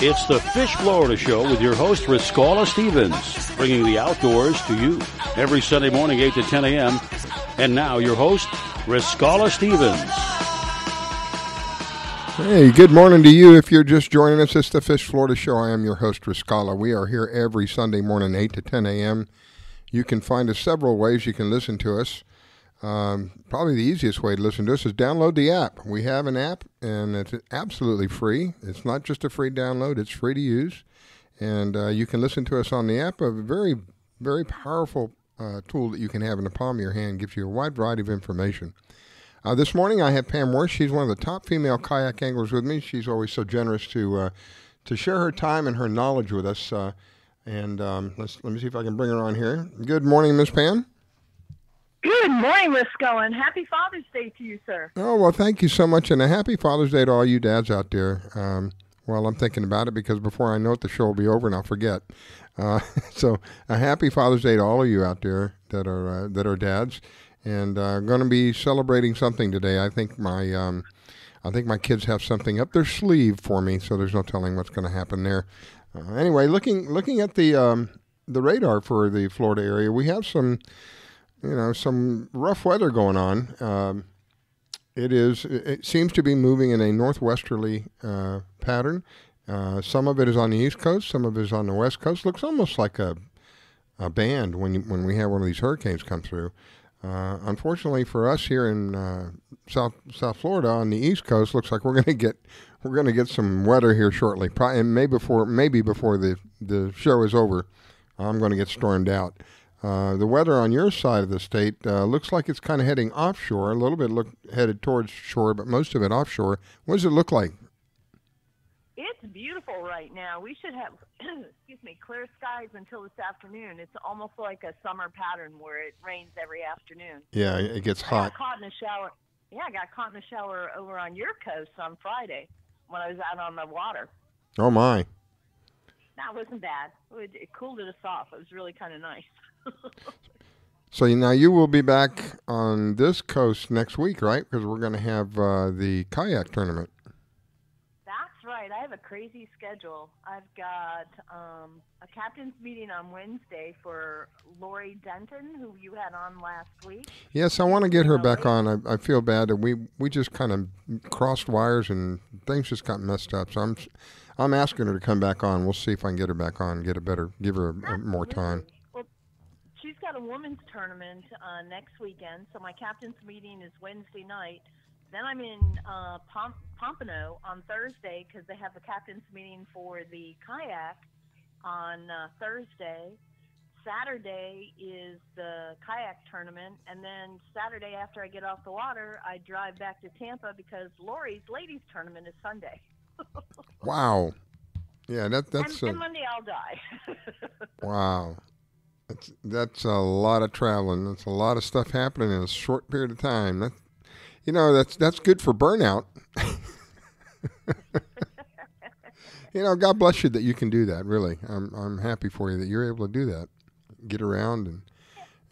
It's the Fish Florida Show with your host, Riscala Stevens, bringing the outdoors to you every Sunday morning, 8 to 10 a.m. And now, your host, Riscala Stevens. Hey, good morning to you. If you're just joining us, it's the Fish Florida Show. I am your host, Riscala. We are here every Sunday morning, 8 to 10 a.m. You can find us several ways you can listen to us. Um, probably the easiest way to listen to us is download the app. We have an app, and it's absolutely free. It's not just a free download, it's free to use. And uh, you can listen to us on the app. A very, very powerful uh, tool that you can have in the palm of your hand gives you a wide variety of information. Uh, this morning I have Pam Worth. She's one of the top female kayak anglers with me. She's always so generous to uh, to share her time and her knowledge with us. Uh, and um, let's let me see if I can bring her on here. Good morning, Miss Pam. Good morning, Miss Cohen. Happy Father's Day to you, sir. Oh well, thank you so much, and a happy Father's Day to all you dads out there. Um, well, I'm thinking about it because before I know it, the show will be over and I'll forget. Uh, so, a happy Father's Day to all of you out there that are uh, that are dads, and uh, going to be celebrating something today. I think my um, I think my kids have something up their sleeve for me, so there's no telling what's going to happen there. Uh, anyway, looking looking at the um, the radar for the Florida area, we have some you know some rough weather going on. Um, it is. It seems to be moving in a northwesterly uh, pattern. Uh, some of it is on the east coast. Some of it is on the west coast. Looks almost like a a band when you, when we have one of these hurricanes come through. Uh, unfortunately for us here in uh, South South Florida on the East Coast, looks like we're going to get we're going to get some weather here shortly. Probably, and maybe before maybe before the the show is over, I'm going to get stormed out. Uh, the weather on your side of the state uh, looks like it's kind of heading offshore. A little bit look headed towards shore, but most of it offshore. What does it look like? It's beautiful right now. We should have, excuse me, clear skies until this afternoon. It's almost like a summer pattern where it rains every afternoon. Yeah, it gets hot. caught in a shower. Yeah, I got caught in a shower over on your coast on Friday when I was out on the water. Oh my! That wasn't bad. It, it cooled us off. It was really kind of nice. So now you will be back on this coast next week, right? Because we're going to have uh, the kayak tournament. Right. I have a crazy schedule. I've got um, a captain's meeting on Wednesday for Lori Deaton, who you had on last week. Yes, I want to get her back on. I, I feel bad that we we just kind of crossed wires and things just got messed up. So I'm I'm asking her to come back on. We'll see if I can get her back on, get a better, give her a, a more time. Well, she's got a women's tournament uh, next weekend, so my captain's meeting is Wednesday night. Then I'm in uh, Pom- Pompano on Thursday because they have a captain's meeting for the kayak on uh, Thursday. Saturday is the kayak tournament, and then Saturday after I get off the water, I drive back to Tampa because Lori's ladies tournament is Sunday. Wow. Yeah, that that's and, a, and Monday I'll die. wow. That's that's a lot of traveling. That's a lot of stuff happening in a short period of time. That, you know, that's that's good for burnout. you know, God bless you that you can do that. Really, I'm I'm happy for you that you're able to do that. Get around and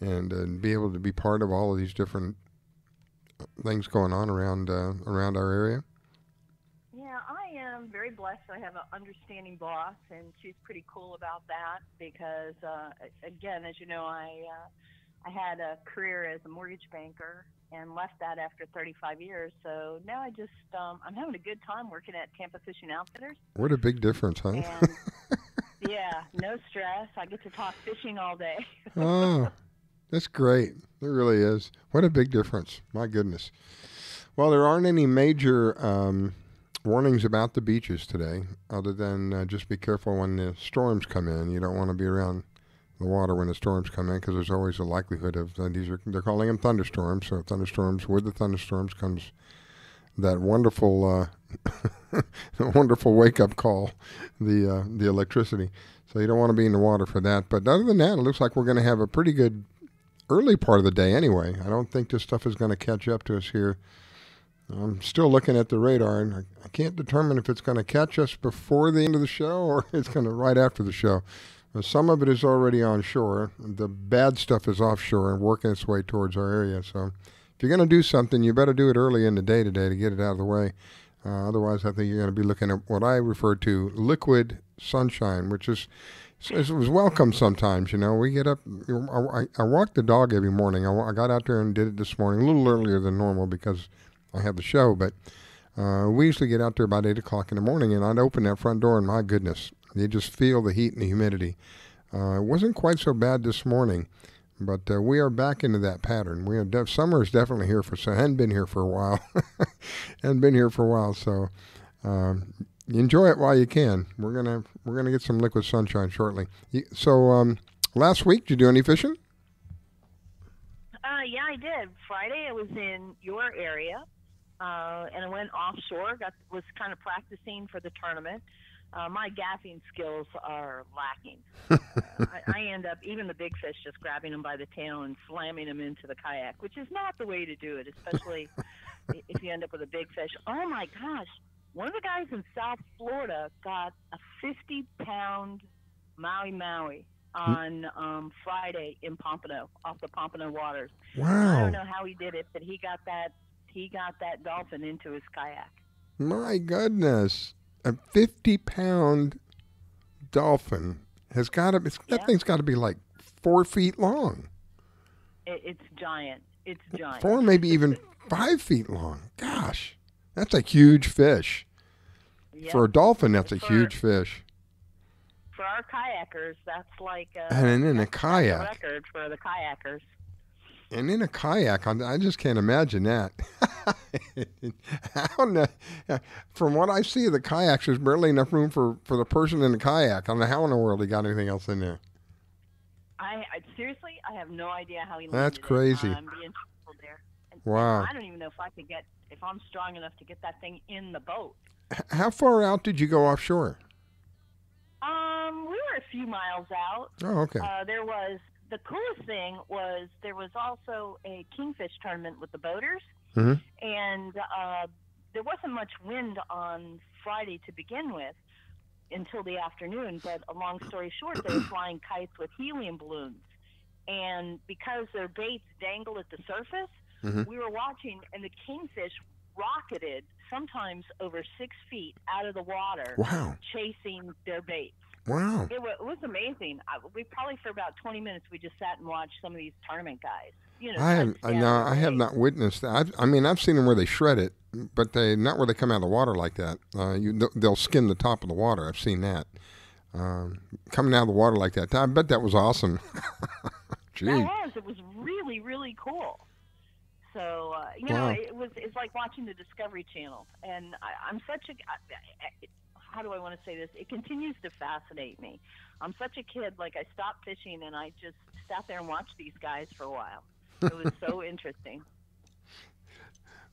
and and be able to be part of all of these different things going on around uh, around our area. Yeah, I am very blessed. I have an understanding boss, and she's pretty cool about that because, uh, again, as you know, I uh, I had a career as a mortgage banker and left that after 35 years. So now I just um, I'm having a good time working at Tampa Fishing Outfitters, What a big difference, huh? and yeah, no stress. I get to talk fishing all day. oh, that's great. It really is. What a big difference. My goodness. Well, there aren't any major um, warnings about the beaches today, other than uh, just be careful when the storms come in. You don't want to be around the water when the storms come in because there's always a likelihood of uh, these are they're calling them thunderstorms. So thunderstorms with the thunderstorms comes that wonderful uh, wonderful wake up call, the uh, the electricity. So you don't want to be in the water for that. But other than that, it looks like we're going to have a pretty good early part of the day anyway. I don't think this stuff is going to catch up to us here I'm still looking at the radar, and I, I can't determine if it's going to catch us before the end of the show or it's going to right after the show. Some of it is already on shore. The bad stuff is offshore and working its way towards our area. So, if you're going to do something, you better do it early in the day today to get it out of the way. Uh, otherwise, I think you're going to be looking at what I refer to liquid sunshine, which is it was welcome sometimes. You know, we get up. I, I walk the dog every morning. I, I got out there and did it this morning, a little earlier than normal because I have the show. But uh, we usually get out there about eight o'clock in the morning, and I'd open that front door, and my goodness, you just feel the heat and the humidity. Uh, it wasn't quite so bad this morning, but uh, we are back into that pattern. We are def- summer is definitely here for. So hadn't been here for a while, hadn't been here for a while. So um, enjoy it while you can. We're gonna we're gonna get some liquid sunshine shortly. So um, last week, did you do any fishing? Uh, yeah, I did. Friday, I was in your area, uh, and I went offshore. Got was kind of practicing for the tournament. Uh, my gaffing skills are lacking. I, I end up even the big fish just grabbing them by the tail and slamming them into the kayak, which is not the way to do it, especially if you end up with a big fish. Oh my gosh! One of the guys in South Florida got a 50 pound mahi mahi on um, Friday in Pompano, off the Pompano waters. Wow! I don't know how he did it, but he got that he got that dolphin into his kayak. my goodness, a fifty pound dolphin has got to. That Yeah. thing's got to be like four feet long, It, it's giant. It's giant. four maybe even five feet long. Gosh, that's a huge fish. Yep. For a dolphin, that's a For- huge fish. For our kayakers, that's like a, And in a that's a kayak. record for the kayakers. And in a kayak, I I just can't imagine that. How the- from what I see of the kayaks, there's barely enough room for, for the person in the kayak. I don't know how in the world he got anything else in there. I, I seriously, I have no idea how he. That's crazy. I'm. And- Wow. I don't even know if I could get if I'm strong enough to get that thing in the boat. How far out did you go offshore? Um, we were a few miles out. Oh, okay. Uh, there was the coolest thing was there was also a kingfish tournament with the boaters, Mhm. and uh, there wasn't much wind on Friday to begin with until the afternoon. But a long story short, they were flying kites with helium balloons, and because their baits dangle at the surface, Mhm. we were watching, and the kingfish rocketed sometimes over six feet out of the water, Wow. chasing their baits. Wow. It was, it was amazing. I, we probably for about twenty minutes we just sat and watched some of these tournament guys. You know, I have I no, I have not witnessed that. I've, I mean, I've seen them where they shred it, but they not where they come out of the water like that. Uh, you, they'll skim the top of the water. I've seen that. Um, coming out of the water like that. I bet that was awesome. Gee. That was. It was really really cool. So uh, you know, it was. It's like watching the Discovery Channel, and I, I'm such a. I, I, how do I want to say this? It continues to fascinate me. I'm such a kid. Like I stopped fishing and I just sat there and watched these guys for a while. It was so interesting.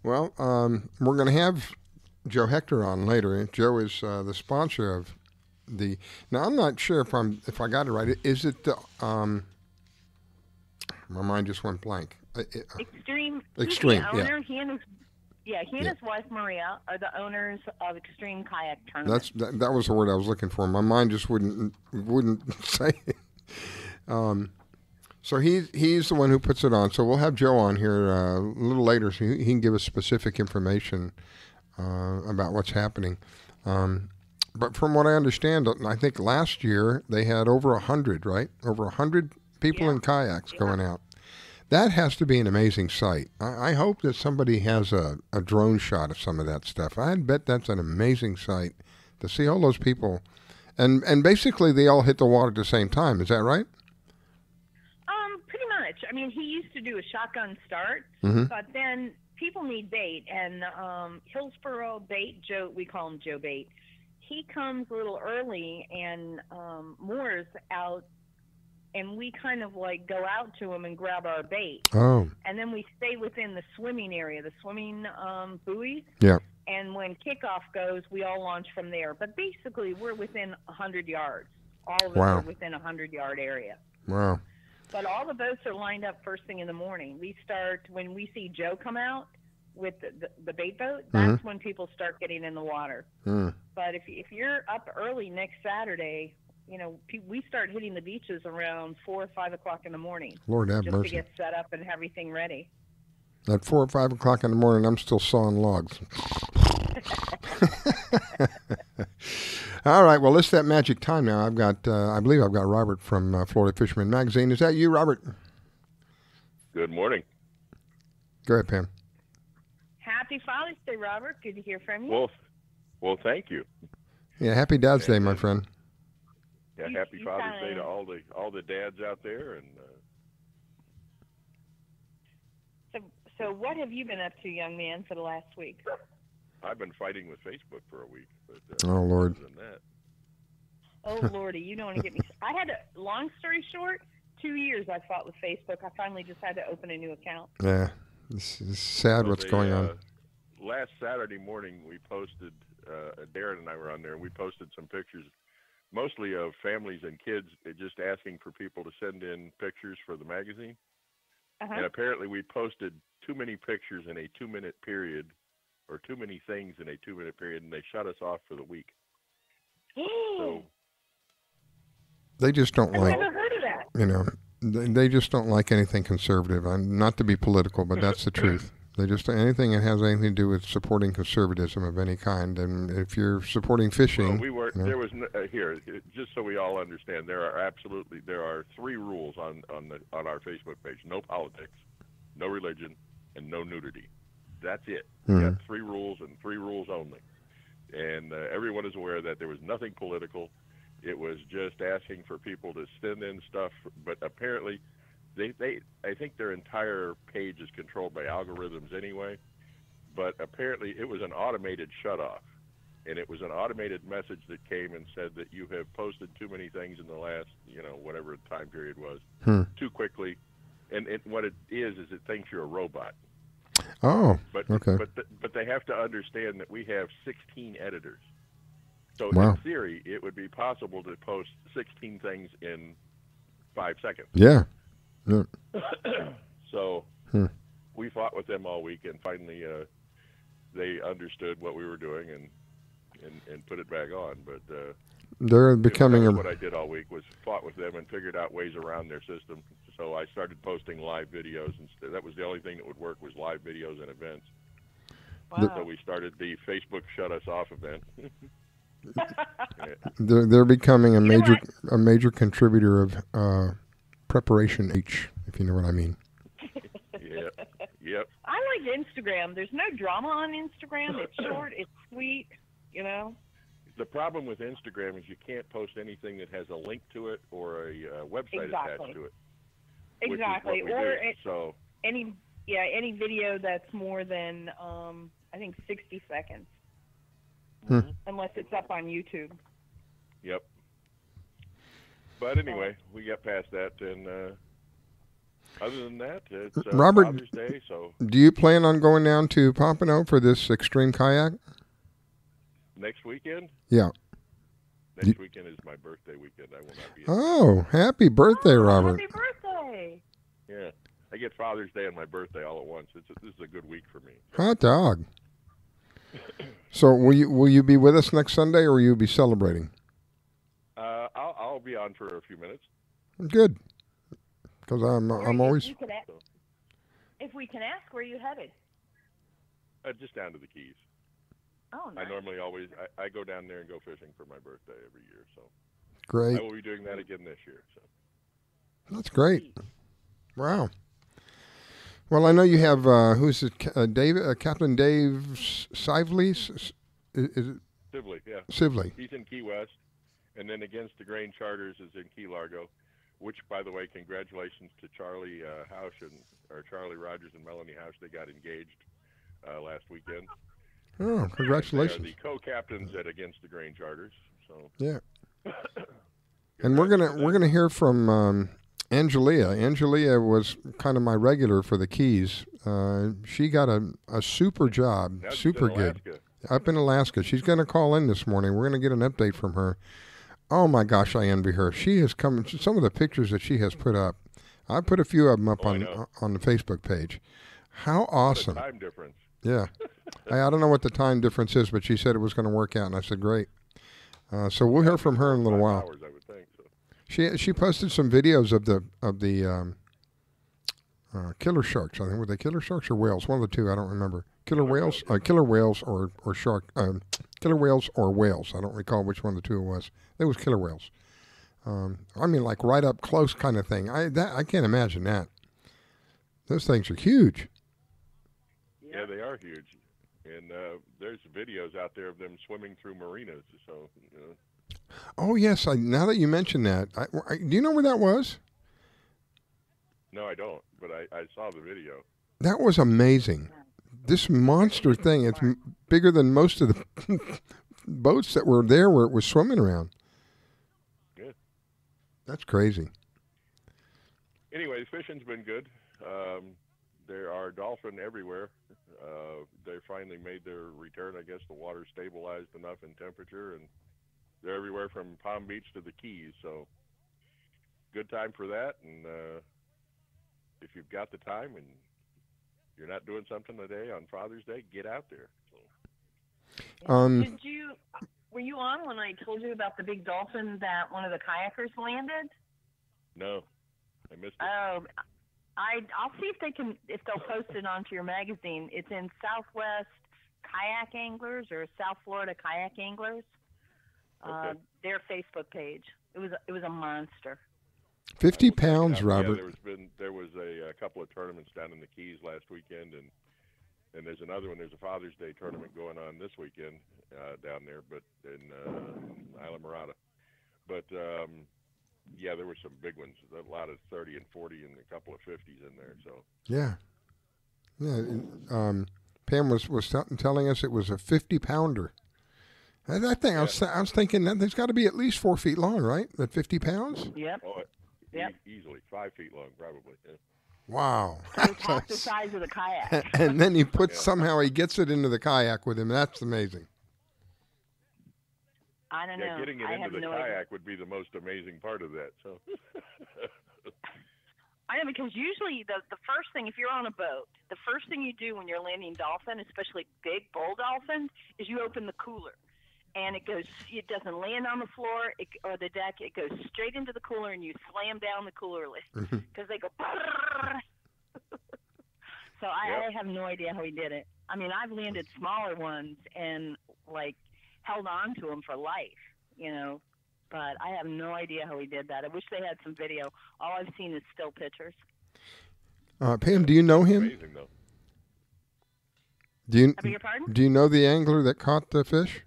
Well, um, we're going to have Joe Hector on later. Joe is uh, the sponsor of the. Now, I'm not sure if I'm if I got it right. Is it the? Um, my mind just went blank. Uh, Extreme. Extreme, He's the yeah. He and his. Yeah, he and Yeah. his wife Maria are the owners of Extreme Kayak Tournament. That's that, that was the word I was looking for. My mind just wouldn't wouldn't say it. Um, so he's he's the one who puts it on. So we'll have Joe on here uh, a little later, so he, he can give us specific information uh, about what's happening. Um, but from what I understand, I think last year they had over a hundred, right? Over a hundred people Yeah. in kayaks Yeah. going out. That has to be an amazing sight. I, I hope that somebody has a, a drone shot of some of that stuff. I bet that's an amazing sight to see all those people, and and basically they all hit the water at the same time. Is that right? Um, pretty much. I mean, he used to do a shotgun start, Mhm. but then people need bait, and um, Hillsboro Bait, Joe, we call him Joe Bait. He comes a little early and um, moors out, and we kind of like go out to them and grab our bait, Oh, and then we stay within the swimming area, the swimming um, buoys. yeah. And when kickoff goes, we all launch from there. But basically, we're within a hundred yards. All of us Wow. are within a hundred yard area. Wow. But all the boats are lined up first thing in the morning. We start when we see Joe come out. with the, the, the bait boat, Mm-hmm. that's when people start getting in the water. Mm. But if if you're up early next Saturday, you know we start hitting the beaches around four or five o'clock in the morning Lord have just to get set up and have everything ready. At four or five o'clock in the morning, I'm still sawing logs. All right, well, it's that magic time now. I've got, uh, I believe I've got Robert from uh, Florida Fisherman Magazine. Is that you, Robert? Good morning. Go ahead, Pam. Happy Father's Day, Robert. Good to hear from you. Well, well, thank you. Yeah, happy Dad's Day, my friend. Yeah, You- happy you Father's Day kinda- to all the all the dads out there, and uh, so, so what have you been up to, young man, for the last week? I've been fighting with Facebook for a week. But uh, Oh, Lord. than that, Oh Lordy, you don't want to get me. I had a long story short. Two years I fought with Facebook. I finally just had to open a new account. Yeah, it's, it's sad well, what's they, going uh, on. Last Saturday morning, we posted. Uh, Darren and I were on there, and we posted some pictures, mostly of families and kids, uh, just asking for people to send in pictures for the magazine. Uh-huh. And apparently, we posted too many pictures in a two-minute period, or too many things in a two-minute period, and they shut us off for the week. So They just don't I've like, never heard of that. you know, they, they just don't like anything conservative. I'm not to be political, but that's the truth. They just anything that has anything to do with supporting conservatism of any kind. And if you're supporting fishing, Well, we were you know, there was uh, here just so we all understand there are absolutely there are three rules on on the on our Facebook page. No politics no religion and no nudity. That's it. We got three rules and three rules only. And uh, everyone is aware that there was nothing political. It was just asking for people to send in stuff but apparently they they I think their entire page is controlled by algorithms anyway but apparently it was an automated shut off and it was an automated message that came and said that you have posted too many things in the last, you know, whatever time period was, Hmm. too quickly. And it, what it is is it thinks you're a robot. oh, But Okay. but th- but they have to understand that we have 16 editors. So Wow. in theory, it would be possible to post 16 things in five seconds. yeah, yeah. So Hmm. we fought with them all week, and finally uh, they understood what we were doing and and, and put it back on. But uh, they're becoming a what I did all week was fought with them and figured out ways around their system. So I started posting live videos, and that was the only thing that would work was live videos and events. So we started the Facebook Shut Us Off event. they're, they're becoming a major a major contributor of uh, preparation H, if you know what I mean. yep, yep. I like Instagram. There's no drama on Instagram. It's short. It's sweet. You know. The problem with Instagram is you can't post anything that has a link to it or a uh, website Exactly. attached to it. which Exactly. Or do. it, so any yeah any video that's more than um I think 60 seconds. Hmm. Unless it's up on YouTube. Yep. But anyway, we got past that, and uh, other than that, it's uh, Robert- Father's Day, so Do you plan on going down to Pompano for this extreme kayak? next weekend. Yeah. Next You- weekend is my birthday weekend. I will not be. Oh, happy birthday, Oh, Robert! Happy birthday. Yeah, I get Father's Day and my birthday all at once. It's a, this is a good week for me. Hot dog. So will you will you be with us next Sunday, or will you be celebrating? Uh, I'll I'll be on for a few minutes. Good, because I'm Or I'm if always you could a- if we can ask where you headed. Uh, just down to the Keys. Oh, I normally always I, I go down there and go fishing for my birthday every year. So great. I will be doing that again this year. So That's great. Wow. Well, I know you have uh, who's it? Ca- Uh, Dave, uh, Captain Dave S- Sivley. S- s- Is, is it Sibley, yeah. Sivley? He's in Key West, and then Against the Grain Charters is in Key Largo. Which, by the way, congratulations to Charlie uh, Hausch and or Charlie Rogers and Melanie House. They got engaged uh, last weekend. Oh, congratulations! the co-captains at Against the Grain Charters. So Yeah. And we're gonna we're gonna hear from um, Angelia. Angelia was kind of my regular for the Keys. Uh, she got a, a super job, she's super good up in Alaska. She's going to call in this morning. We're going to get an update from her. Oh my gosh, I envy her. She has come. Some of the pictures that she has put up. I put a few of them up Oh, on on the Facebook page. How awesome! time difference. Yeah. I, I don't know what the time difference is, but she said it was going to work out, and I said, great. Uh, so we'll hear from her in a little while. Hours, I would think. So. She she posted some videos of the of the um, uh, killer sharks. I think were they killer sharks or whales? One of the two. I don't remember. Killer whales, uh, killer whales, or or shark, um, killer whales or whales. I don't recall which one of the two it was. It was killer whales. Um, I mean, like right up close kind of thing. I that I can't imagine that. Those things are huge. Yeah, they are huge, and uh, there's videos out there of them swimming through marinas. So you know, Oh yes, I, now that you mention that, I, I, do you know where that was? no, I don't, but I, I saw the video. That was amazing. This monster thing, it's m- bigger than most of the boats that were there where it was swimming around. Yeah. That's crazy. Anyway, the fishing's been good. Um, there are dolphin everywhere. Uh, they finally made their return. I guess the water stabilized enough in temperature, and they're everywhere from Palm Beach to the Keys. So, good time for that. And uh, if you've got the time and you're not doing something today on Father's Day, get out there. Um, Did you? Were you on when I told you about the big dolphin that one of the kayakers landed? no, I missed it. Oh, I I'll see if they can if they'll post it onto your magazine. It's in Southwest Kayak Anglers or South Florida Kayak Anglers. Uh, their Facebook page. It was it was a monster. Fifty We'll check it pounds, out. Robert. Yeah, there was been there was a, a couple of tournaments down in the Keys last weekend, and and there's another one. There's a Father's Day tournament going on this weekend uh, down there, but in uh, Islamorada. But um, yeah, there were some big ones. A lot of 30 and 40, and a couple of 50s in there. So Yeah, yeah. Um, Pam was was t- telling us it was a fifty pounder. That thing, I was I was thinking that there's got to be at least four feet long, right? At fifty pounds. Yep. oh, e- easily five feet long, probably. Yeah. Wow. It was half the size of the kayak. and then he puts somehow he gets it into the kayak with him. That's amazing. I don't Yeah, know. getting it I into have the no kayak idea. would be the most amazing part of that. So I know because usually the the first thing if you're on a boat, the first thing you do when you're landing dolphin, especially big bull dolphins, is you open the cooler. And it goes. It doesn't land on the floor it, or the deck. It goes straight into the cooler, and you slam down the cooler lid because they go. so I, Yep. I have no idea how he did it. I mean, I've landed smaller ones and like held on to them for life, you know. But I have no idea how he did that. I wish they had some video. All I've seen is still pictures. Uh, Pam, do you know him? amazing, though. Do you I beg your pardon? do you know the angler that caught the fish?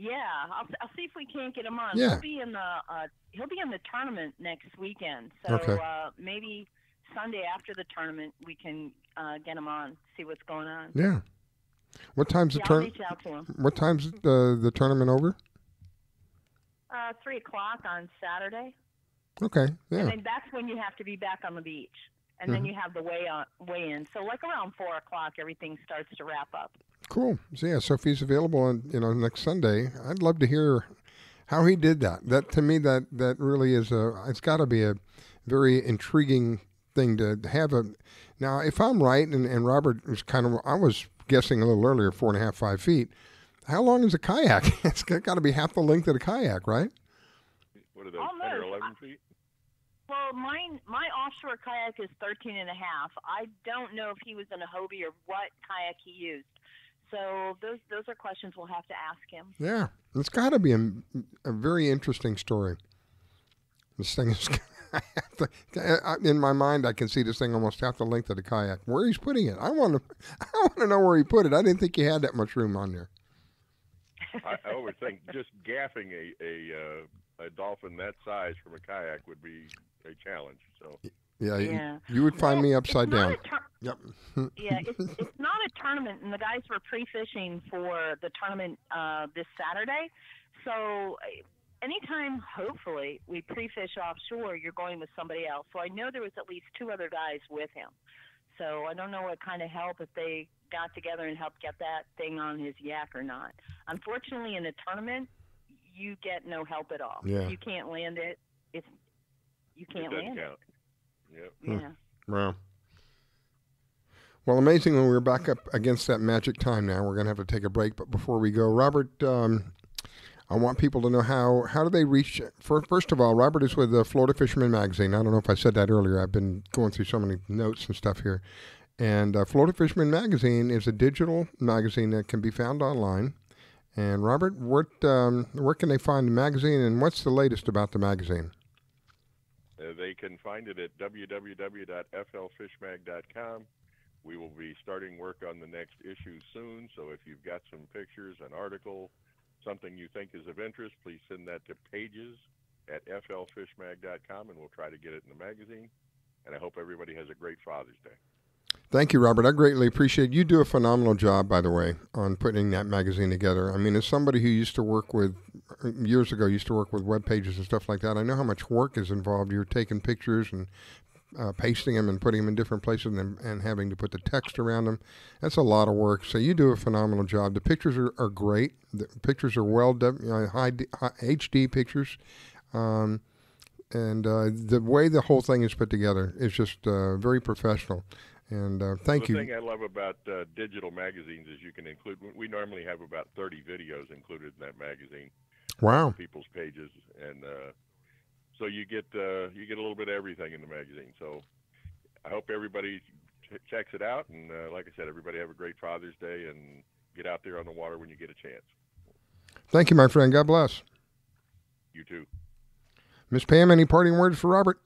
Yeah, I'll, I'll see if we can't get him on. Yeah. He'll be in the uh, he'll be in the tournament next weekend. So Okay. uh, maybe Sunday after the tournament we can uh, get him on, see what's going on. Yeah. What time's the Yeah, I'll turn? to. What time's the the tournament over? Uh, three o'clock on Saturday, Okay. and Yeah. then that's when you have to be back on the beach, and then you have the weigh on weigh in. So like around four o'clock, everything starts to wrap up. Cool. So yeah, so if he's available on you know next Sunday, I'd love to hear how he did that. That to me that that really is a it's got to be a very intriguing thing to have a. Now, if I'm right, and, and Robert was kind of I was guessing a little earlier, four and a half, five feet. How long is a kayak? It's got to be half the length of a kayak, right? What are those, 10 or 11 feet? Well, mine my offshore kayak is 13 and a half. I don't know if he was in a Hobie or what kayak he used. So those those are questions we'll have to ask him. Yeah, it's got to be a, a very interesting story. This thing is, to- in my mind, I can see this thing almost half the length of the kayak. Where he's putting it, I want to, I want to know where he put it. I didn't think he had that much room on there. I, I always think just gaffing a a, uh, a dolphin that size from a kayak would be a challenge. So Yeah, you- Yeah. You, would find Well, me upside down. tur- Yep. yeah, it's, it's not a tournament, and the guys were pre-fishing for the tournament uh, this Saturday. So uh, anytime, hopefully, we pre-fish offshore, you're going with somebody else. So I know there was at least two other guys with him. So I don't know what kind of help if they got together and helped get that thing on his yak or not. Unfortunately, in a tournament, you get no help at all. Yeah. You can't land it, it's you can't doesn't land count. Yep. it. Yeah. Wow. Well, amazingly, we're back up against that magic time now. We're going to have to take a break, but before we go, Robert, um, I want people to know how how do they reach. First of all, Robert is with the Florida Fisherman Magazine. I don't know if I said that earlier. I've been going through so many notes and stuff here. And uh, Florida Fisherman Magazine is a digital magazine that can be found online. And Robert, what um, where can they find the magazine, and what's the latest about the magazine? Uh, they can find it at www.flfishmag.com. We will be starting work on the next issue soon. So if you've got some pictures, an article, something you think is of interest, please send that to pages at flfishmag.com, and we'll try to get it in the magazine. And I hope everybody has a great Father's Day. Thank you, Robert. I greatly appreciate you. Do a phenomenal job, by the way, on putting that magazine together. I mean, as somebody who used to work with years ago, used to work with web pages and stuff like that. I know how much work is involved. You're taking pictures and uh, pasting them and putting them in different places and, and having to put the text around them. That's a lot of work. So you do a phenomenal job. The pictures are, are great. The pictures are well you know, high, high, HD pictures. Um, and uh, the way the whole thing is put together is just uh, very professional. And uh, thank the you. The thing I love about uh, digital magazines is you can include. We normally have about 30 videos included in that magazine. Wow. People's pages, and uh, so you get uh, you get a little bit of everything in the magazine. So I hope everybody ch- checks it out. And uh, like I said, everybody have a great Father's Day and get out there on the water when you get a chance. Thank you, my friend. God bless. You too. Miss Pam, any parting words for Robert?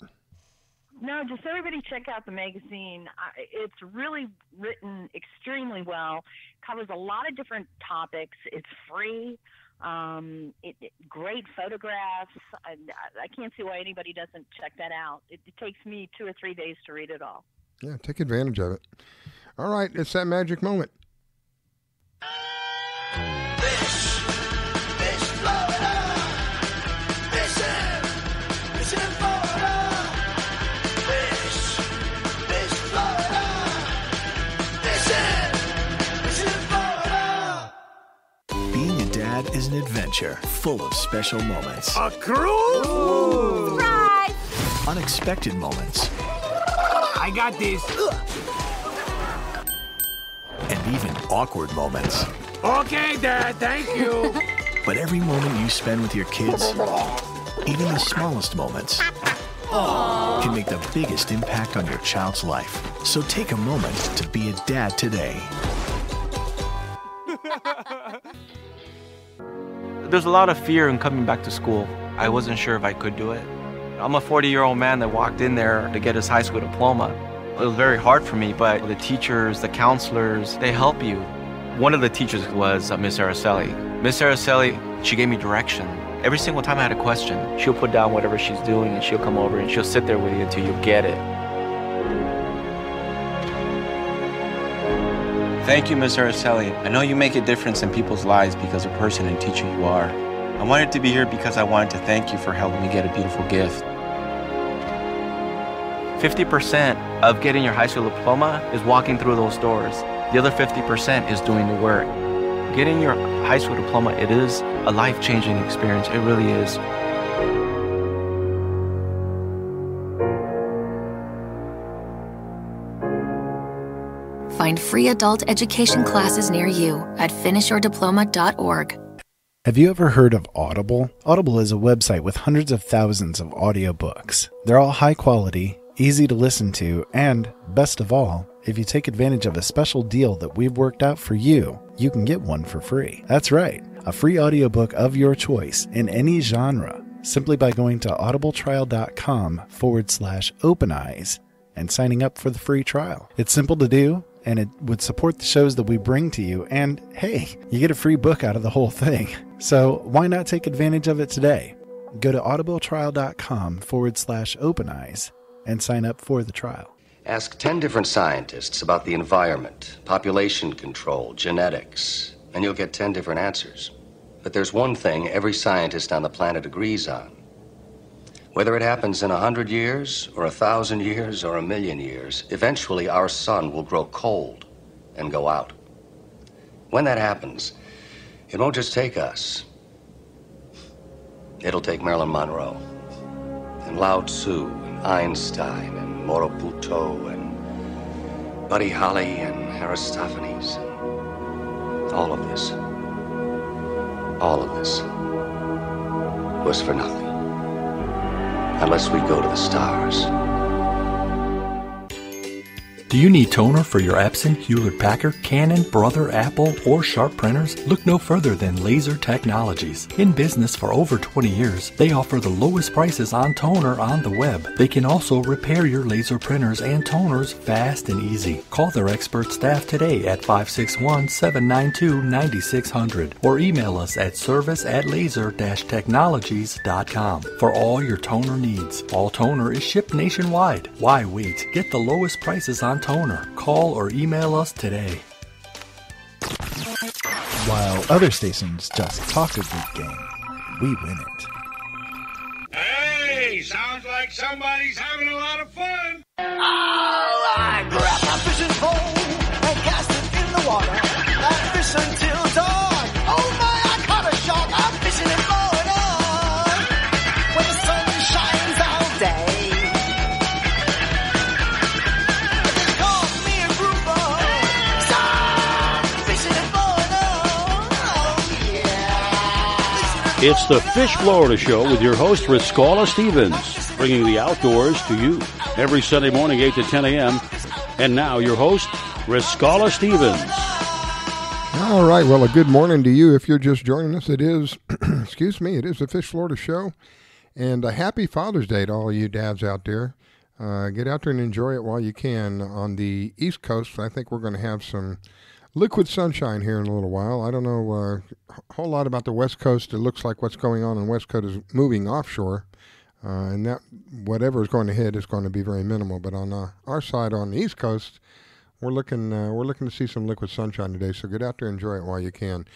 No, just everybody check out the magazine. It's really written extremely well. Covers a lot of different topics. It's free. Um, it, it, great photographs. I, I can't see why anybody doesn't check that out. It, it takes me two or three days to read it all. Yeah, take advantage of it. All right, it's that magic moment. Being is an adventure full of special moments, A cruise? unexpected moments, I got this. and even awkward moments. Okay, Dad, thank you. But every moment you spend with your kids, even the smallest moments, can make the biggest impact on your child's life. So take a moment to be a dad today. There's a lot of fear in coming back to school. I wasn't sure if I could do it. I'm a 40 year old man that walked in there to get his high school diploma. It was very hard for me, but the teachers, the counselors, they help you. One of the teachers was uh, Miss Araceli. Miss Araceli, she gave me direction. Every single time I had a question, she'll put down whatever she's doing and she'll come over and she'll sit there with you until you get it. Thank you, Miss Araceli. I know you make a difference in people's lives because of the person and teacher you are. I wanted to be here because I wanted to thank you for helping me get a beautiful gift. 50% of getting your high school diploma is walking through those doors. The other 50% is doing the work. Getting your high school diploma, it is a life-changing experience. It really is. Find free adult education classes near you at finishyourdiploma.org. Have you ever heard of Audible? Audible is a website with hundreds of thousands of audiobooks. They're all high quality, easy to listen to, and, best of all, if you take advantage of a special deal that we've worked out for you, you can get one for free. That's right, a free audiobook of your choice in any genre simply by going to audibletrial.com forward slash open eyes and signing up for the free trial. It's simple to do and it would support the shows that we bring to you. And hey, you get a free book out of the whole thing. So why not take advantage of it today? Go to audibletrial.com forward slash open eyes and sign up for the trial. Ask 10 different scientists about the environment, population control, genetics, and you'll get 10 different answers. But there's one thing every scientist on the planet agrees on. Whether it happens in a hundred years, or a thousand years, or a million years, eventually our sun will grow cold and go out. When that happens, it won't just take us. It'll take Marilyn Monroe, and Lao Tzu, and Einstein, and Morobuto, and Buddy Holly and Aristophanes. All of this. All of this was for nothing. Unless we go to the stars. Do you need toner for your Epson, Hewlett Packard, Canon, Brother, Apple, or Sharp printers? Look no further than Laser Technologies. In business for over 20 years, they offer the lowest prices on toner on the web. They can also repair your laser printers and toners fast and easy. Call their expert staff today at 561 792 9600 or email us at service at laser technologies.com for all your toner needs. All toner is shipped nationwide. Why wait? Get the lowest prices on toner. Call or email us today. While other stations just talk a good game, we win it. Hey, sounds like somebody's having a lot of fun. I grab my fishing pole and cast it in the water. I fish It's the Fish Florida Show with your host, Riscala Stevens, bringing the outdoors to you every Sunday morning, 8 to 10 a.m. And now, your host, Riscala Stevens. All right. Well, a good morning to you. If you're just joining us, it is, excuse me, it is the Fish Florida Show. And a happy Father's Day to all you dads out there. Uh, get out there and enjoy it while you can. On the East Coast, I think we're going to have some liquid sunshine here in a little while. I don't know uh, a whole lot about the West Coast. It looks like what's going on in West Coast is moving offshore. Uh, and that whatever is going to hit is going to be very minimal. But on uh, our side, on the East Coast, we're looking uh, we're looking to see some liquid sunshine today. So get out there and enjoy it while you can.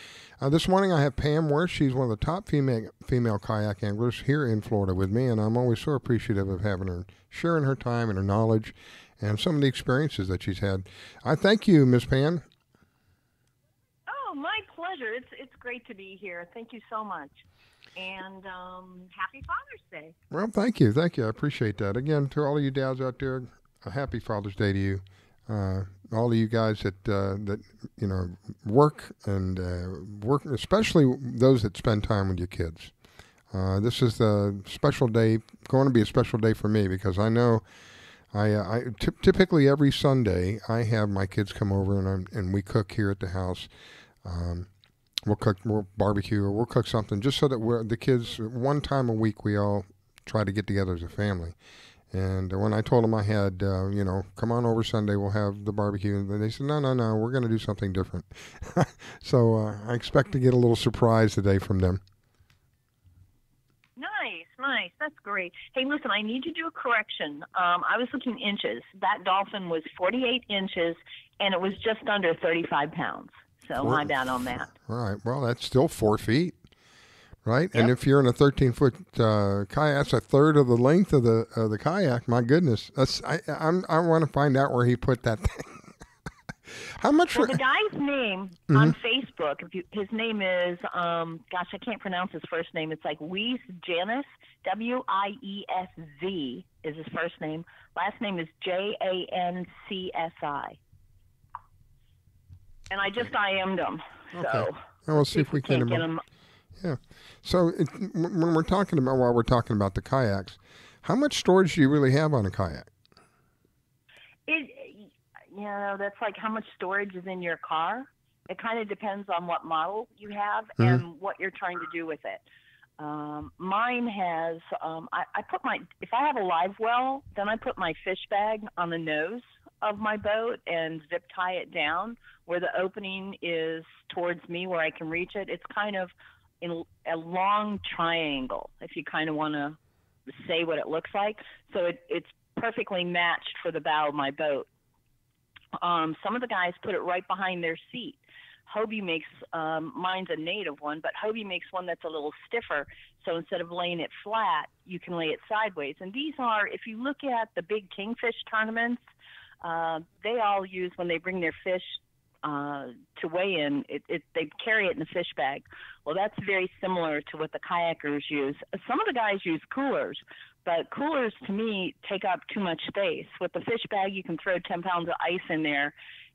Uh, this morning I have Pam Worth. She's one of the top female female kayak anglers here in Florida with me, and I'm always so appreciative of having her sharing her time and her knowledge and some of the experiences that she's had. I thank you, Miss Pam. Pleasure. It's it's great to be here. Thank you so much. And um, happy Father's Day. Well, thank you, thank you. I appreciate that. Again, to all of you dads out there, a happy Father's Day to you. Uh, all of you guys that uh, that you know work and uh, work, especially those that spend time with your kids. Uh, this is a special day, going to be a special day for me because I know I, uh, I typically every Sunday I have my kids come over and I'm, and we cook here at the house. Um, we'll cook, we'll barbecue, or we'll cook something just so that we're the kids. One time a week, we all try to get together as a family. And when I told them I had, uh, you know, come on over Sunday, we'll have the barbecue, and they said, no, no, no, we're going to do something different. so uh, I expect to get a little surprise today from them. Nice, nice. That's great. Hey, listen, I need to do a correction. Um, I was looking inches. That dolphin was 48 inches, and it was just under 35 pounds. So Four- my bad on that. All right. Well, that's still four feet, right? And if you're in a 13 foot uh, kayak, that's a third of the length of the of the kayak. My goodness, that's I I'm, I want to find out where he put that thing. How much? Well, for- the guy's name on Facebook, if you, his name is, um, gosh, I can't pronounce his first name. It's like Wies Janis, W I E S Z is his first name. Last name is J A N C S I. And I just IM'd. Okay. So And we'll see if we can. get him. Yeah. So it, when we're talking about while we're talking about the kayaks, how much storage do you really have on a kayak? It, you know, that's like how much storage is in your car. It kind of depends on what model you have Mhm. and what you're trying to do with it. Um, mine has, um, I, I put my, if I have a live well, then I put my fish bag on the nose of my boat and zip tie it down where the opening is towards me where I can reach it. It's kind of in a long triangle, if you kind of want to say what it looks like. So it, it's perfectly matched for the bow of my boat. Um, some of the guys put it right behind their seat. Hobie makes um, mine's a native one, but Hobie makes one that's a little stiffer. So instead of laying it flat, you can lay it sideways. And these are, if you look at the big kingfish tournaments, uh, they all use when they bring their fish uh, to weigh in, it, it, they carry it in a fish bag. Well, that's very similar to what the kayakers use. Some of the guys use coolers, but coolers to me take up too much space. With the fish bag, you can throw 10 pounds of ice in there,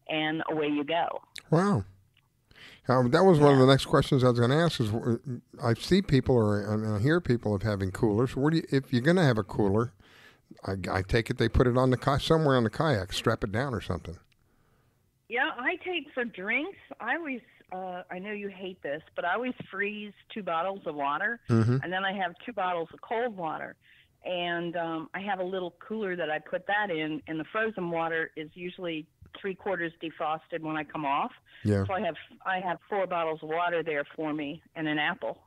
and away you go. Wow. Um, that was one of the next questions I was going to ask. Is uh, I see people or I hear people of having coolers. Where do you, if you're going to have a cooler, I, I take it they put it on the somewhere on the kayak, strap it down or something. Yeah, I take for drinks. I always, uh, I know you hate this, but I always freeze two bottles of water, mm-hmm. and then I have two bottles of cold water, and um, I have a little cooler that I put that in, and the frozen water is usually three quarters defrosted when I come off. Yeah. So I have I have four bottles of water there for me and an apple.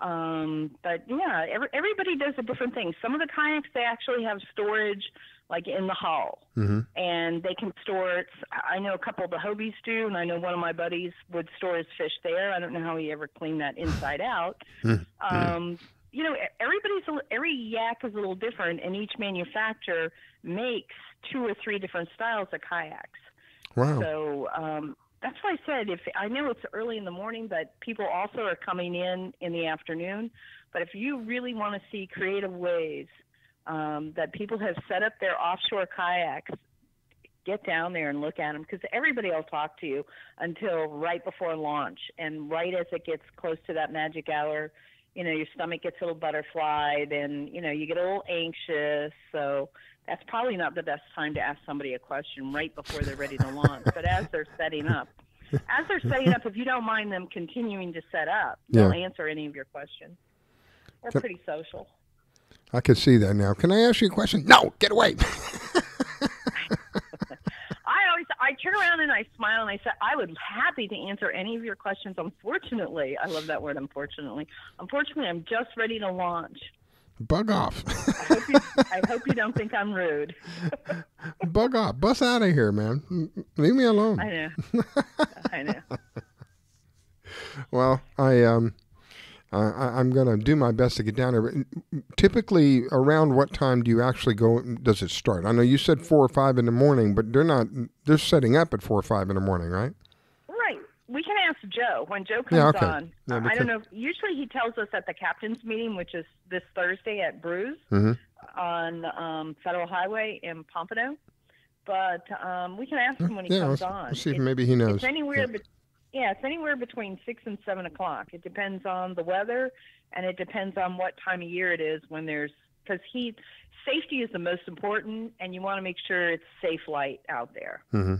Um, but yeah, every, everybody does a different thing. Some of the kayaks they actually have storage like in the hull, mm-hmm. and they can store it. I know a couple of the Hobies do, and I know one of my buddies would store his fish there. I don't know how he ever cleaned that inside out. Mm-hmm. Um, you know, everybody's a, every yak is a little different, and each manufacturer makes two or three different styles of kayaks. Wow. So um, that's why I said if I know it's early in the morning, but people also are coming in in the afternoon. But if you really want to see creative ways um, that people have set up their offshore kayaks, get down there and look at them because everybody will talk to you until right before launch, and right as it gets close to that magic hour, you know your stomach gets a little butterflied and you know you get a little anxious so that's probably not the best time to ask somebody a question right before they're ready to launch but as they're setting up as they're setting up if you don't mind them continuing to set up they'll answer any of your questions they're Can- pretty social I can see that now. Can I ask you a question? No, get away. I always I turn around and I smile and I say I would be happy to answer any of your questions. Unfortunately, I love that word. Unfortunately, unfortunately, I'm just ready to launch. Bug off. I hope you, I hope you don't think I'm rude. Bug off. Bust out of here, man. Leave me alone. I know. I know. Well, I um, I, I- I'm gonna do my best to get down there. Typically, around what time do you actually go? Does it start? I know you said four or five in the morning, but they're not. They're setting up at four or five in the morning, right? We can ask Joe when Joe comes Yeah, okay. on. Yeah, Uh, I don't know. Usually he tells us at the captain's meeting, which is this Thursday at Bru's Mm-hmm. on um, Federal Highway in Pompano. But um, we can ask him when he Yeah, comes on. see if It's- maybe he knows. It's anywhere. Yeah. bet yeah, it's anywhere between six and seven o'clock. It depends on the weather, and it depends on what time of year it is when there's because he safety is the most important, and you want to make sure it's safe light out there. Mm-hmm.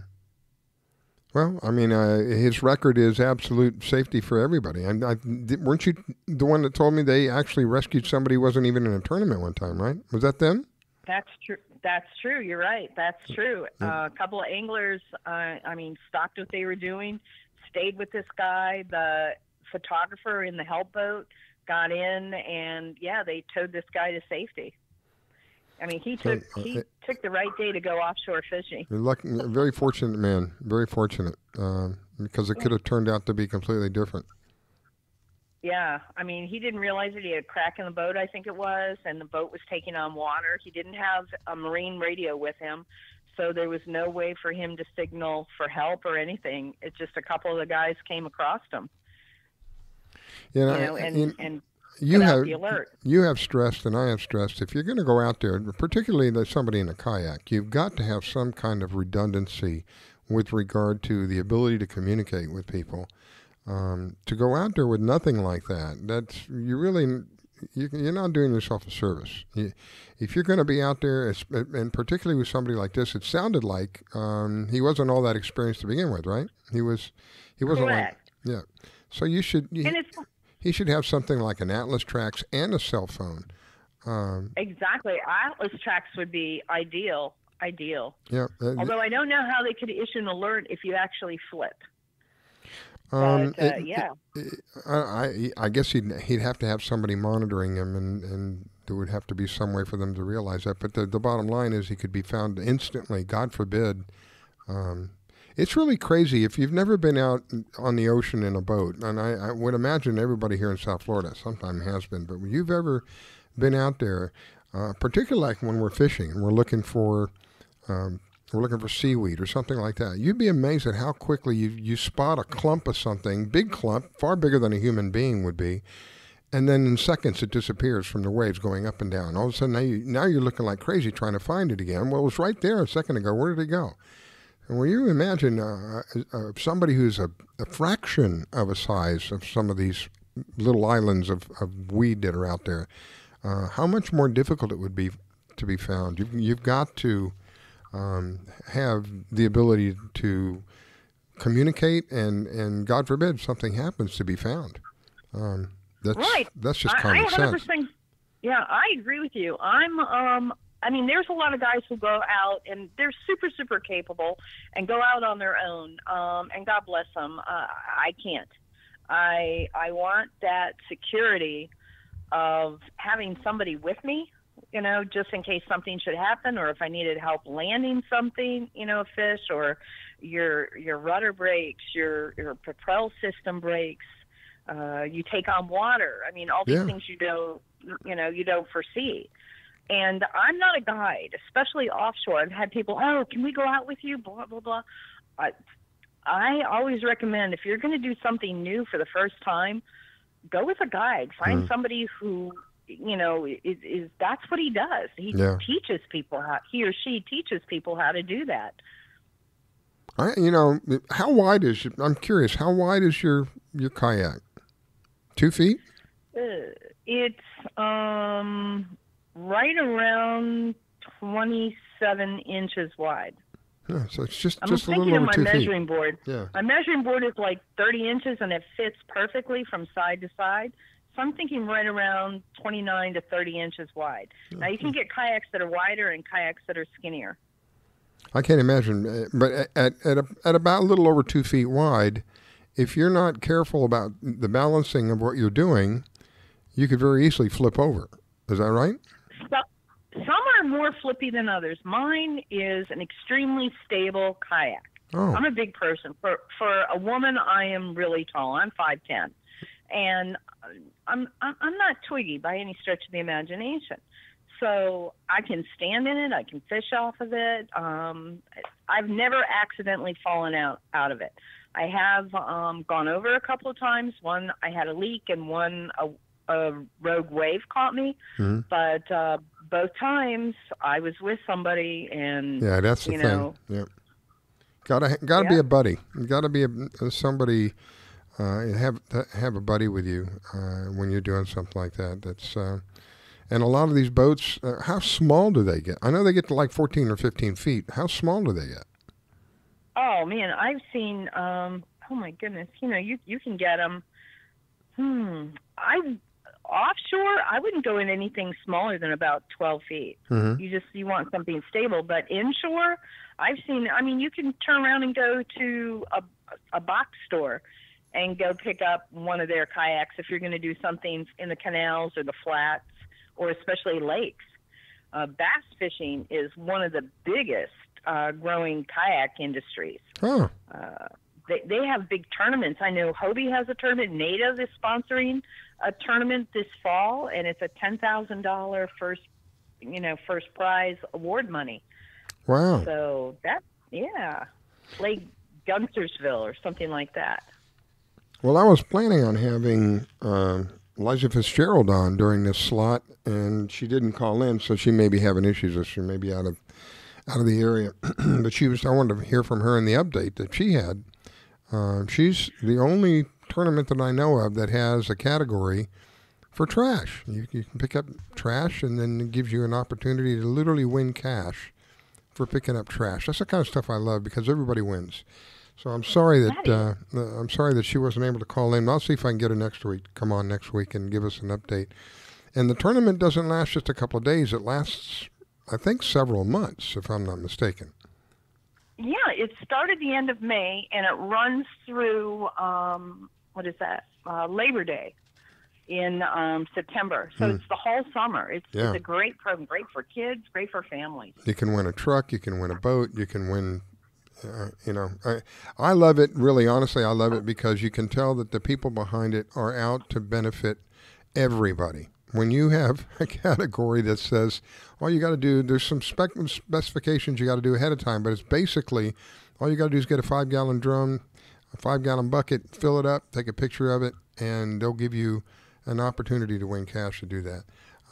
Well, I mean, uh, his record is absolute safety for everybody. And I, did- weren't you the one that told me they actually rescued somebody who wasn't even in a tournament one time, right? Was that them? That's true. That's true. You're right. That's true. Uh, a couple of anglers, uh, I mean, stopped what they were doing, stayed with this guy. The photographer in the help boat got in, and yeah, they towed this guy to safety. I mean, he So, took uh, he took the right day to go offshore fishing. You're lucky, very fortunate man, very fortunate, um, because it could have turned out to be completely different. Yeah, I mean, he didn't realize that he had a crack in the boat, I think it was, and the boat was taking on water. He didn't have a marine radio with him, so there was no way for him to signal for help or anything. It's just a couple of the guys came across him, You know, and and and you have the alert. you have stressed, and I have stressed. If you're going to go out there, particularly there's somebody in a kayak, you've got to have some kind of redundancy with regard to the ability to communicate with people. Um, to go out there with nothing like that, that's you really you, you're not doing yourself a service. You, if you're going to be out there, and particularly with somebody like this, it sounded like um, he wasn't all that experienced to begin with, right? He was, he wasn't Correct. like, yeah. So you should, you, And it's he should have something like an Atlas Trax and a cell phone. Um, exactly Atlas Trax would be ideal, ideal. yeah. uh, Although I don't know how they could issue an alert if you actually flip. um, but, uh, it- yeah. it- I, I I guess he'd he'd have to have somebody monitoring him, and, and there would have to be some way for them to realize that. But the the bottom line is he could be found instantly. God forbid. Um, it's really crazy if you've never been out on the ocean in a boat, and I, I would imagine everybody here in South Florida sometime has been. But when you've ever been out there, uh, particularly like when we're fishing and we're looking for um, we're looking for seaweed or something like that. You'd be amazed at how quickly you you spot a clump of something, big clump, far bigger than a human being would be, and then in seconds it disappears from the waves going up and down. All of a sudden now you now you're looking like crazy trying to find it again. Well, it was right there a second ago. Where did it go? And when you imagine uh, uh, somebody who's a, a, fraction of a size of some of these little islands of, of weed that are out there, uh, how much more difficult it would be to be found. You've, you've got to um, have the ability to communicate, and, and God forbid something happens to be found. Um, that's, right. That's just I, common I 100%, sense. Yeah, I agree with you. I'm um, I mean, there's a lot of guys who go out and they're super, super capable and go out on their own. Um, and God bless them. Uh, I can't. I I want that security of having somebody with me, you know, just in case something should happen, or if I needed help landing something, you know, a fish, or your your rudder breaks, your your propel system breaks. Uh, you take on water. I mean, all these Yeah. things you don't, you know, you don't foresee. And I'm not a guide, especially offshore. I've had people, oh, can we go out with you? Blah blah blah. I, I always recommend if you're going to do something new for the first time, go with a guide. Find Mm. somebody who you know is, is that's what he does. He Yeah. teaches people how he or she teaches people how to do that. I, you know, how wide is? I'm curious. How wide is your your kayak? Two feet. Uh, it's um right around 27 inches wide. Yeah, so it's just I'm just a thinking little of over my measuring feet. board. Yeah. My measuring board is like 30 inches and it fits perfectly from side to side. So I'm thinking right around 29 to 30 inches wide. Now you can get kayaks that are wider and kayaks that are skinnier. I can't imagine, uh, but at at, a, at about a little over two feet wide, if you're not careful about the balancing of what you're doing, you could very easily flip over. Is that right? Are more flippy than others. Mine is an extremely stable kayak. Oh. I'm a big person. For for a woman, I am really tall. I'm five ten, and I'm I'm I'm not twiggy by any stretch of the imagination. So I can stand in it. I can fish off of it. Um, I've never accidentally fallen out out of it. I have um, gone over a couple of times. One I had a leak, and one a, a rogue wave caught me. Mhm. But uh, both times I was with somebody, and Yeah, that's the you thing. know, Yeah. Gotta gotta be a buddy. You gotta be a, somebody. Uh, have have a buddy with you uh, when you're doing something like that. That's uh, and a lot of these boats. Uh, how small do they get? I know they get to like 14 or 15 feet. How small do they get? Oh man, I've seen. Um, oh my goodness, you know, you you can get them. Hmm, I offshore. I wouldn't go in anything smaller than about twelve feet. Mhm. You just you want something stable, but inshore, I've seen. I mean, you can turn around and go to a a box store and go pick up one of their kayaks if you're going to do something in the canals or the flats or especially lakes. Uh, bass fishing is one of the biggest uh, growing kayak industries. Oh, Uh, they, they have big tournaments. I know Hobie has a tournament. Native is sponsoring a tournament this fall, and it's a ten thousand dollar first, you know, first prize award money. wow. So that, yeah, Lake Guntersville or something like that. Well, I was planning on having um Elijah Fitzgerald on during this slot, and she didn't call in, so she may be having issues, or she may be out of out of the area. but she was. I wanted to hear from her in the update that she had. Uh, she's the only tournament that I know of that has a category for trash. You, you can pick up trash, and then it gives you an opportunity to literally win cash for picking up trash. That's the kind of stuff I love because everybody wins. So I'm sorry that uh, uh, I'm sorry that she wasn't able to call in. I'll see if I can get her next week. Come on next week and give us an update. And the tournament doesn't last just a couple of days. It lasts, I think, several months, if I'm not mistaken. Yeah, it started the end of May and it runs through um, what is that? Uh, Labor Day in um, September. So Hmm. it's the whole summer. It's, Yeah. it's a great program, great for kids, great for families. You can win a truck. You can win a boat. You can win. Uh, you know, I I love it. Really, honestly, I love it because you can tell that the people behind it are out to benefit everybody. when you have a category that says all you got to do, there's some spec- specifications you got to do ahead of time, but it's basically all you got to do is get a five gallon drum, a five gallon bucket, fill it up, take a picture of it, and they'll give you an opportunity to win cash to do that.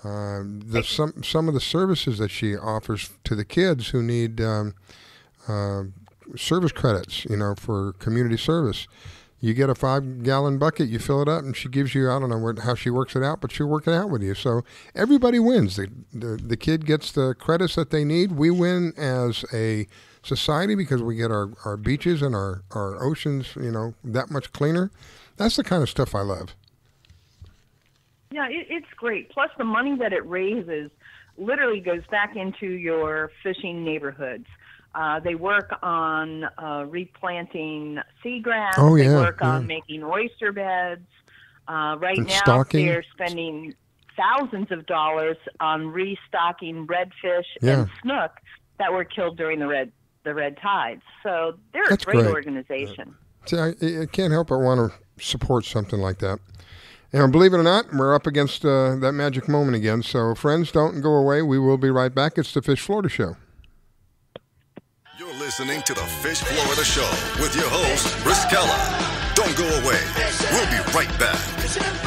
Um, the, some some of the services that she offers to the kids who need um, uh, service credits, you know, for community service. You get a five gallon bucket, you fill it up, and she gives you, I don't know where, how she works it out, but she'll work it out with you. So everybody wins. The, the, the kid gets the credits that they need. We win as a society because we get our, our beaches and our, our oceans, you know, that much cleaner. That's the kind of stuff I love. Yeah, it, it's great. Plus, the money that it raises literally goes back into your fishing neighborhoods. Uh, they work on uh, replanting seagrass. Oh, yeah, They yeah, work on making oyster beds. Uh, right And now, stocking. they're spending thousands of dollars on restocking redfish Yeah. and snook that were killed during the red the red tides. So they're That's a great great. organization. See, I, I can't help but want to support something like that. And believe it or not, we're up against uh, that magic moment again. So, friends, don't go away. We will be right back. It's the Fish Florida Show. You're listening to the Fish Florida Show with your host, Riscala. Don't go away. We'll be right back.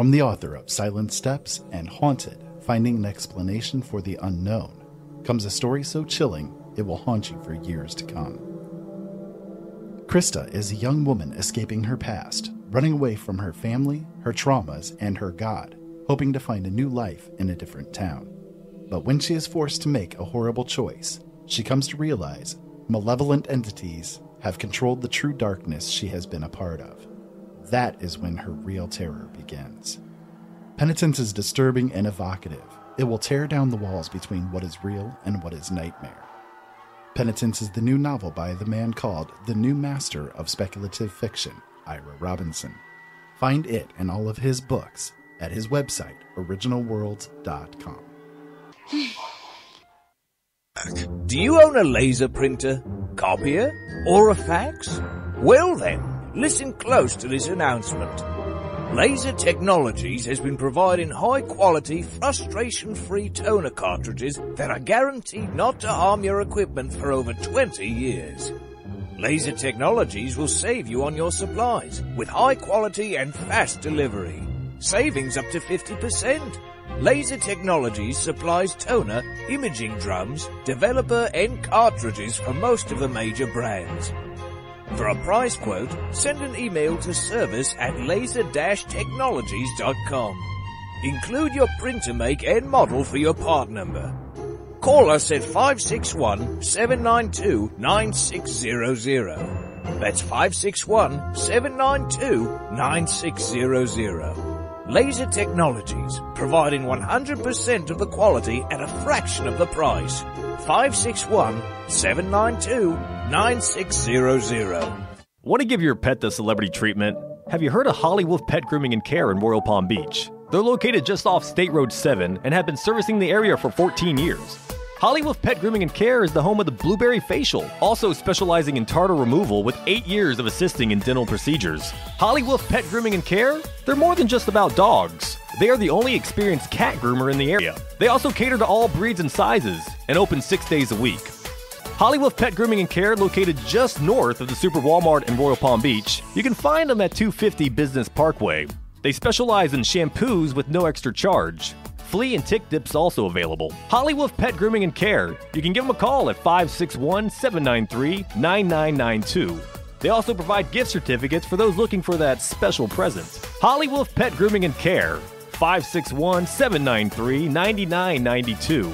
From the author of Silent Steps and Haunted Finding an Explanation for the Unknown comes a story so chilling it will haunt you for years to come. Krista is a young woman escaping her past, running away from her family, her traumas, and her God, hoping to find a new life in a different town. But when she is forced to make a horrible choice, she comes to realize malevolent entities have controlled the true darkness she has been a part of. That is when her real terror begins. Penitence is disturbing and evocative. It will tear down the walls between what is real and what is nightmare. Penitence is the new novel by the man called the new master of speculative fiction, Ira Robinson. Find it and all of his books at his website, originalworlds.com. Do you own a laser printer, copier, or a fax? Well then, listen close to this announcement. Laser Technologies has been providing high quality, frustration free toner cartridges that are guaranteed not to harm your equipment for over 20 years. Laser Technologies will save you on your supplies with high quality and fast delivery. Savings up to 50%. Laser Technologies supplies toner, imaging drums, developer and cartridges for most of the major brands. For a price quote, send an email to service at laser-technologies.com. Include your printer make and model for your part number. Call us at 561-792-9600. That's 561-792-9600. Laser Technologies, providing 100% of the quality at a fraction of the price. 561-792-9600. Want to give your pet the celebrity treatment? Have you heard of Holly Wolf Pet Grooming and Care in Royal Palm Beach? They're located just off State Road 7 and have been servicing the area for 14 years. Holly Wolf Pet Grooming and Care is the home of the Blueberry Facial, also specializing in tartar removal with 8 years of assisting in dental procedures. Holly Wolf Pet Grooming and Care? They're more than just about dogs. They are the only experienced cat groomer in the area. They also cater to all breeds and sizes and open 6 days a week. Hollywood Pet Grooming and Care, located just north of the Super Walmart in Royal Palm Beach. You can find them at 250 Business Parkway. They specialize in shampoos with no extra charge. Flea and tick dips also available. Hollywood Pet Grooming and Care. You can give them a call at 561 793 9992. They also provide gift certificates for those looking for that special present. Hollywood Pet Grooming and Care. 561 793 9992.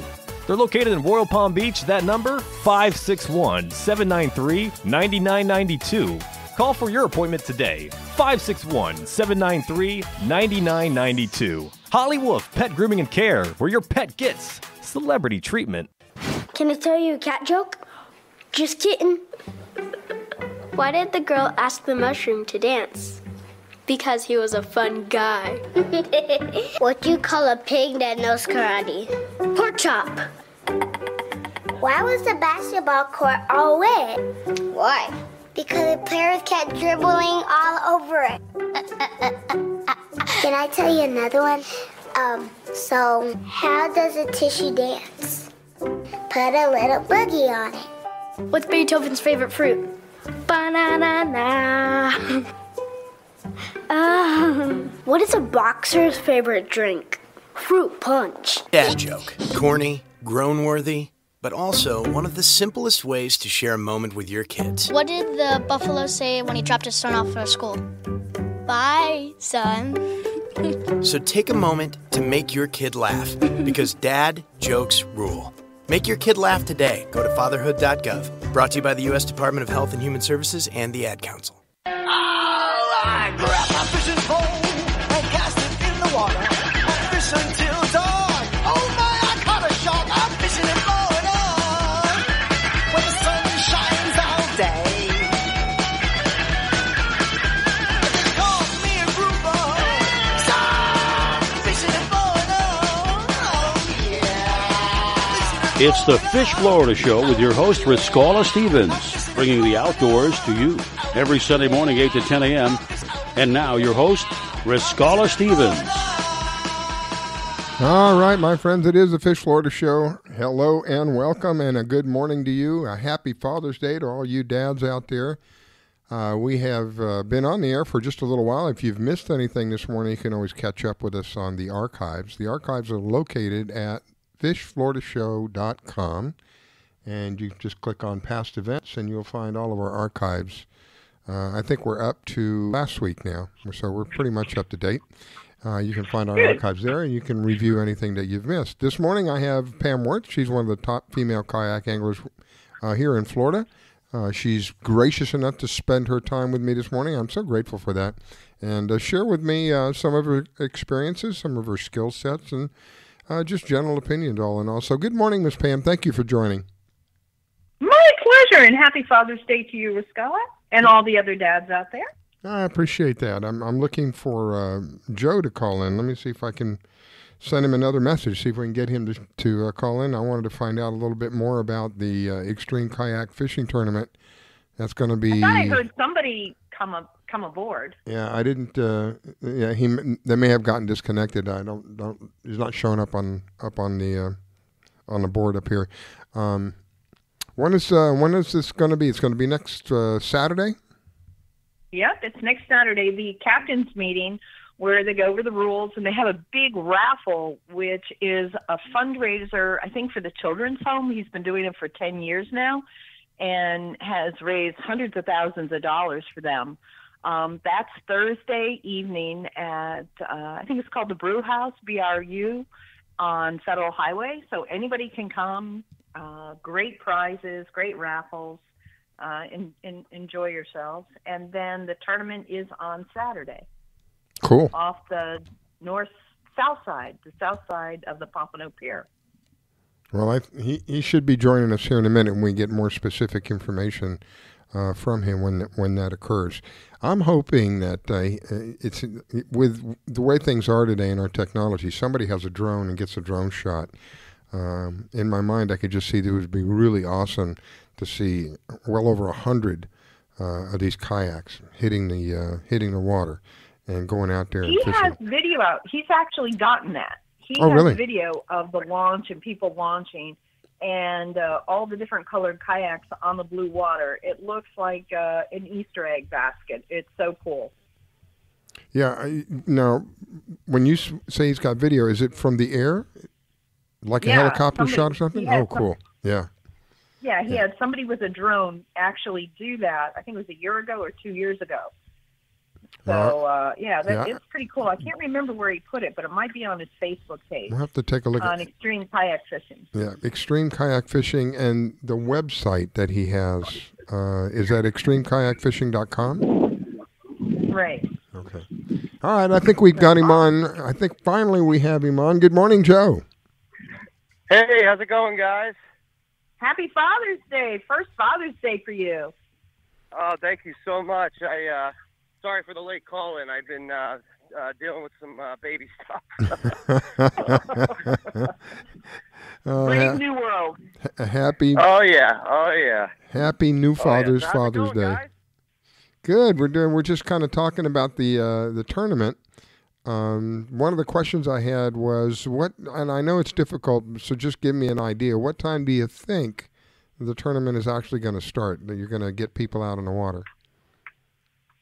They're located in Royal Palm Beach. That number, 561 793 9992. Call for your appointment today, 561 793 9992. Holly Wolf Pet Grooming and Care, where your pet gets celebrity treatment. Can I tell you a cat joke? Just kidding. Why did the girl ask the mushroom to dance? Because he was a fun guy. what do you call a pig that knows karate? Pork chop. Why was the basketball court all wet? Why? Because the players kept dribbling all over it. Can I tell you another one? Um, so how does a tissue dance? Put a little boogie on it. What's Beethoven's favorite fruit? Banana. uh, what is a boxer's favorite drink? Fruit punch. Dad joke. Corny, groan worthy, but also one of the simplest ways to share a moment with your kids. What did the buffalo say when he dropped his son off at school? Bye, son. So take a moment to make your kid laugh because dad jokes rule. Make your kid laugh today. Go to fatherhood.gov. Brought to you by the U.S. Department of Health and Human Services and the Ad Council. And cast it in the water. Fish until dawn. Oh my, I caught a shark. I'm fishing. When the sun shines all day. Oh. It's the Fish Florida Show with your host, Riscala Stevens, bringing the outdoors to you every Sunday morning, 8 to 10 a.m. And now, your host, Riscala Stevens. All right, my friends, it is the Fish Florida Show. Hello and welcome, and a good morning to you. A happy Father's Day to all you dads out there. Uh, we have uh, been on the air for just a little while. If you've missed anything this morning, you can always catch up with us on the archives. The archives are located at fishfloridashow.com, and you just click on past events, and you'll find all of our archives. Uh, I think we're up to last week now, so we're pretty much up to date. Uh, you can find our archives there, and you can review anything that you've missed. This morning, I have Pam Wirtz. She's one of the top female kayak anglers uh, here in Florida. Uh, she's gracious enough to spend her time with me this morning. I'm so grateful for that, and uh, share with me uh, some of her experiences, some of her skill sets, and uh, just general opinions, all in all. So, good morning, Miss Pam. Thank you for joining. My pleasure, and happy Father's Day to you, Riscala, and all the other dads out there. I appreciate that. I'm I'm looking for uh, Joe to call in. Let me see if I can send him another message. See if we can get him to to uh, call in. I wanted to find out a little bit more about the uh, Extreme Kayak Fishing Tournament. That's going to be. I I heard somebody come up, come aboard. Yeah, I didn't. Uh, yeah, he they may have gotten disconnected. I don't don't. He's not showing up on up on the uh, on the board up here. Um, when is uh, when is this going to be? It's going to be next uh, Saturday. Yep, it's next Saturday, the captain's meeting, where they go over the rules and they have a big raffle, which is a fundraiser, I think, for the children's home. He's been doing it for 10 years now and has raised hundreds of thousands of dollars for them. Um, that's Thursday evening at, uh, I think it's called the Brew House, B R U, on Federal Highway. So anybody can come. Uh, great prizes, great raffles uh, in, in, enjoy yourselves. And then the tournament is on Saturday. Cool. Off the north south side, the south side of the Pompano Pier. Well, I, he he should be joining us here in a minute when we get more specific information uh, from him when when that occurs. I'm hoping that uh, it's with the way things are today in our technology. Somebody has a drone and gets a drone shot. Um, in my mind, I could just see that it would be really awesome to see well over a hundred uh, of these kayaks hitting the uh, hitting the water and going out there. He has video out. He's actually gotten that. He Oh, has really? video of the launch and people launching and uh, all the different colored kayaks on the blue water. It looks like uh, an Easter egg basket. It's so cool. Yeah. I, now, when you say he's got video, is it from the air, like a Yeah, helicopter somebody- shot or something? Oh, some- cool. Yeah. Yeah, he had somebody with a drone actually do that. I think it was a year ago or two years ago. So uh, yeah, that, Yeah. it's pretty cool. I can't remember where he put it, but it might be on his Facebook page We'll have to take a look on at Extreme Kayak Fishing. yeah extreme kayak fishing and the website that he has uh, is at extremekayakfishing.com. Right. Okay. All right. I think we've got him on. I think finally we have him on. Good morning, Joe. Hey, how's it going, guys? Happy Father's Day! First Father's Day for you. Oh, thank you so much. I uh sorry for the late call in. I've been uh, uh dealing with some uh, baby stuff. Uh, Brave ha- new world. a happy, Oh yeah, oh yeah. happy new Father's How's it Father's going, Day. guys? Good. We're doing. We're just kind of talking about the uh, the tournament. Um, one of the questions I had was what, and I know it's difficult, so just give me an idea. What time do you think the tournament is actually going to start? That you're going to get people out on the water?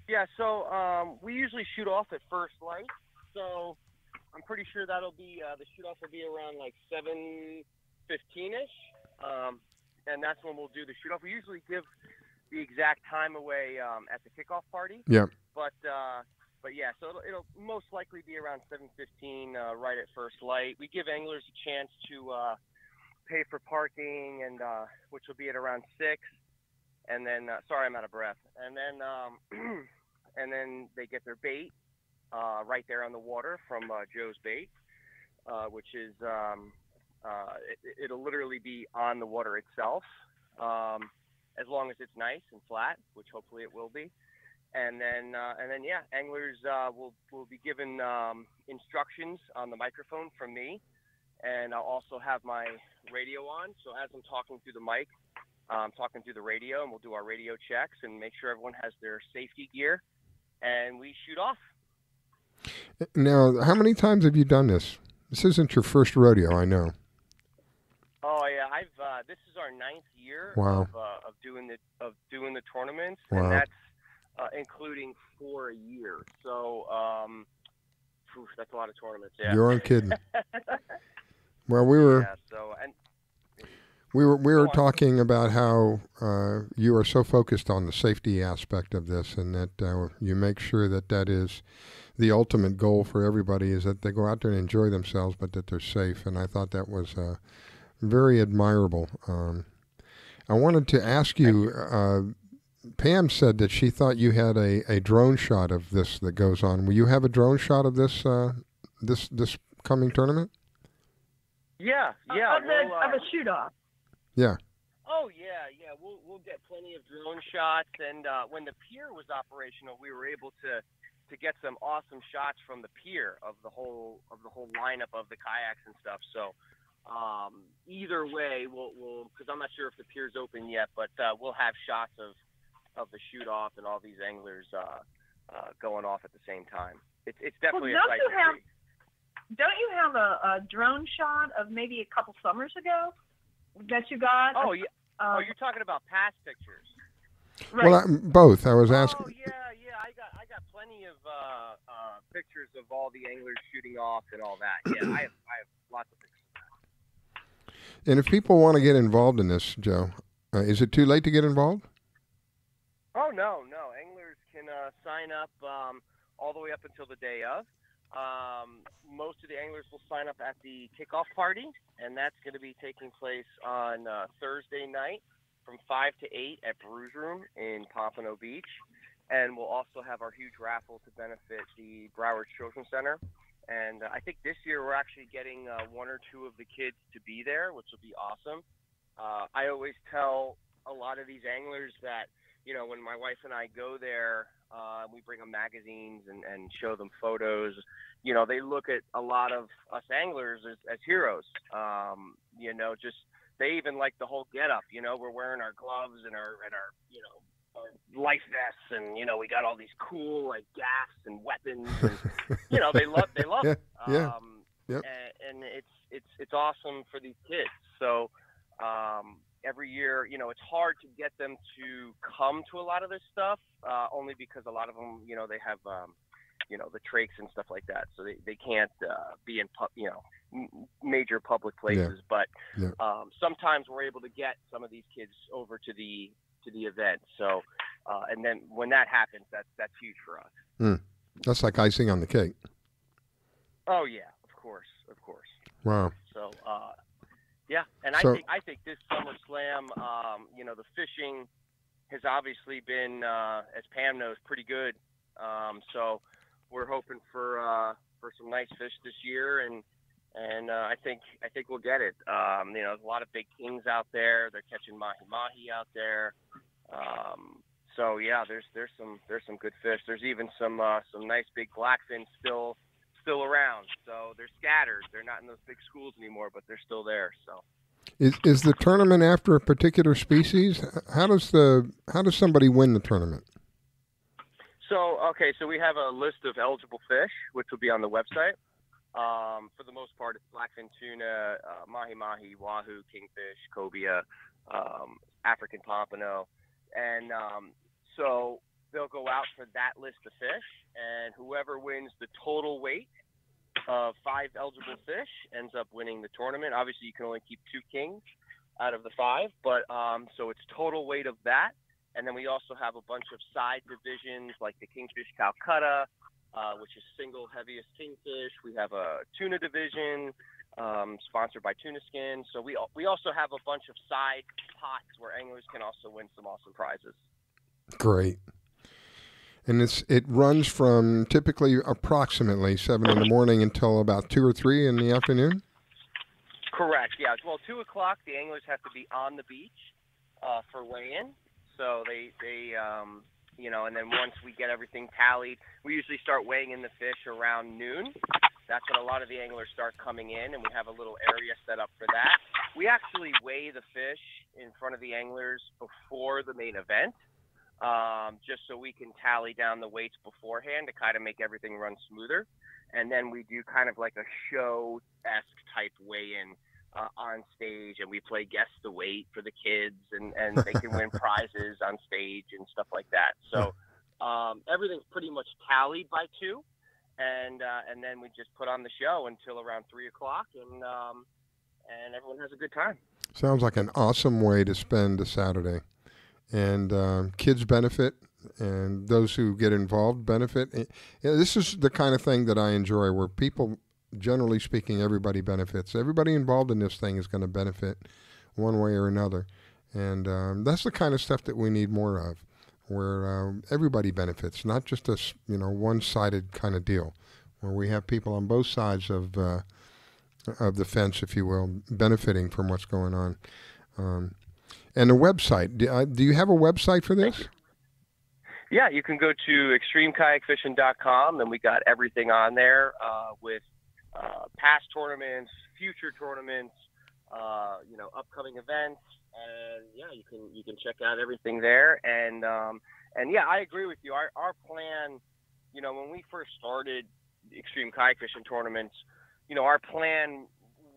Yeah, so um, we usually shoot off at first light. So I'm pretty sure that'll be uh, the shoot off will be around like seven fifteen ish, um, and that's when we'll do the shoot off. We usually give the exact time away um, at the kickoff party. Yep. But uh, but yeah, so it'll, it'll most likely be around seven fifteen, uh, right at first light. We give anglers a chance to uh, pay for parking, and uh, which will be at around six. And then uh, sorry I'm out of breath. And then um, and then they get their bait uh, right there on the water from uh, Joe's bait which is um, it, it'll literally be on the water itself um, as long as it's nice and flat which hopefully it will be and then uh, and then yeah anglers uh, will will be given um, instructions on the microphone from me and I'll also have my radio on so as I'm talking through the mic I'm talking through the radio, and we'll do our radio checks and make sure everyone has their safety gear, and we shoot off. Now, how many times have you done this? This isn't your first rodeo, I know. Oh yeah, I've uh, this is our ninth year Wow. of, uh, of doing the of doing the tournaments, Wow. and that's uh, including four a year. So um, phew, that's a lot of tournaments. Yeah, You aren't kidding. Well, we were yeah. So and we were we were talking about how uh, you are so focused on the safety aspect of this, and that uh, you make sure that that is the ultimate goal for everybody is that they go out there and enjoy themselves, but that they're safe. And I thought that was uh, very admirable. Um, I wanted to ask you. Uh, Pam said that she thought you had a, a drone shot of this that goes on. Will you have a drone shot of this uh, this this coming tournament? yeah, yeah. of, the, we'll, uh, of a shoot off. Yeah. Oh yeah, yeah. We'll we'll get plenty of drone shots, and uh, when the pier was operational, we were able to to get some awesome shots from the pier of the whole of the whole lineup of the kayaks and stuff. So um, either way, we'll we'll because I'm not sure if the pier's open yet, but uh, we'll have shots of of the shoot off and all these anglers uh, uh, going off at the same time. It's it's definitely well, don't sight you to have see. don't you have a, a drone shot of maybe a couple summers ago that you got? Oh yeah. oh, Um, you're talking about past pictures. Right. Well, I, both. I was asking. Oh yeah, yeah. I got I got plenty of uh, uh, pictures of all the anglers shooting off and all that. Yeah, I have I have lots of pictures. And if people want to get involved in this, Joe, uh, is it too late to get involved? No, no. Anglers can uh, sign up um, all the way up until the day of. Um, most of the anglers will sign up at the kickoff party, and that's going to be taking place on uh, Thursday night from five to eight at Bru's Room in Pompano Beach. And we'll also have our huge raffle to benefit the Broward Children's Center. And uh, I think this year we're actually getting uh, one or two of the kids to be there, which will be awesome. Uh, I always tell a lot of these anglers that you know, when my wife and I go there, uh, we bring them magazines and, and show them photos. You know, they look at a lot of us anglers as, as heroes. Um, you know, just they even like the whole get up. You know, we're wearing our gloves and our and our you know our life vests, and you know we got all these cool like gaffs and weapons. And, you know, they love they love Yeah, it. yeah. Um, Yep. and, and it's it's it's awesome for these kids. So um, every year, you know, it's hard to get them to come to a lot of this stuff, uh, only because a lot of them, you know, they have, um, you know, the trachs and stuff like that, so they, they can't uh, be in, pub, you know, m- major public places. But Yeah. um, sometimes we're able to get some of these kids over to the to the event. So, uh, and then when that happens, that's that's huge for us. Hmm. That's like icing on the cake. Oh yeah, of course, of course. Wow. So, uh, yeah, and So- I think I think this Summer Slam, um, you know, the fishing has obviously been, uh, as Pam knows, pretty good. Um, so we're hoping for uh, for some nice fish this year, and and uh, I think I think we'll get it. Um, you know, there's a lot of big kings out there. They're catching mahi mahi out there. Um, so yeah, there's there's some there's some good fish. There's even some uh, some nice big blackfin still still around. So they're scattered. They're not in those big schools anymore, but they're still there. So. Is is the tournament after a particular species? How does the how does somebody win the tournament? So okay, so we have a list of eligible fish, which will be on the website. Um, for the most part, it's blackfin tuna, uh, mahi mahi, wahoo, kingfish, cobia, um, African pompano, and um, so they'll go out for that list of fish, and whoever wins the total weight of five eligible fish ends up winning the tournament. Obviously, you can only keep two kings out of the five, but um, so it's total weight of that. And then we also have a bunch of side divisions like the Kingfish Calcutta, uh, which is single heaviest kingfish. We have a tuna division um, sponsored by Tuna Skin. So we we also have a bunch of side pots where anglers can also win some awesome prizes. Great. And it's it runs from typically approximately seven in the morning until about two or three in the afternoon. Correct. Yeah. Well, two o'clock, the anglers have to be on the beach uh, for weigh-in. So they they um, you know, and then once we get everything tallied, we usually start weighing in the fish around noon. That's when a lot of the anglers start coming in, and we have a little area set up for that. We actually weigh the fish in front of the anglers before the main event, um, just so we can tally down the weights beforehand to kind of make everything run smoother. And then we do kind of like a show esque type weigh in uh, on stage, and we play guess the weight for the kids, and and they can win prizes on stage and stuff like that. So um, everything's pretty much tallied by two, and uh, and then we just put on the show until around three o'clock, and um, and everyone has a good time. Sounds like an awesome way to spend a Saturday, and um, kids benefit. And those who get involved benefit. Know, this is the kind of thing that I enjoy, where people generally speaking, everybody benefits. Everybody involved in this thing is going to benefit one way or another. And um, that's the kind of stuff that we need more of, where um, everybody benefits, not just a you know one-sided kind of deal, where we have people on both sides of uh, of the fence, if you will, benefiting from what's going on. Um, and the website. Do, uh, do you have a website for this? Yeah, you can go to extremekayakfishing.com, and we got everything on there uh, with uh, past tournaments, future tournaments, uh, you know, upcoming events, and yeah, you can you can check out everything there. And um, and yeah, I agree with you. Our our plan, you know, when we first started extreme kayak fishing tournaments, you know, our plan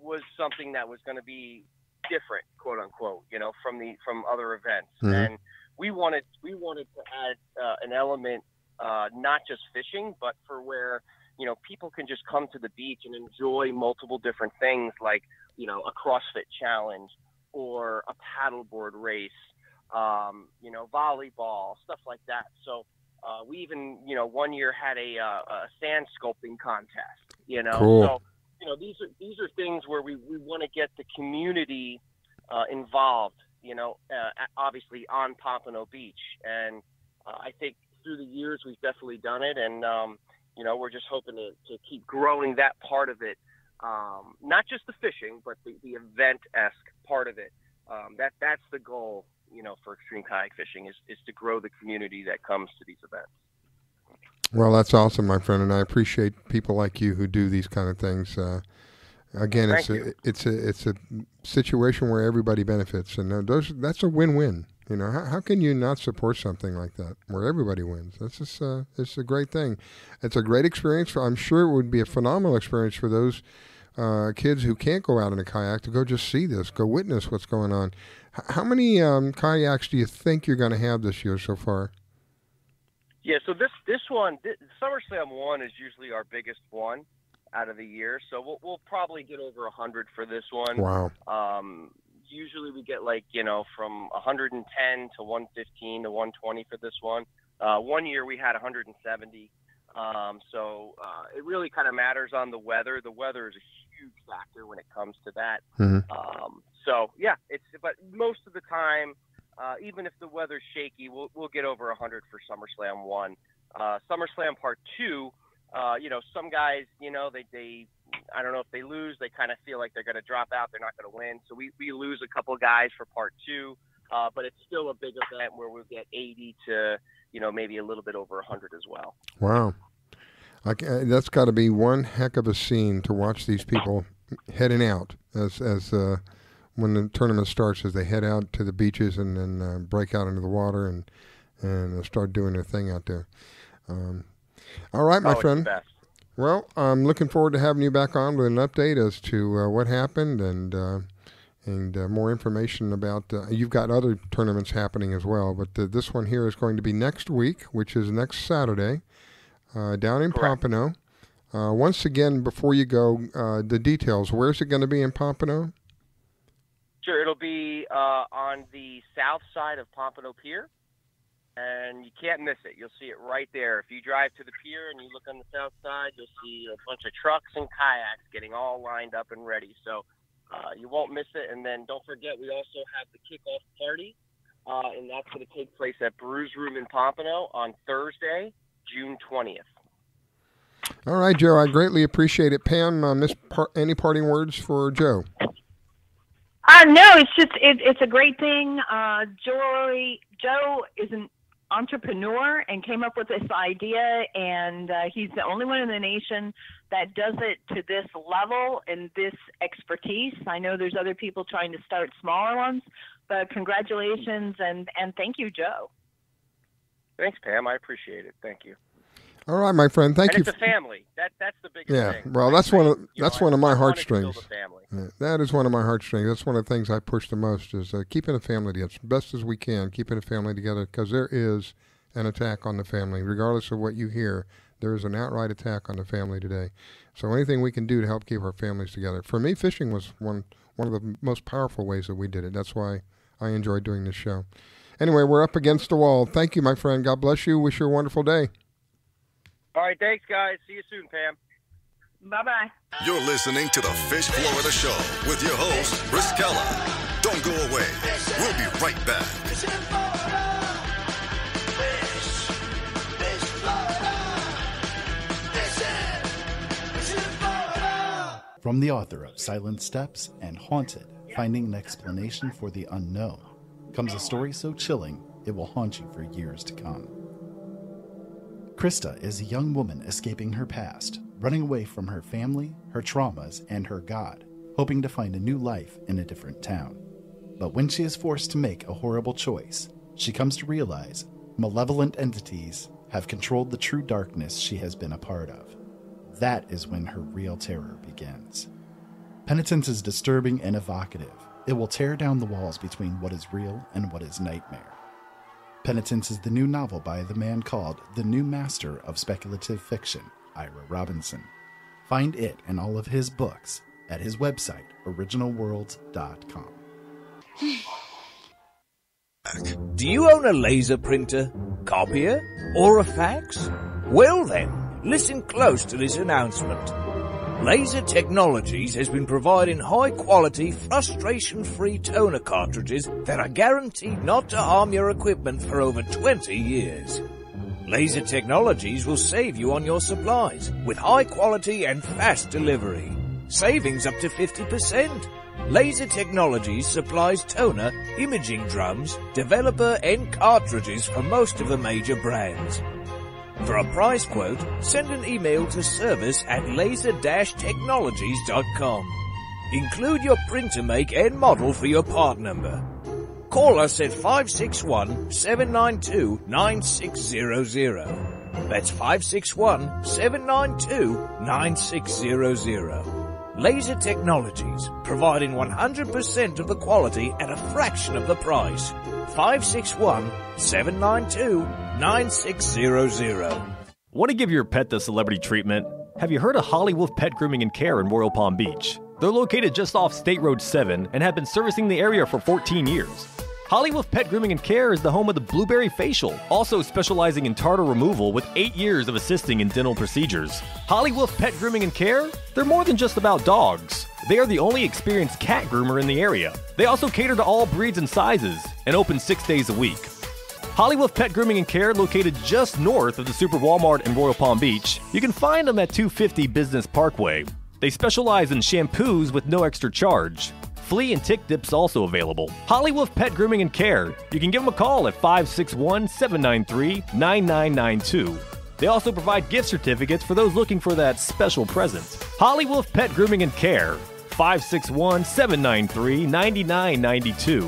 was something that was going to be different, quote unquote, you know, from the from other events, Mhm. and we wanted we wanted to add uh, an element, uh, not just fishing, but for where you know people can just come to the beach and enjoy multiple different things, like you know a CrossFit challenge or a paddleboard race, um, you know volleyball, stuff like that. So. Uh, we even, you know, one year had a, uh, a sand sculpting contest. You know, Cool. so you know these are these are things where we, we want to get the community uh, involved. You know, uh, obviously on Pompano Beach, and uh, I think through the years we've definitely done it, and um, you know we're just hoping to, to keep growing that part of it. Um, not just the fishing, but the, the event esque part of it. Um, that that's the goal. You know, for extreme kayak fishing is, is to grow the community that comes to these events. Well, that's awesome, my friend, and I appreciate people like you who do these kind of things. Uh, again, it's Thank a it's a it's a situation where everybody benefits, and those that's a win-win. You know, how, how can you not support something like that where everybody wins? That's just uh, it's a great thing. It's a great experience. For, I'm sure it would be a phenomenal experience for those uh, kids who can't go out in a kayak to go just see this, go witness what's going on. H- how many um, kayaks do you think you're going to have this year so far? Yeah, so this this one, this, SummerSlam one is usually our biggest one out of the year. So we'll we'll probably get over a hundred for this one. Wow. Um, usually we get like you know from 110 to 115 to 120 for this one. Uh, one year we had 170. Um, so uh, it really kind of matters on the weather. The weather is a huge factor when it comes to that. Mhm. Um, so yeah, it's but most of the time, uh, even if the weather's shaky, we'll we'll get over 100 for SummerSlam one. Uh, SummerSlam Part Two, uh, you know, some guys, you know, they they I don't know if they lose, they kind of feel like they're going to drop out, they're not going to win. So we we lose a couple guys for Part Two, uh, but it's still a big event where we'll get 80 to you know maybe a little bit over 100 as well. Wow. I, ca- that's got to be one heck of a scene to watch these people heading out as as uh, when the tournament starts, as they head out to the beaches and then uh, break out into the water and and uh, start doing their thing out there. Um, all right, my friend. Well, I'm looking forward to having you back on with an update as to uh, what happened and uh, and uh, more information about. Uh, you've got other tournaments happening as well, but this one here is going to be next week, which is next Saturday, uh, down in Pompano. Uh, once again, before you go, uh, the details. Where's it going to be in Pompano? Sure, it'll be uh, on the south side of Pompano Pier, and you can't miss it. You'll see it right there. If you drive to the pier and you look on the south side, you'll see a bunch of trucks and kayaks getting all lined up and ready. So uh, you won't miss it. And then don't forget, we also have the kickoff party, uh, and that's going to take place at Bru's Room in Pompano on Thursday, June 20th. All right, Joe. I greatly appreciate it. Pam, uh, miss par- any parting words for Joe? Uh, no, it's just it, it's a great thing. Uh, Joy Joe is an entrepreneur and came up with this idea, and uh, he's the only one in the nation that does it to this level and this expertise. I know there's other people trying to start smaller ones, but congratulations and and thank you, Joe. Thanks, Pam. I appreciate it. Thank you. All right, my friend. Thank and you. it's a family. That that's the biggest Yeah, thing. well, that's one of You that's know, one of my I wanted to heartstrings. build a family. Yeah, that is one of my heartstrings. That's one of the things I push the most is uh, keeping a family together as best as we can, keeping a family together because there is an attack on the family, regardless of what you hear. There is an outright attack on the family today. So anything we can do to help keep our families together. For me, fishing was one one of the most powerful ways that we did it. That's why I enjoy doing this show. Anyway, we're up against the wall. Thank you, my friend. God bless you. Wish you a wonderful day. All right, thanks, guys. See you soon, Pam. Bye bye. You're listening to the Fish Florida Show with your host, Chris Keller. Don't go away. We'll be right back. From the author of Silent Steps and Haunted, Finding an Explanation for the Unknown, comes a story so chilling it will haunt you for years to come. Krista is a young woman escaping her past, running away from her family, her traumas, and her God, hoping to find a new life in a different town. But when she is forced to make a horrible choice, she comes to realize malevolent entities have controlled the true darkness she has been a part of. That is when her real terror begins. Penitence is disturbing and evocative. It will tear down the walls between what is real and what is nightmare. Penitence is the new novel by the man called the new master of speculative fiction, Ira Robinson. Find it and all of his books at his website, originalworlds.com. Do you own a laser printer, copier, or a fax? Well then, listen close to this announcement. Laser Technologies has been providing high quality, frustration free toner cartridges that are guaranteed not to harm your equipment for over 20 years. Laser Technologies will save you on your supplies with high quality and fast delivery. Savings up to 50%. Laser Technologies supplies toner, imaging drums, developer and cartridges for most of the major brands. For a price quote, send an email to service at laser-technologies.com. Include your printer make and model for your part number. Call us at 561-792-9600. That's 561-792-9600. Laser Technologies, providing 100% of the quality at a fraction of the price. 561-792-9600. Want to give your pet the celebrity treatment? Have you heard of Holly Wolf Pet Grooming and Care in Royal Palm Beach? They're located just off State Road 7 and have been servicing the area for 14 years. Holly Wolf Pet Grooming and Care is the home of the Blueberry Facial, also specializing in tartar removal with 8 years of assisting in dental procedures. Holly Wolf Pet Grooming and Care? They're more than just about dogs. They are the only experienced cat groomer in the area. They also cater to all breeds and sizes and open 6 days a week. Hollywood Pet Grooming and Care, located just north of the Super Walmart in Royal Palm Beach. You can find them at 250 Business Parkway. They specialize in shampoos with no extra charge. Flea and tick dips also available. Hollywood Pet Grooming and Care. You can give them a call at 561 793 9992. They also provide gift certificates for those looking for that special present. Holly Wolf Pet Grooming and Care, 561 793 9992.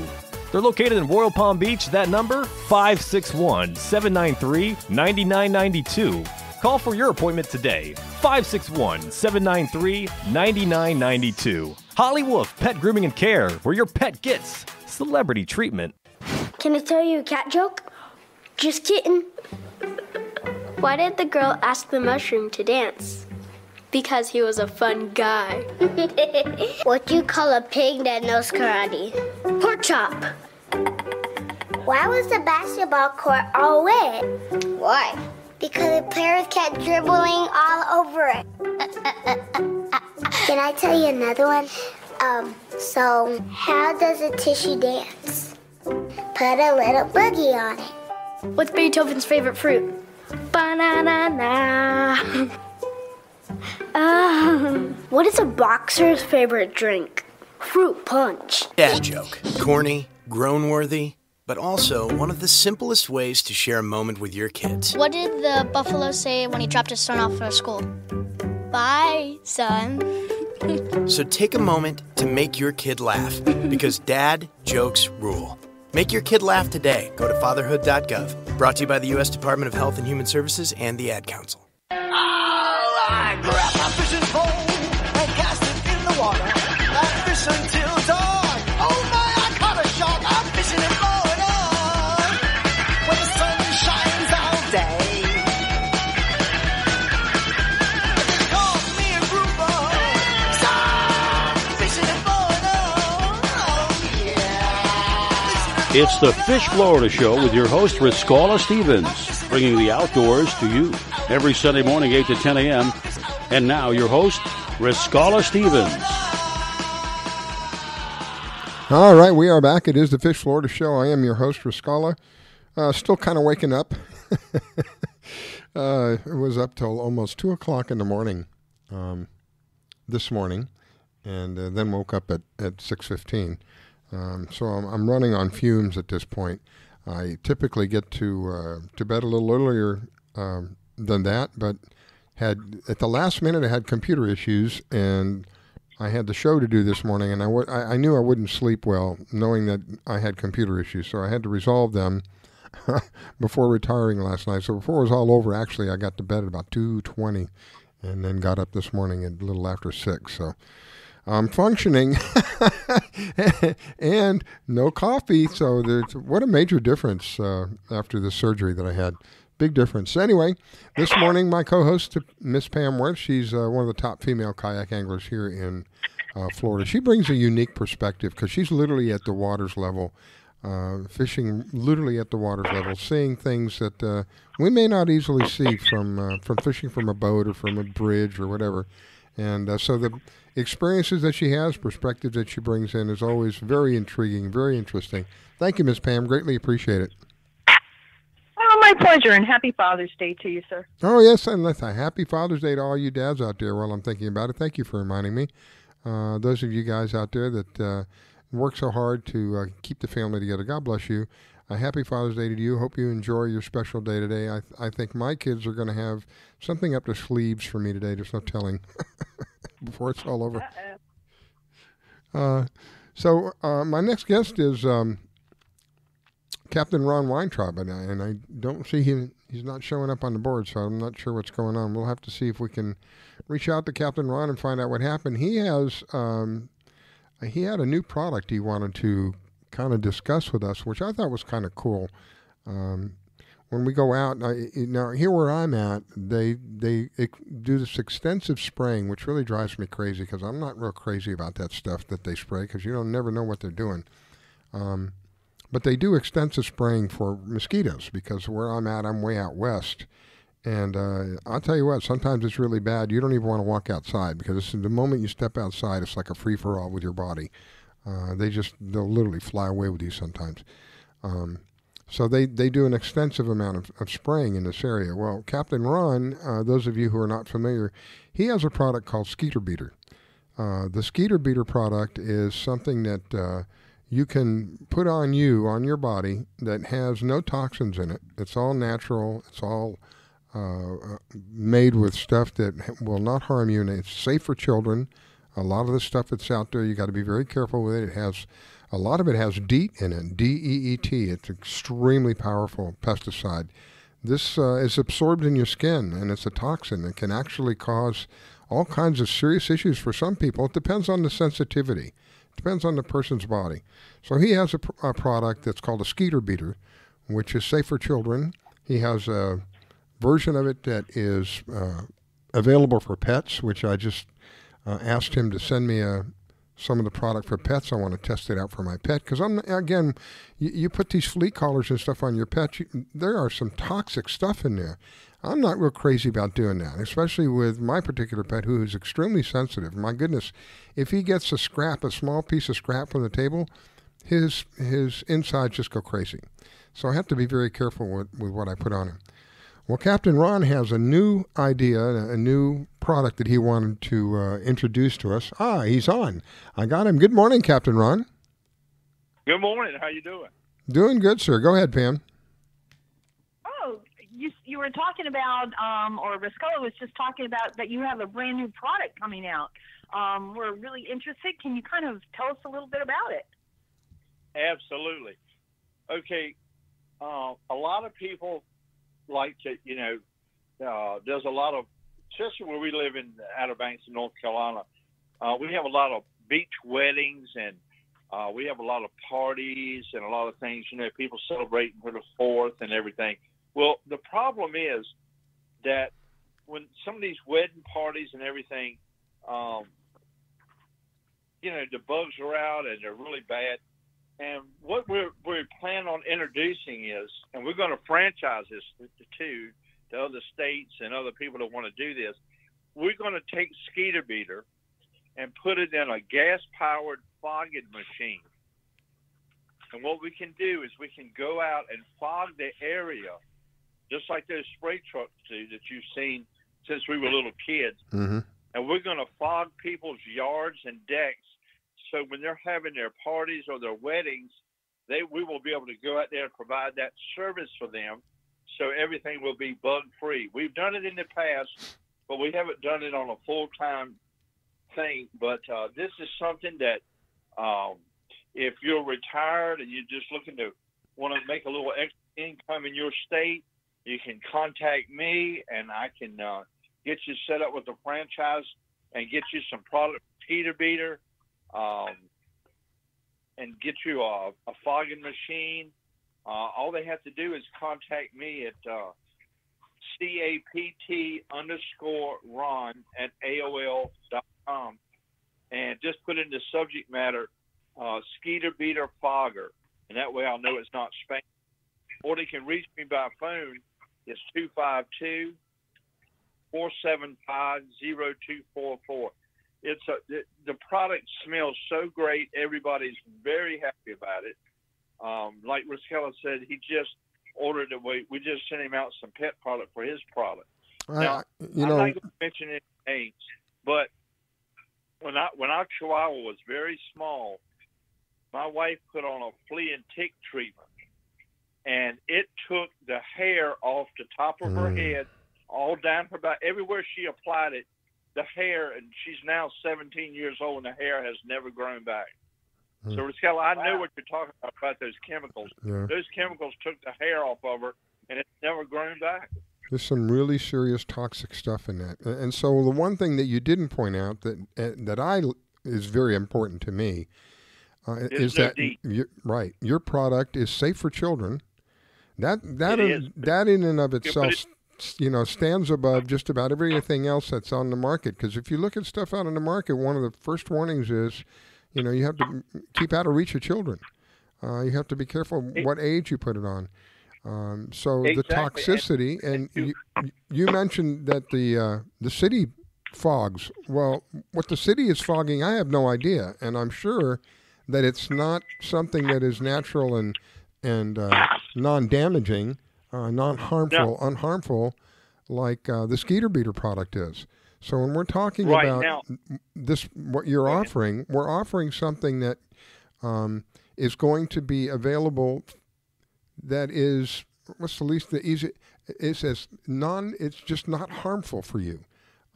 They're located in Royal Palm Beach. That number, 561 793 9992. Call for your appointment today, 561 793 9992. Holly Wolf Pet Grooming and Care, where your pet gets celebrity treatment. Can I tell you a cat joke? Just kidding. Why did the girl ask the mushroom to dance? Because he was a fun guy. What do you call a pig that knows karate? Pork chop. Why was the basketball court all wet? Why? Because the players kept dribbling all over it. Can I tell you another one? Um, so how does a tissue dance? Put a little boogie on it. What's Beethoven's favorite fruit? Banana. Um, what is a boxer's favorite drink? Fruit punch. Dad joke. Corny, groan worthy, but also one of the simplest ways to share a moment with your kids. What did the buffalo say when he dropped his son off for school? Bye, son. So take a moment to make your kid laugh because dad jokes rule. Make your kid laugh today. Go to fatherhood.gov. Brought to you by the U.S. Department of Health and Human Services and the Ad Council. I grab It's the Fish Florida Show with your host, Riscala Stevens, bringing the outdoors to you every Sunday morning, 8 to 10 a.m. And now, your host, Riscala Stevens. All right, we are back. It is the Fish Florida Show. I am your host, Riscala. Uh, still kind of waking up. uh, it was up till almost 2 o'clock in the morning um, this morning, and uh, then woke up at, at 6.15. Um, so I'm, I'm running on fumes at this point. I typically get to uh, to bed a little earlier um, than that, but had at the last minute I had computer issues and I had the show to do this morning, and I, knew I wouldn't sleep well knowing that I had computer issues, so I had to resolve them before retiring last night. So before it was all over, actually I got to bed at about two twenty, and then got up this morning at a little after six. So. I'm functioning and no coffee. So there's what a major difference uh, after the surgery that I had. Big difference. Anyway, this morning my co-host Miss Pam Worth, she's uh, one of the top female kayak anglers here in uh, Florida. She brings a unique perspective because she's literally at the water's level, uh, fishing literally at the water's level, seeing things that uh, we may not easily see from uh, from fishing from a boat or from a bridge or whatever. And uh, so the experiences that she has, perspectives that she brings in, is always very intriguing, very interesting. Thank you, Miss Pam. Greatly appreciate it. Oh, my pleasure, and happy Father's Day to you, sir. Oh yes, and let's a happy Father's Day to all you dads out there. While I'm thinking about it, thank you for reminding me. Uh, those of you guys out there that uh, work so hard to uh, keep the family together, God bless you. A happy Father's Day to you. Hope you enjoy your special day today. I, I think my kids are going to have something up their sleeves for me today. There's no telling before it's all over. Uh, so uh, my next guest is um, Captain Ron Weintraub, and I, and I don't see him. He's not showing up on the board, so I'm not sure what's going on. We'll have to see if we can reach out to Captain Ron and find out what happened. He has um, he had a new product he wanted to kind of discuss with us, which I thought was kind of cool. Um, when we go out I, now, here where I'm at, they they do this extensive spraying, which really drives me crazy because I'm not real crazy about that stuff that they spray because you don't never know what they're doing. Um, but they do extensive spraying for mosquitoes because where I'm at, I'm way out west. And uh, I'll tell you what, sometimes it's really bad. You don't even want to walk outside because the moment you step outside, it's like a free for all with your body. Uh, they just, they'll literally fly away with you sometimes. Um, so they, they do an extensive amount of, of spraying in this area. Well, Captain Ron, uh, those of you who are not familiar, he has a product called Skeeter Beater. Uh, the Skeeter Beater product is something that uh, you can put on you, on your body, that has no toxins in it. It's all natural. It's all uh, made with stuff that will not harm you, and it's safe for children. A lot of the stuff that's out there, you got to be very careful with it. It has a lot of it has DEET in it, D E E T. It's extremely powerful pesticide. This uh, is absorbed in your skin, and it's a toxin. that can actually cause all kinds of serious issues for some people. It depends on the sensitivity. It depends on the person's body. So he has a, pr- a product that's called a Skeeter Beater, which is safe for children. He has a version of it that is uh, available for pets, which I just uh, asked him to send me a some of the product for pets. I want to test it out for my pet because I'm again, you, you, put these flea collars and stuff on your pet. You, there are some toxic stuff in there. I'm not real crazy about doing that, especially with my particular pet who is extremely sensitive. My goodness, if he gets a scrap, a small piece of scrap from the table, his his insides just go crazy. So I have to be very careful with, with what I put on him. Well, Captain Ron has a new idea, a new product that he wanted to uh, introduce to us. Ah, he's on. I got him. Good morning, Captain Ron. Good morning. How you doing? Doing good, sir. Go ahead, Pam. Oh, you you were talking about, um, or Riscala was just talking about that you have a brand new product coming out. Um, we're really interested. Can you kind of tell us a little bit about it? Absolutely. Okay. Uh, a lot of people like to, you know, uh, there's a lot of, especially where we live in Outer Banks in North Carolina, uh, we have a lot of beach weddings and uh, we have a lot of parties and a lot of things, you know, people celebrating for the fourth and everything. Well, the problem is that when some of these wedding parties and everything, um, you know, the bugs are out and they're really bad. And what we're, we plan on introducing is, and we're going to franchise this to, to other states and other people that want to do this. We're going to take Skeeter Beater and put it in a gas powered fogging machine. And what we can do is we can go out and fog the area, just like those spray trucks do that you've seen since we were little kids. Mm-hmm. And we're going to fog people's yards and decks so when they're having their parties or their weddings, they we will be able to go out there and provide that service for them, so everything will be bug free. We've done it in the past, but we haven't done it on a full time thing. But uh, this is something that um, if you're retired and you're just looking to want to make a little extra income in your state, you can contact me and I can uh, get you set up with a franchise and get you some product Skeeter Beater um, and get you a, a fogging machine. Uh, all they have to do is contact me at uh, capt underscore ron at aol dot com and just put in the subject matter uh, Skeeter Beater Fogger, and that way I'll know it's not spam. Or they can reach me by phone. It's 252 475 0244 it's a it, the product smells so great. Everybody's very happy about it. Um, like Riscala said, he just ordered it. We, we just sent him out some pet product for his product. now, you I'm know, not going to mention any names, but when I when our Chihuahua was very small, my wife put on a flea and tick treatment, and it took the hair off the top of her Mm. head, all down her back, everywhere she applied it the hair, and she's now 17 years old, and the hair has never grown back. Hmm. So, Riscala, I know what you're talking about about those chemicals. Yeah. Those chemicals took the hair off of her, and it's never grown back. There's some really serious toxic stuff in that. And so the one thing that you didn't point out that uh, that I is very important to me uh, is no that you right, your product is safe for children. That that in, is. that in and of itself, it- s- you know, stands above just about everything else that's on the market. Because if you look at stuff out on the market, one of the first warnings is, you know, you have to keep out of reach of children. Uh, you have to be careful what age you put it on. Um, so the Exactly. And- toxicity, and you, you mentioned that the uh, the city fogs. Well, what the city is fogging, I have no idea, and I'm sure that it's not something that is natural and and uh, non-damaging, uh, non-harmful, unharmful, like uh, the Skeeter Beater product is. So when we're talking Right, about now- this, what you're offering, we're offering something that um, is going to be available. That is, what's the least the easy? it says non. It's just not harmful for you.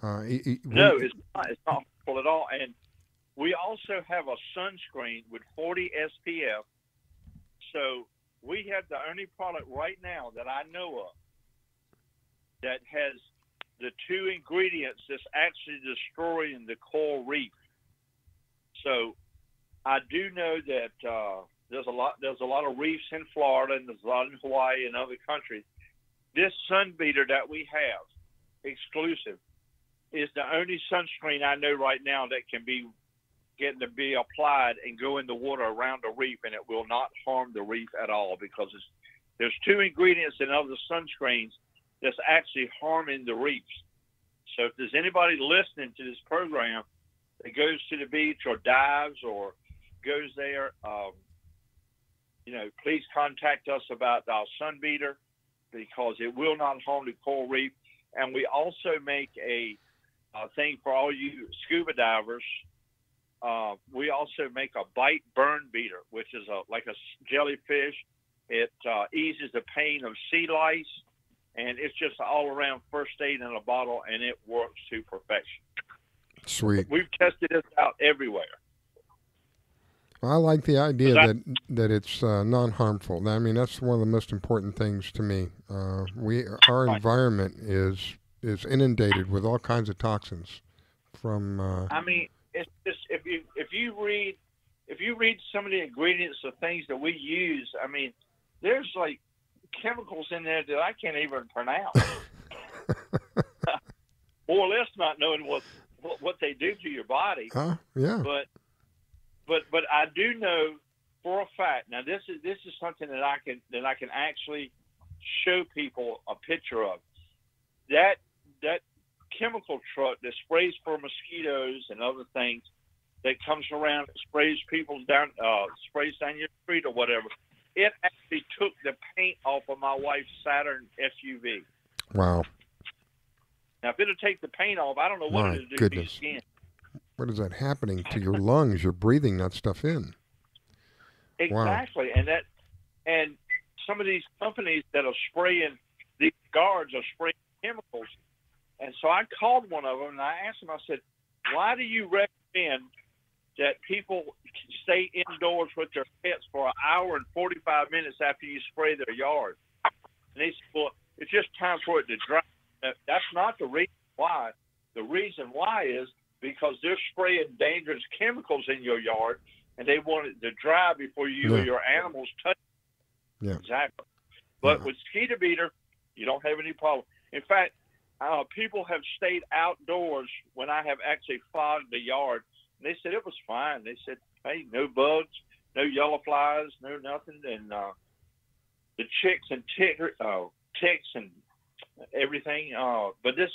Uh, it- it- No, it's not. It's not harmful at all. And we also have a sunscreen with 40 SPF. So we have the only product right now that I know of that has the two ingredients that's actually destroying the coral reef. So I do know that uh, there's a lot there's a lot of reefs in Florida and there's a lot in Hawaii and other countries. This sun beater that we have, exclusive, is the only sunscreen I know right now that can be getting to be applied and go in the water around the reef, and it will not harm the reef at all because there's two ingredients in other sunscreens that's actually harming the reefs. So if there's anybody listening to this program that goes to the beach or dives or goes there, um, you know, please contact us about our sun beater because it will not harm the coral reef. And we also make a, uh thing for all you scuba divers. Uh, we also make a bite burn beater, which is a like a jellyfish. It uh, eases the pain of sea lice, and it's just all around first aid in a bottle, and it works to perfection. Sweet. We've tested this out everywhere. I like the idea that- that that it's uh, non-harmful. I mean, that's one of the most important things to me. Uh, we our environment is is inundated with all kinds of toxins from. Uh, I mean, it's just if you if you read if you read some of the ingredients of things that we use, I mean, there's like chemicals in there that I can't even pronounce. More or less, not knowing what what, what they do to your body. Huh? Yeah. But but but I do know for a fact. Now this is this is something that I can that I can actually show people a picture of. That that chemical truck that sprays for mosquitoes and other things that comes around and sprays people down uh sprays down your street or whatever. It actually took the paint off of my wife's Saturn SUV. wow. Now if it'll take the paint off, I don't know what My it'll do to your goodness. skin. What is that happening to your lungs? You're breathing that stuff in. Wow. Exactly, and that and some of these companies that are spraying these guards are spraying chemicals, and so I called one of them and I asked them. I said, "Why do you recommend that people stay indoors with their pets for an hour and forty-five minutes after you spray their yard?" And they said, "Well, it's just time for it to dry." That's not the reason why. The reason why is because they're spraying dangerous chemicals in your yard, and they want it to dry before you or your animals touch. it. Yeah. Exactly. But with mosquito beater, you don't have any problem. In fact, uh, people have stayed outdoors when I have actually fogged the yard. And they said it was fine. They said, "Hey, no bugs, no yellow flies, no nothing." And uh, the chicks and tick, uh, ticks and everything. Uh, but this,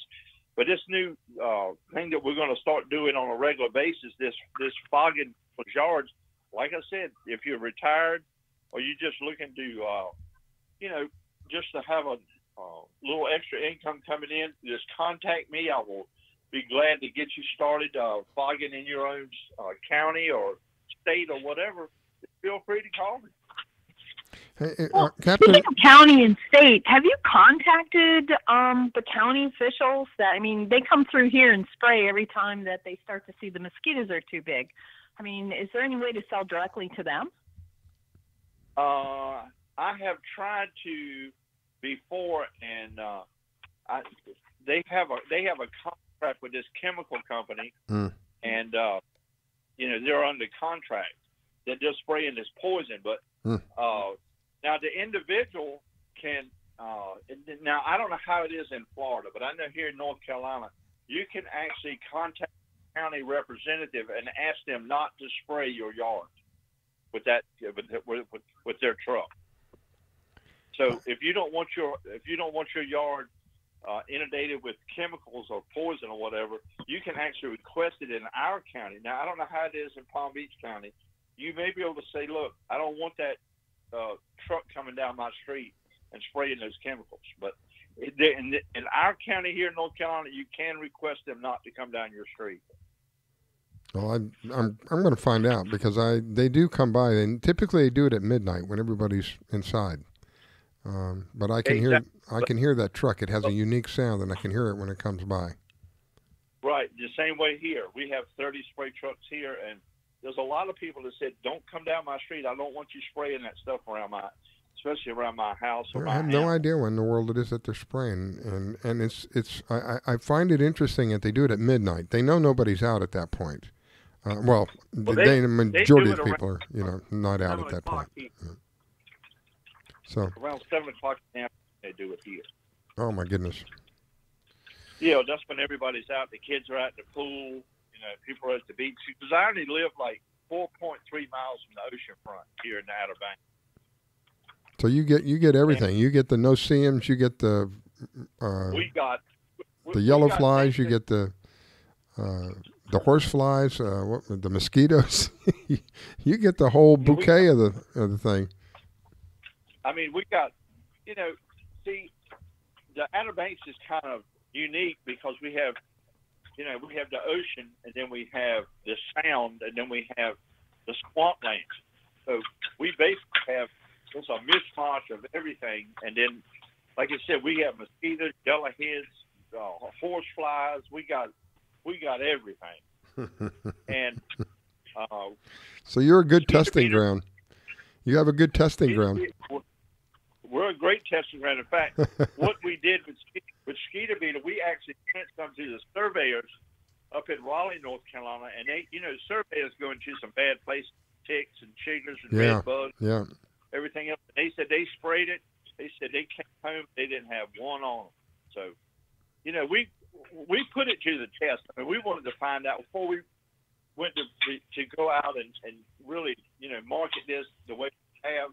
but this new uh, thing that we're going to start doing on a regular basis, this this fogging for yards. Like I said, if you're retired or you're just looking to, uh, you know, just to have a uh, little extra income coming in, just contact me. I will be glad to get you started uh, fogging in your own uh, county or state or whatever. Feel free to call me. Hey, hey, uh, Captain, Speaking of county and state, have you contacted um, the county officials? That I mean, they come through here and spray every time that they start to see the mosquitoes are too big. I mean, is there any way to sell directly to them? Uh, I have tried to before, and uh, I, they have a they have a contract with this chemical company, Mm. and uh, you know they're under contract that they're spraying this poison. But Mm. uh, now the individual can. Uh, now I don't know how it is in Florida, but I know here in North Carolina, you can actually contact the county representative and ask them not to spray your yard with that with with, with, with their truck. So if you don't want your if you don't want your yard uh, inundated with chemicals or poison or whatever, you can actually request it in our county. Now I don't know how it is in Palm Beach County. You may be able to say, look, I don't want that uh, truck coming down my street and spraying those chemicals. But in, in our county here in North Carolina, you can request them not to come down your street. well, I, I'm I'm going to find out because I they do come by and typically they do it at midnight when everybody's inside. Um, but I can hear that- I can hear that truck. It has a unique sound, and I can hear it when it comes by. Right, the same way here. We have 30 spray trucks here, and there's a lot of people that said, "Don't come down my street. I don't want you spraying that stuff around my, especially around my house or I my have no idea when in the world it is that they're spraying, and and it's it's I, I find it interesting that they do it at midnight. They know nobody's out at that point. Uh, well, Well, the, they- majority of people are you know not out at that point. here. So Around seven o'clock in the afternoon, they do it here. oh my goodness, Yeah, that's when everybody's out. The kids are out in the pool. You know, people are at the beach. Because I only live like 4.3 miles from the ocean front here in the Outer Banks. so you get you get everything. You get the no-see-ums. You get the uh, we got we- the yellow got flies. You get the uh, the horse flies. Uh, what, the mosquitoes. you get the whole bouquet of the of the thing. I mean, we got, you know, see, the Outer Banks is kind of unique because we have, you know, we have the ocean and then we have the sound and then we have the swamplands. So we basically have it's a mishmash of everything. And then, like I said, we have mosquitoes, yellowheads, uh, horse flies. We got, we got everything. And uh, So you're a good testing ground. You have a good testing ground. we're- we're a great testing ground. In fact, what we did with ske- with Skeeter Beater, we actually sent some to the surveyors up in Raleigh, North Carolina, and they, you know, surveyors go into some bad places, ticks and chiggers and Yeah, red bugs, yeah. everything else. They said they sprayed it. They said they came home, they didn't have one on them. So, you know, we we put it to the test. I mean, we wanted to find out before we went to to go out and, and really, you know, market this the way we have.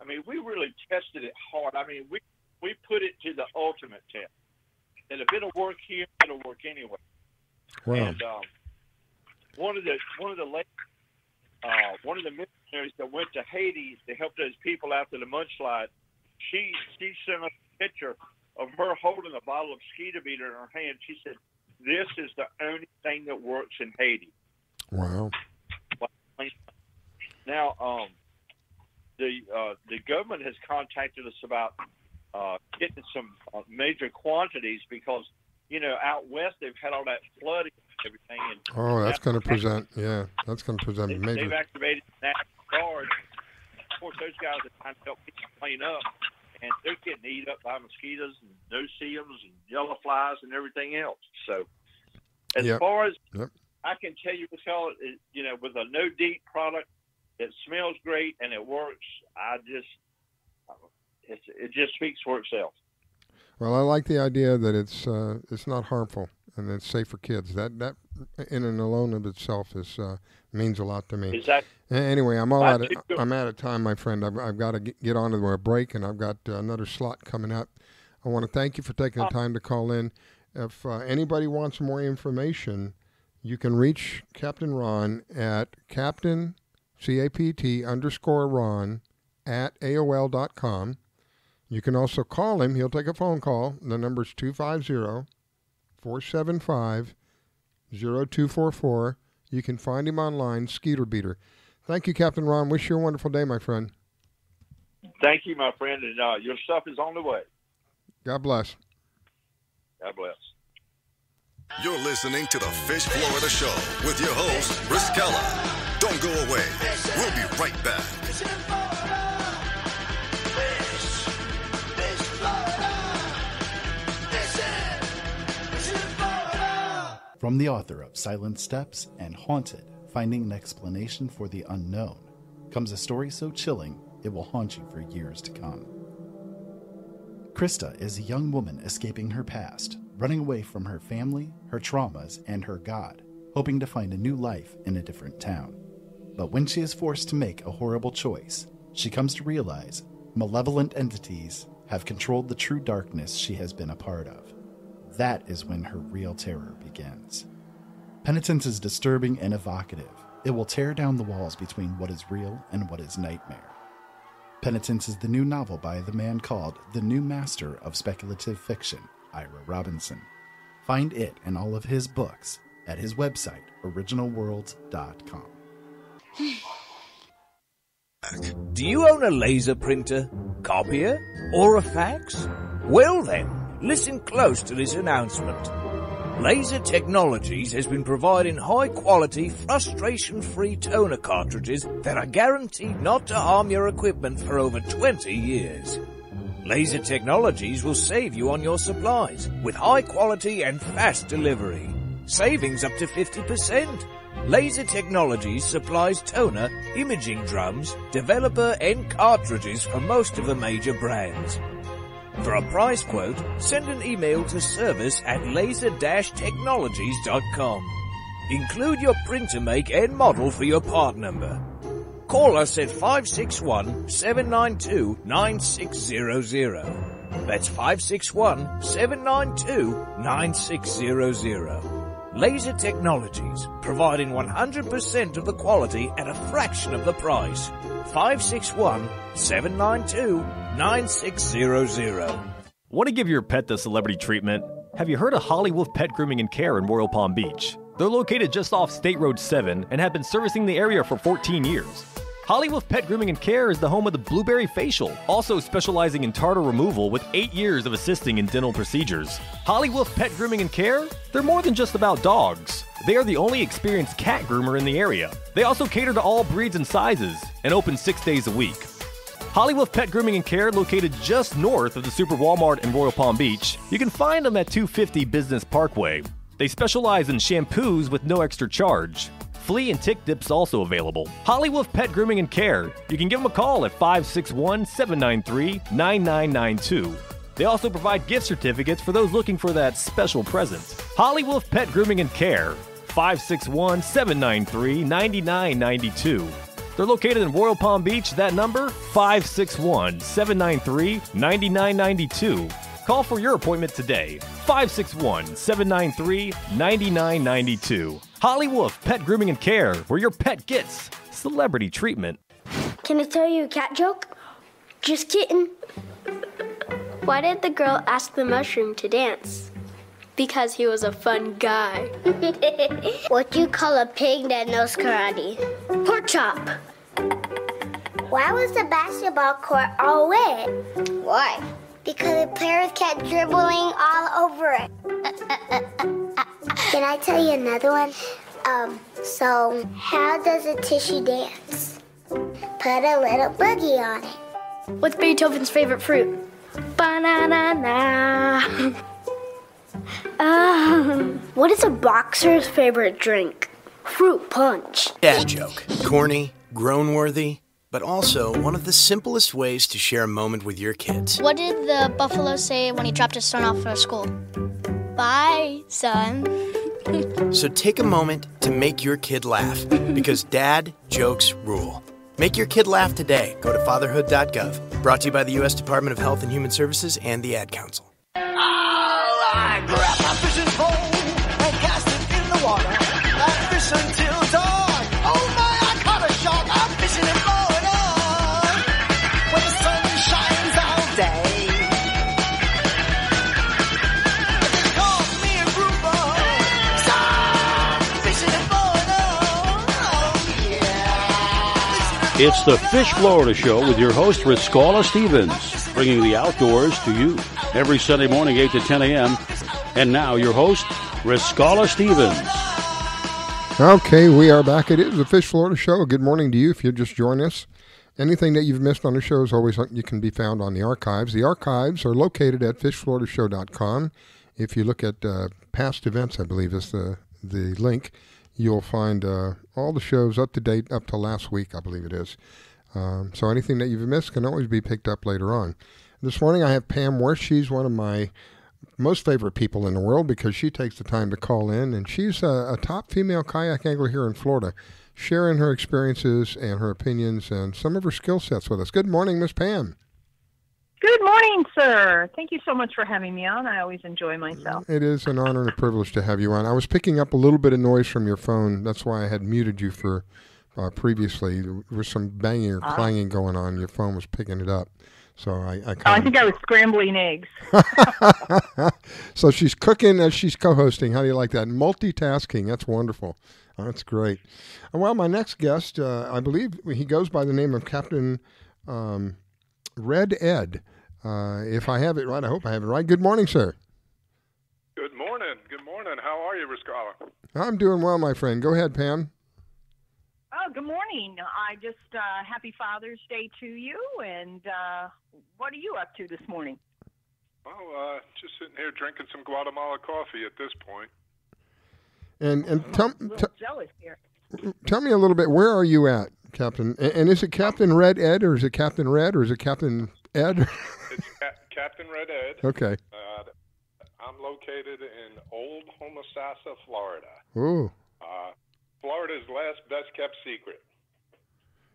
I mean, we really tested it hard. I mean, we we put it to the ultimate test. And if it'll work here, it'll work anywhere. Wow. And um, one of the one of the ladies, uh, one of the missionaries that went to Haiti to help those people after the mudslide, she she sent us a picture of her holding a bottle of mosquito beater in her hand. She said, "This is the only thing that works in Haiti." Wow. Now, um, the uh, the government has contacted us about uh, getting some uh, major quantities because you know out west they've had all that flooding and everything, and Oh, that's going to present. Yeah, that's going to present they, major. they've activated National Guard. Of course, those guys are trying to help people clean up, and they're getting eat up by mosquitoes and no-see-ums and yellow flies and everything else. So, as Yep. far as Yep. I can tell you, Michelle, it, you know, with a no DEET product, it smells great and it works. I just, it's, it just speaks for itself. Well, I like the idea that it's uh, it's not harmful and it's safe for kids. That that in and alone of itself is uh, means a lot to me. Exactly. Anyway, I'm all out. Of. I'm out of time, my friend. I've, I've got to get, on to a break, and I've got uh, another slot coming up. I want to thank you for taking the time to call in. If uh, anybody wants more information, you can reach Captain Ron at Captain C A P T underscore Ron at AOL dot com. You can also call him. He'll take a phone call. The number's 250 475 0244. You can find him online, Skeeter Beater. Thank you, Captain Ron. Wish you a wonderful day, my friend. Thank you, my friend, and uh, your stuff is on the way. God bless. God bless. You're listening to the Fish Florida Show with your host, Riscala. Don't go away. We'll be right back. From the author of Silent Steps and Haunted Finding an Explanation for the Unknown comes a story so chilling it will haunt you for years to come. Krista is a young woman escaping her past, running away from her family, her traumas, and her God, hoping to find a new life in a different town. But when she is forced to make a horrible choice, she comes to realize malevolent entities have controlled the true darkness she has been a part of. That is when her real terror begins. Penitence is disturbing and evocative. It will tear down the walls between what is real and what is nightmare. Penitence is the new novel by the man called the new master of speculative fiction, Ira Robinson. Find it and all of his books at his website, originalworlds.com. Do you own a laser printer, copier, or a fax? Well then, listen close to this announcement. Laser Technologies has been providing high quality, frustration free toner cartridges that are guaranteed not to harm your equipment for over 20 years. Laser Technologies will save you on your supplies with high quality and fast delivery. Savings up to 50%. Laser Technologies supplies toner, imaging drums, developer and cartridges for most of the major brands. For a price quote, send an email to service at laser-technologies.com. Include your printer make and model for your part number. Call us at 561-792-9600. That's 561-792-9600. Laser Technologies, providing 100% of the quality at a fraction of the price. 561-792-9600. Want to give your pet the celebrity treatment? Have you heard of Holly Wolf Pet Grooming and Care in Royal Palm Beach? They're located just off State Road 7 and have been servicing the area for 14 years. Holly Wolf Pet Grooming and Care is the home of the Blueberry Facial, also specializing in tartar removal with 8 years of assisting in dental procedures. Holly Wolf Pet Grooming and Care? They're more than just about dogs. They are the only experienced cat groomer in the area. They also cater to all breeds and sizes and open 6 days a week. Holly Wolf Pet Grooming and Care, located just north of the Super Walmart in Royal Palm Beach. You can find them at 250 Business Parkway. They specialize in shampoos with no extra charge. Flea and tick dips also available. Holly Wolf Pet Grooming and Care. You can give them a call at 561 793 9992. They also provide gift certificates for those looking for that special present. Holly Wolf Pet Grooming and Care. 561 793 9992. They're located in Royal Palm Beach. That number 561 793 9992. Call for your appointment today. 561 793 9992. Holly Wolf Pet Grooming and Care, where your pet gets celebrity treatment. Can I tell you a cat joke? Just kidding. Why did the girl ask the mushroom to dance? Because he was a fun guy. what do you call a pig that knows karate? Pork chop. Why was the basketball court all wet? Why? Because the players kept dribbling all over it. Can I tell you another one? Um, so how does a tissue dance? Put a little boogie on it. What's Beethoven's favorite fruit? Banana. Um, what is a boxer's favorite drink? Fruit punch. Dad joke. Corny, groan worthy, but also one of the simplest ways to share a moment with your kids. What did the buffalo say when he dropped his son off for school? Bye, son. So take a moment to make your kid laugh because dad jokes rule. Make your kid laugh today. Go to fatherhood.gov. Brought to you by the U.S. Department of Health and Human Services and the Ad Council. I It's the Fish Florida Show with your host, Riscala Stevens, bringing the outdoors to you every Sunday morning, 8 to 10 a.m. And now, your host, Riscala Stevens. Okay, we are back. It is the Fish Florida Show. Good morning to you if you just join us. Anything that you've missed on the show is always you can be found on the archives. The archives are located at fishfloridashow.com. If you look at uh, past events, I believe is the the link, you'll find uh, all the shows up to date up to last week, I believe it is. Um, so anything that you've missed can always be picked up later on. This morning I have Pam Worth. She's one of my most favorite people in the world because she takes the time to call in, and she's a, a top female kayak angler here in Florida, sharing her experiences and her opinions and some of her skill sets with us. Good morning, Miss Pam. Good morning, sir. Thank you so much for having me on. I always enjoy myself. It is an honor and a privilege to have you on. I was picking up a little bit of noise from your phone. That's why I had muted you for uh, previously. There was some banging or Ah. clanging going on. Your phone was picking it up. So I, I Oh, I think I was scrambling eggs. so she's cooking as she's co-hosting. How do you like that? Multitasking. That's wonderful. Oh, that's great. Uh, Well, my next guest, uh, I believe he goes by the name of Captain um, Red Ed. Uh, if I have it right, I hope I have it right. Good morning, sir. Good morning. Good morning. How are you, Riscala? I'm doing well, my friend. Go ahead, Pam. Oh, good morning. I just uh, happy Father's Day to you. And uh, what are you up to this morning? Well, uh, just sitting here drinking some Guatemala coffee at this point. And and tell I'm a jealous here. tell me a little bit. Where are you at, Captain? And, is it Captain Red Ed, or is it Captain Red, or is it Captain Ed? It's Ca- Captain Red Ed. Okay. Uh, I'm located in Old Homosassa, Florida. Ooh, Uh, Florida's last best kept secret.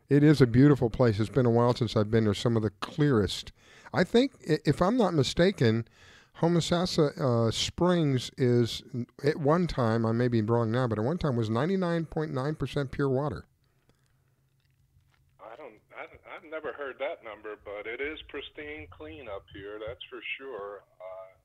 it is a beautiful place. It's been a while since I've been there. Some of the clearest. I think, if I'm not mistaken, Homosassa uh, Springs is at one time. I may be wrong now, but at one time was 99.9% pure water. I don't. I, I've never heard that number, but it is pristine, clean up here. That's for sure. Uh,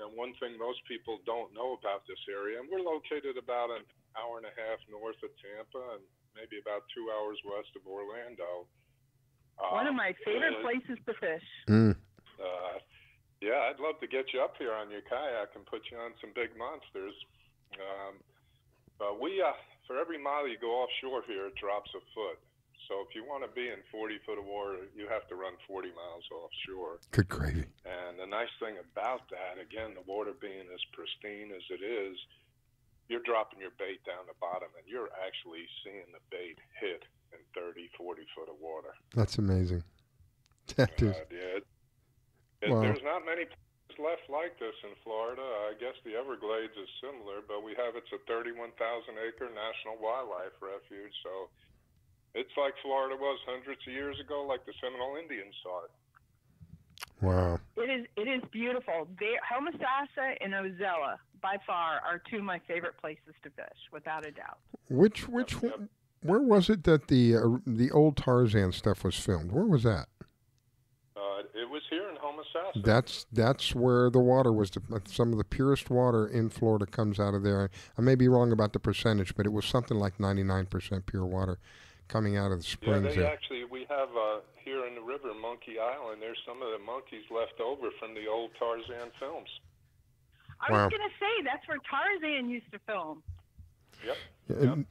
and one thing most people don't know about this area, and we're located about an hour and a half north of Tampa, and maybe about two hours west of Orlando. One of Um, my favorite is- places to fish. Mm. Uh, yeah, I'd love to get you up here on your kayak and put you on some big monsters. Um, but we, uh, for every mile you go offshore here, it drops a foot. So if you want to be in 40 foot of water, you have to run 40 miles offshore. Good gravy. And the nice thing about that, again, the water being as pristine as it is, you're dropping your bait down the bottom and you're actually seeing the bait hit in 30, 40 foot of water. That's amazing. That is. Uh, yeah, it, it, Wow. There's not many places left like this in Florida. I guess the Everglades is similar, but we have it's a 31,000 acre national wildlife refuge. So it's like Florida was hundreds of years ago, like the Seminole Indians saw it. Wow. It is it is beautiful. They, Homosassa and Ozello, by far, are two of my favorite places to fish, without a doubt. Which which one, where was it that the uh, the old Tarzan stuff was filmed? Where was that? Uh, it was here in Homosassa. That's that's where the water was. The, some of the purest water in Florida comes out of there. I may be wrong about the percentage, but it was something like ninety nine percent pure water coming out of the springs. Yeah, springs they there. actually we have uh, here in the river, Monkey Island. There's some of the monkeys left over from the old Tarzan films. I Wow. was going to say that's where Tarzan used to film. Yep. And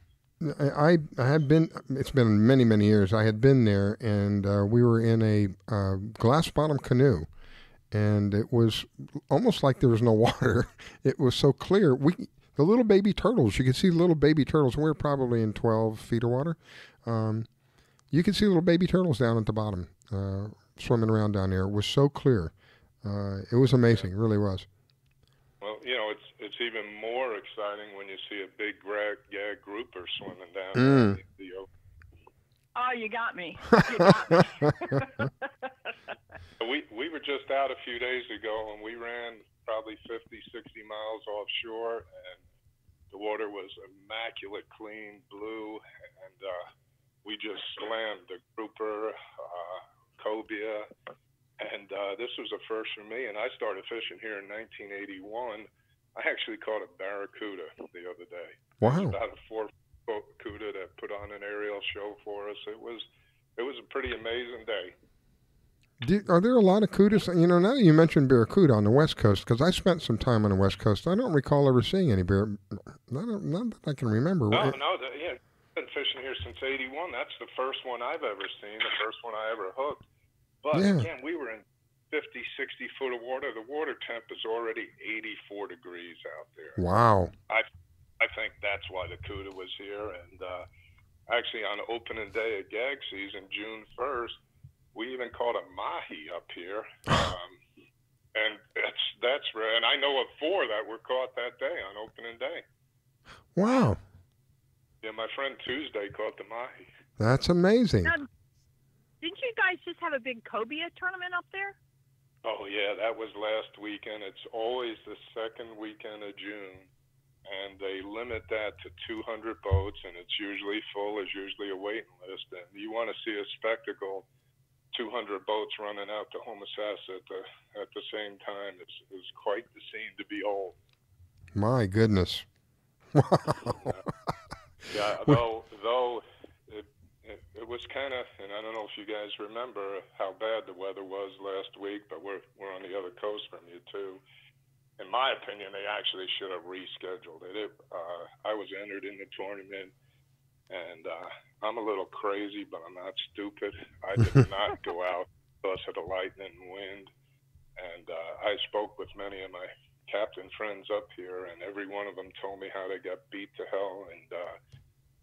I I had been. It's been many many years. I had been there, and uh, we were in a uh, glass bottom canoe, and it was almost like there was no water. It was so clear. We the little baby turtles. You could see little baby turtles. We're probably in twelve feet of water. Um, you could see little baby turtles down at the bottom, uh, swimming around down there. It was so clear. Uh, it was amazing. It really was. Well, you know, it's it's even more exciting when you see a big grag, gag grouper swimming down Mm. the, the ocean. Oh, you got me. You got me. We we were just out a few days ago and we ran probably 50, 60 miles offshore and the water was immaculate, clean, blue, and uh, we just slammed the grouper, uh, cobia, and uh, this was a first for me. And I started fishing here in 1981. I actually caught a barracuda the other day. It was Wow. about a four foot barracuda that put on an aerial show for us. It was it was a pretty amazing day. Do, are there a lot of kudas? You know, now that you mentioned barracuda on the West Coast, because I spent some time on the West Coast, I don't recall ever seeing any bear. Not, not that I can remember. No, no, the, yeah, I've been fishing here since '81. That's the first one I've ever seen, the first one I ever hooked. But Yeah. again, we were in 50, 60 foot of water. The water temp is already 84 degrees out there. Wow. I, I think that's why the cuda was here. And uh, actually, on opening day of gag season, June 1st, we even caught a mahi up here. Um, and that's that's rare. And I know of four that were caught that day on opening day. Wow. Yeah, my friend Tuesday caught the mahi. That's amazing. Now, didn't you guys just have a big cobia tournament up there? Oh yeah, that was last weekend. It's always the second weekend of June, and they limit that to 200 boats, and it's usually full. There's usually a waiting list, and you want to see a spectacle. 200 boats running out to Homosassa at the at the same time is is quite the scene to behold. My goodness. Wow. Yeah, though though it, it, it was kind of, and I don't know if you guys remember how bad the weather was last week, but we're we're on the other coast from you too. In my opinion, they actually should have rescheduled it. it uh, I was entered in the tournament, and uh, I'm a little crazy, but I'm not stupid. I did not go out because of the lightning and wind, and uh, I spoke with many of my captain friends up here, and every one of them told me how they got beat to hell, and uh,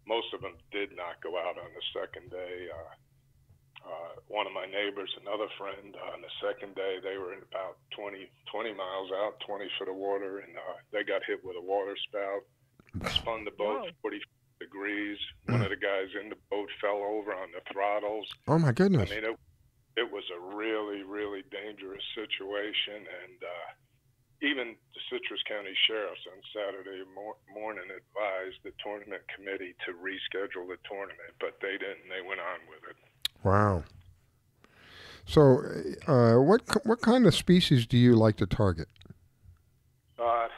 most of them did not go out on the second day. Uh, uh, one of my neighbors, another friend, uh, on the second day, they were in about 20, 20 miles out, 20 foot of water, and uh, they got hit with a water spout, spun the boat 40 degrees. One of the guys in the boat fell over on the throttles. Oh my goodness! I mean, it, it was a really, really dangerous situation, and uh, even the Citrus County Sheriffs on Saturday mor- morning advised the tournament committee to reschedule the tournament, but they didn't. They went on with it. Wow. So, uh, what what kind of species do you like to target? Uh,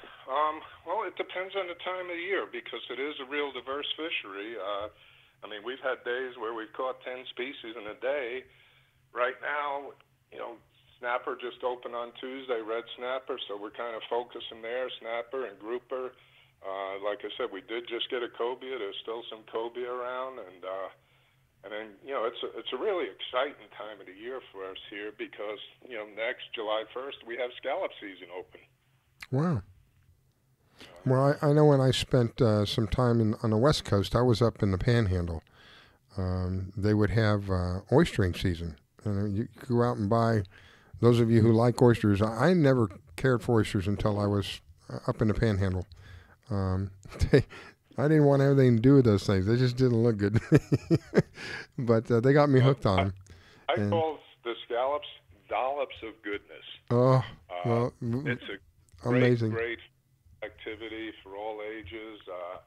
it depends on the time of year because it is a real diverse fishery. Uh, I mean, we've had days where we've caught 10 species in a day. Right now, you know, snapper just opened on Tuesday, red snapper, so we're kind of focusing there, snapper and grouper. Uh, like I said, we did just get a cobia. There's still some cobia around, and uh, and then you know it's a, it's a really exciting time of the year for us here because you know next July 1st we have scallop season open. Wow. Well, I, I know when I spent uh, some time in, on the West Coast, I was up in the Panhandle. Um, they would have uh, oystering season, and you could go out and buy. Those of you who like oysters, I, I never cared for oysters until I was uh, up in the Panhandle. Um, they, I didn't want anything to do with those things; they just didn't look good. but uh, they got me hooked on them. I And- call the scallops dollops of goodness. Oh, Uh, well, it's a great, amazing. great activity for all ages. Uh,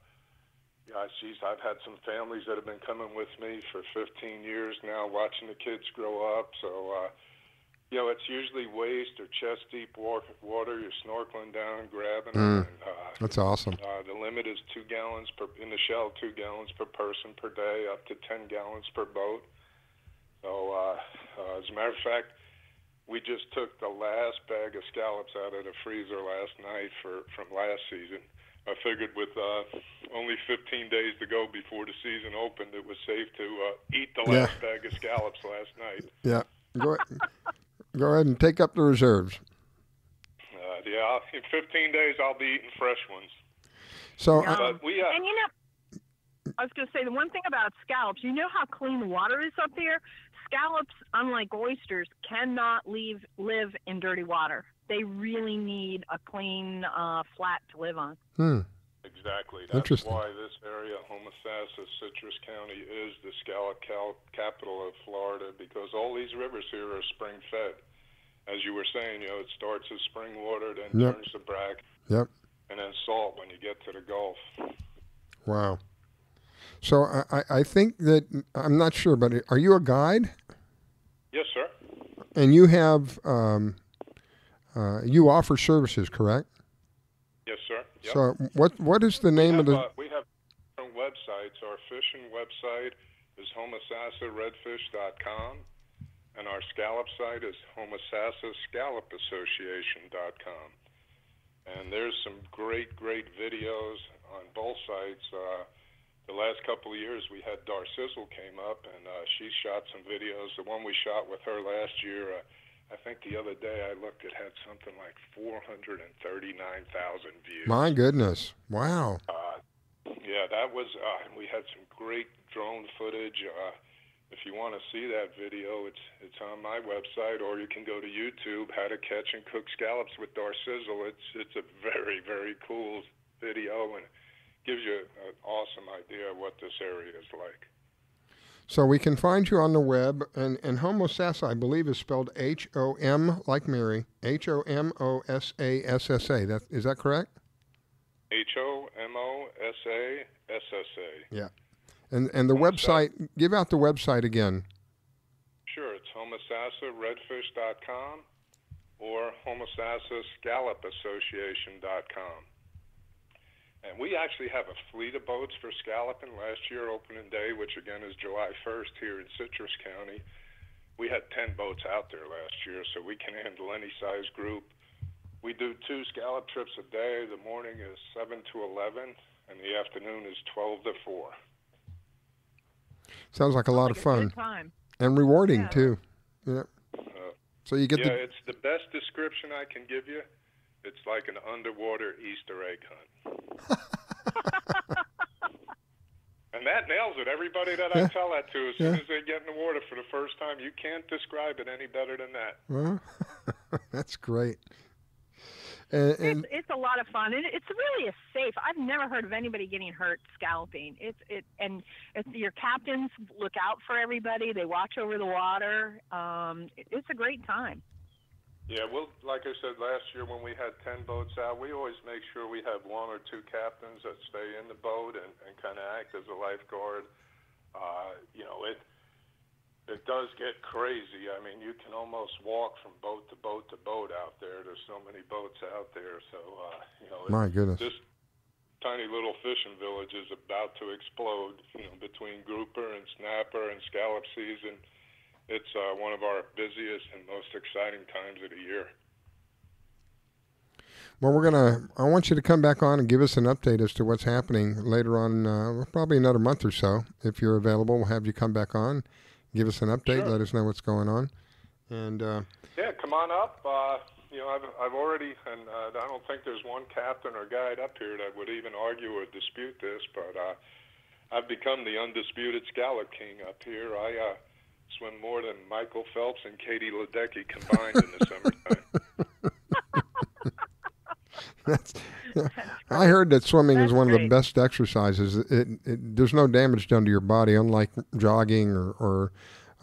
yeah, geez, I've had some families that have been coming with me for 15 years now, watching the kids grow up. So, uh, you know, it's usually waist or chest deep water. You're snorkeling down, grabbing. Mm, And, uh, that's awesome. uh, the limit is two gallons per in the shell, two gallons per person per day, up to 10 gallons per boat. So, uh, uh, as a matter of fact, we just took the last bag of scallops out of the freezer last night for from last season. I figured with uh, only 15 days to go before the season opened, it was safe to uh, eat the Yeah. last bag of scallops last night. Yeah, go go ahead and take up the reserves. Uh, yeah, in 15 days I'll be eating fresh ones. So, But we, uh, and you know, I was going to say the one thing about scallops, you know how clean the water is up there. Scallops, unlike oysters, cannot leave live in dirty water. They really need a clean uh, flat to live on. hmm. Exactly. That's Interesting. why this area, Homosassa, Citrus County, is the scallop cal- capital of Florida because all these rivers here are spring fed. As you were saying, you know, it starts as spring water, then Yep. turns to brack, Yep. and then salt when you get to the Gulf. Wow. So I, I- I think that I'm not sure, but are you a guide? Yes, sir. And you have um, uh, you offer services, correct? Yes, sir. Yep. So what what is the name of the? uh, we have different websites. Our fishing website is homosassaredfish.com, and our scallop site is homosassascallopassociation.com. And there's some great, great videos on both sites. Uh, the last couple of years, we had Dar Sizzle came up, and uh, she shot some videos. The one we shot with her last year, uh, I think the other day I looked, it had something like 439,000 views. My goodness! Wow. Uh, yeah, that was. Uh, we had some great drone footage. Uh, if you want to see that video, it's it's on my website, or you can go to YouTube. How to catch and cook scallops with Darcizzle. It's it's a very very cool video and gives you an awesome idea of what this area is like. So we can find you on the web, and and Homosassa, I believe, is spelled H O M like Mary, H O M O S A S S A. That is that correct? H O M O S A S S A. Yeah. And and the website. Give out the website again. Sure, it's homosassaredfish.com or homosassascallopassociation.com. And And we actually have a fleet of boats for scalloping. Last year, opening day, which again is July 1st here in Citrus County, we had 10 boats out there last year, so we can handle any size group. We do two scallop trips a day. The morning is 7 to 11, and the afternoon is 12 to 4. Sounds like a lot of fun time. and rewarding Yeah. too. Yeah. Uh, So you get yeah, the it's the best description I can give you. It's like an underwater Easter egg hunt. and that nails it. Everybody that I tell that to, as soon as they get in the water for the first time, you can't describe it any better than that. well, that's great. And, and It's, it's a lot of fun, and it's really a safe. I've never heard of anybody getting hurt scalloping. It's it, and it's, your captains look out for everybody. They watch over the water. Um, it- it's a great time. Yeah, well, like I said last year when we had 10 boats out, we always make sure we have one or two captains that stay in the boat and, and kind of act as a lifeguard. Uh, you know, it it does get crazy. I mean, you can almost walk from boat to boat to boat out there. There's so many boats out there. So, uh, you know, My goodness. this tiny little fishing village is about to explode. You know, between grouper and snapper and scallop season, it's uh, one of our busiest and most exciting times of the year. Well, we're gonna. I want you to come back on and give us an update as to what's happening later on. Uh, probably another month or so, if you're available. We'll have you come back on, give us an update, Sure. let us know what's going on, and uh, Yeah, come on up. Uh, you know, I've, I've already, and uh, I don't think there's one captain or guide up here that would even argue or dispute this, but uh, I've become the undisputed scallop king up here. I uh, swim more than Michael Phelps and Katie Ledecky combined in the summertime. that's. I heard that swimming is That's one of the best exercises. It, it, there's no damage done to your body, unlike jogging or, or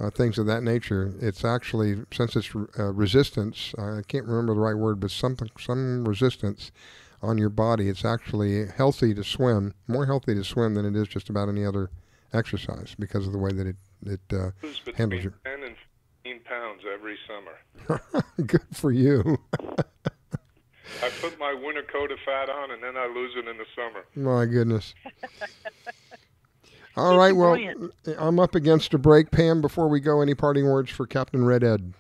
uh, things of that nature. It's actually since it's uh, resistance. I can't remember the right word, but something some resistance on your body. It's actually healthy to swim, more healthy to swim than it is just about any other exercise because of the way that it it uh, handles between you. 10 and 15 pounds every summer. Good for you. I put my winter coat of fat on and then I lose it in the summer. My goodness. All right, well, I'm up against a break. Pam, before we go, any parting words for Captain Red Ed?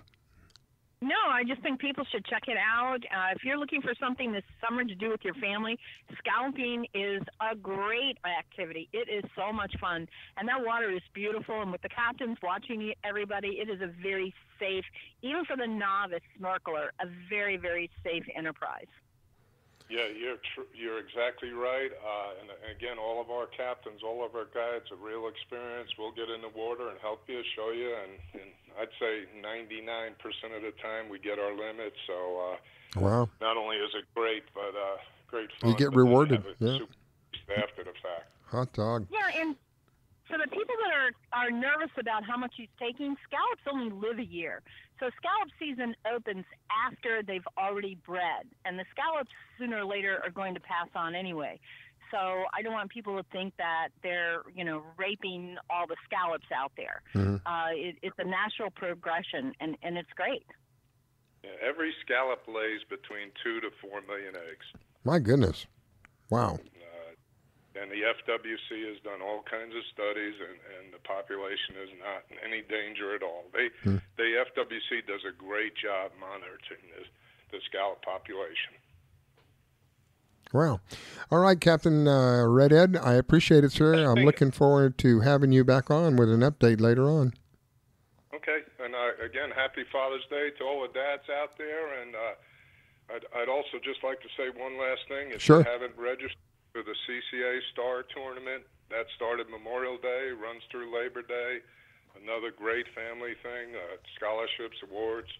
No, I just think people should check it out. Uh, if you're looking for something this summer to do with your family, scalping is a great activity. It is so much fun, and that water is beautiful. And with the captains watching everybody, it is a very safe, even for the novice snorkeler, a very, very safe enterprise. Yeah, you're tr- you're exactly right. Uh, and uh, again, all of our captains, all of our guides, are real experience. We'll get in the water and help you, show you, and, and I'd say 99% of the time we get our limits. So uh, Wow. not only is it great, but uh, great fun. You get rewarded, yeah. after the fact. Hot dog. Yeah, and for the people that are, are nervous about how much he's taking, scallops only live a year. So scallop season opens after they've already bred, and the scallops sooner or later are going to pass on anyway. So I don't want people to think that they're, you know, raping all the scallops out there. Mhm. Uh, it, it's a natural progression, and, and it's great. Yeah, every scallop lays between two to four million eggs. My goodness. Wow. And the FWC has done all kinds of studies, and, and the population is not in any danger at all. They, Hmm. the FWC does a great job monitoring the, the scallop population. Wow. All right, Captain uh, Red Ed, I appreciate it, sir. I'm looking forward to having you back on with an update later on. Okay, and uh, again, happy Father's Day to all the dads out there. And uh, I'd, I'd also just like to say one last thing. If Sure. you haven't registered for the CCA Star Tournament, that started Memorial Day, runs through Labor Day. Another great family thing, uh, scholarships, awards,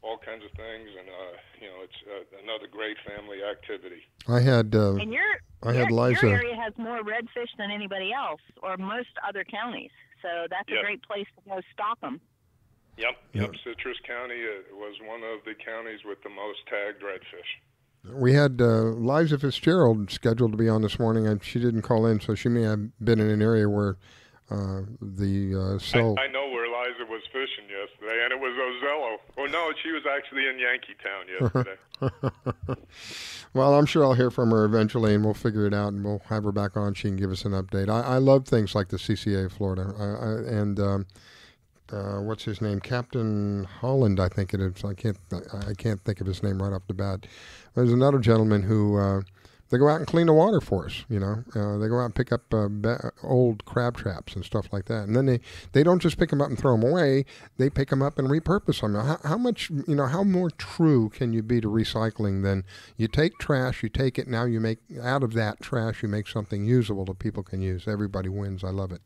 all kinds of things, and uh, you know, it's uh, another great family activity. I had uh, And your, I had your, Liza. your area has more redfish than anybody else, or most other counties. So that's Yeah. a great place to go stock them. Yep, yep. Citrus County uh, was one of the counties with the most tagged redfish. We had uh, Liza Fitzgerald scheduled to be on this morning, and she didn't call in, so she may have been in an area where uh, the uh, cell. I, I know where Liza was fishing yesterday, and it was Ozello. Oh no, she was actually in Yankeetown yesterday. well, I'm sure I'll hear from her eventually, and we'll figure it out, and we'll have her back on. She can give us an update. I, I love things like the CCA of Florida, I, I, and um, uh, what's his name, Captain Holland, I think it is. I can't I can't think of his name right off the bat. There's another gentleman who. Uh, they go out and clean the water for us. You know, uh, they go out and pick up uh, ba- old crab traps and stuff like that, and then they they don't just pick them up and throw them away. They pick them up and repurpose them. How, how much you know? How more true can you be to recycling than you take trash, you take it, now you make out of that trash, you make something usable that people can use. Everybody wins. I love it.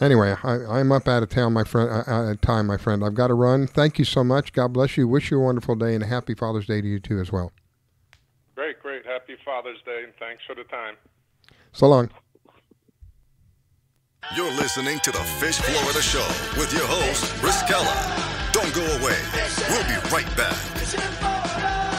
Anyway, I, am up out of town, my friend. Uh, out of time, my friend. I've got to run. Thank you so much. God bless you. Wish you a wonderful day and a happy Father's Day to you too, as well. Great, great. Happy Father's Day, and thanks for the time. So long. You're listening to the Fish Florida Show with your host, Riscala. Don't go away. We'll be right back.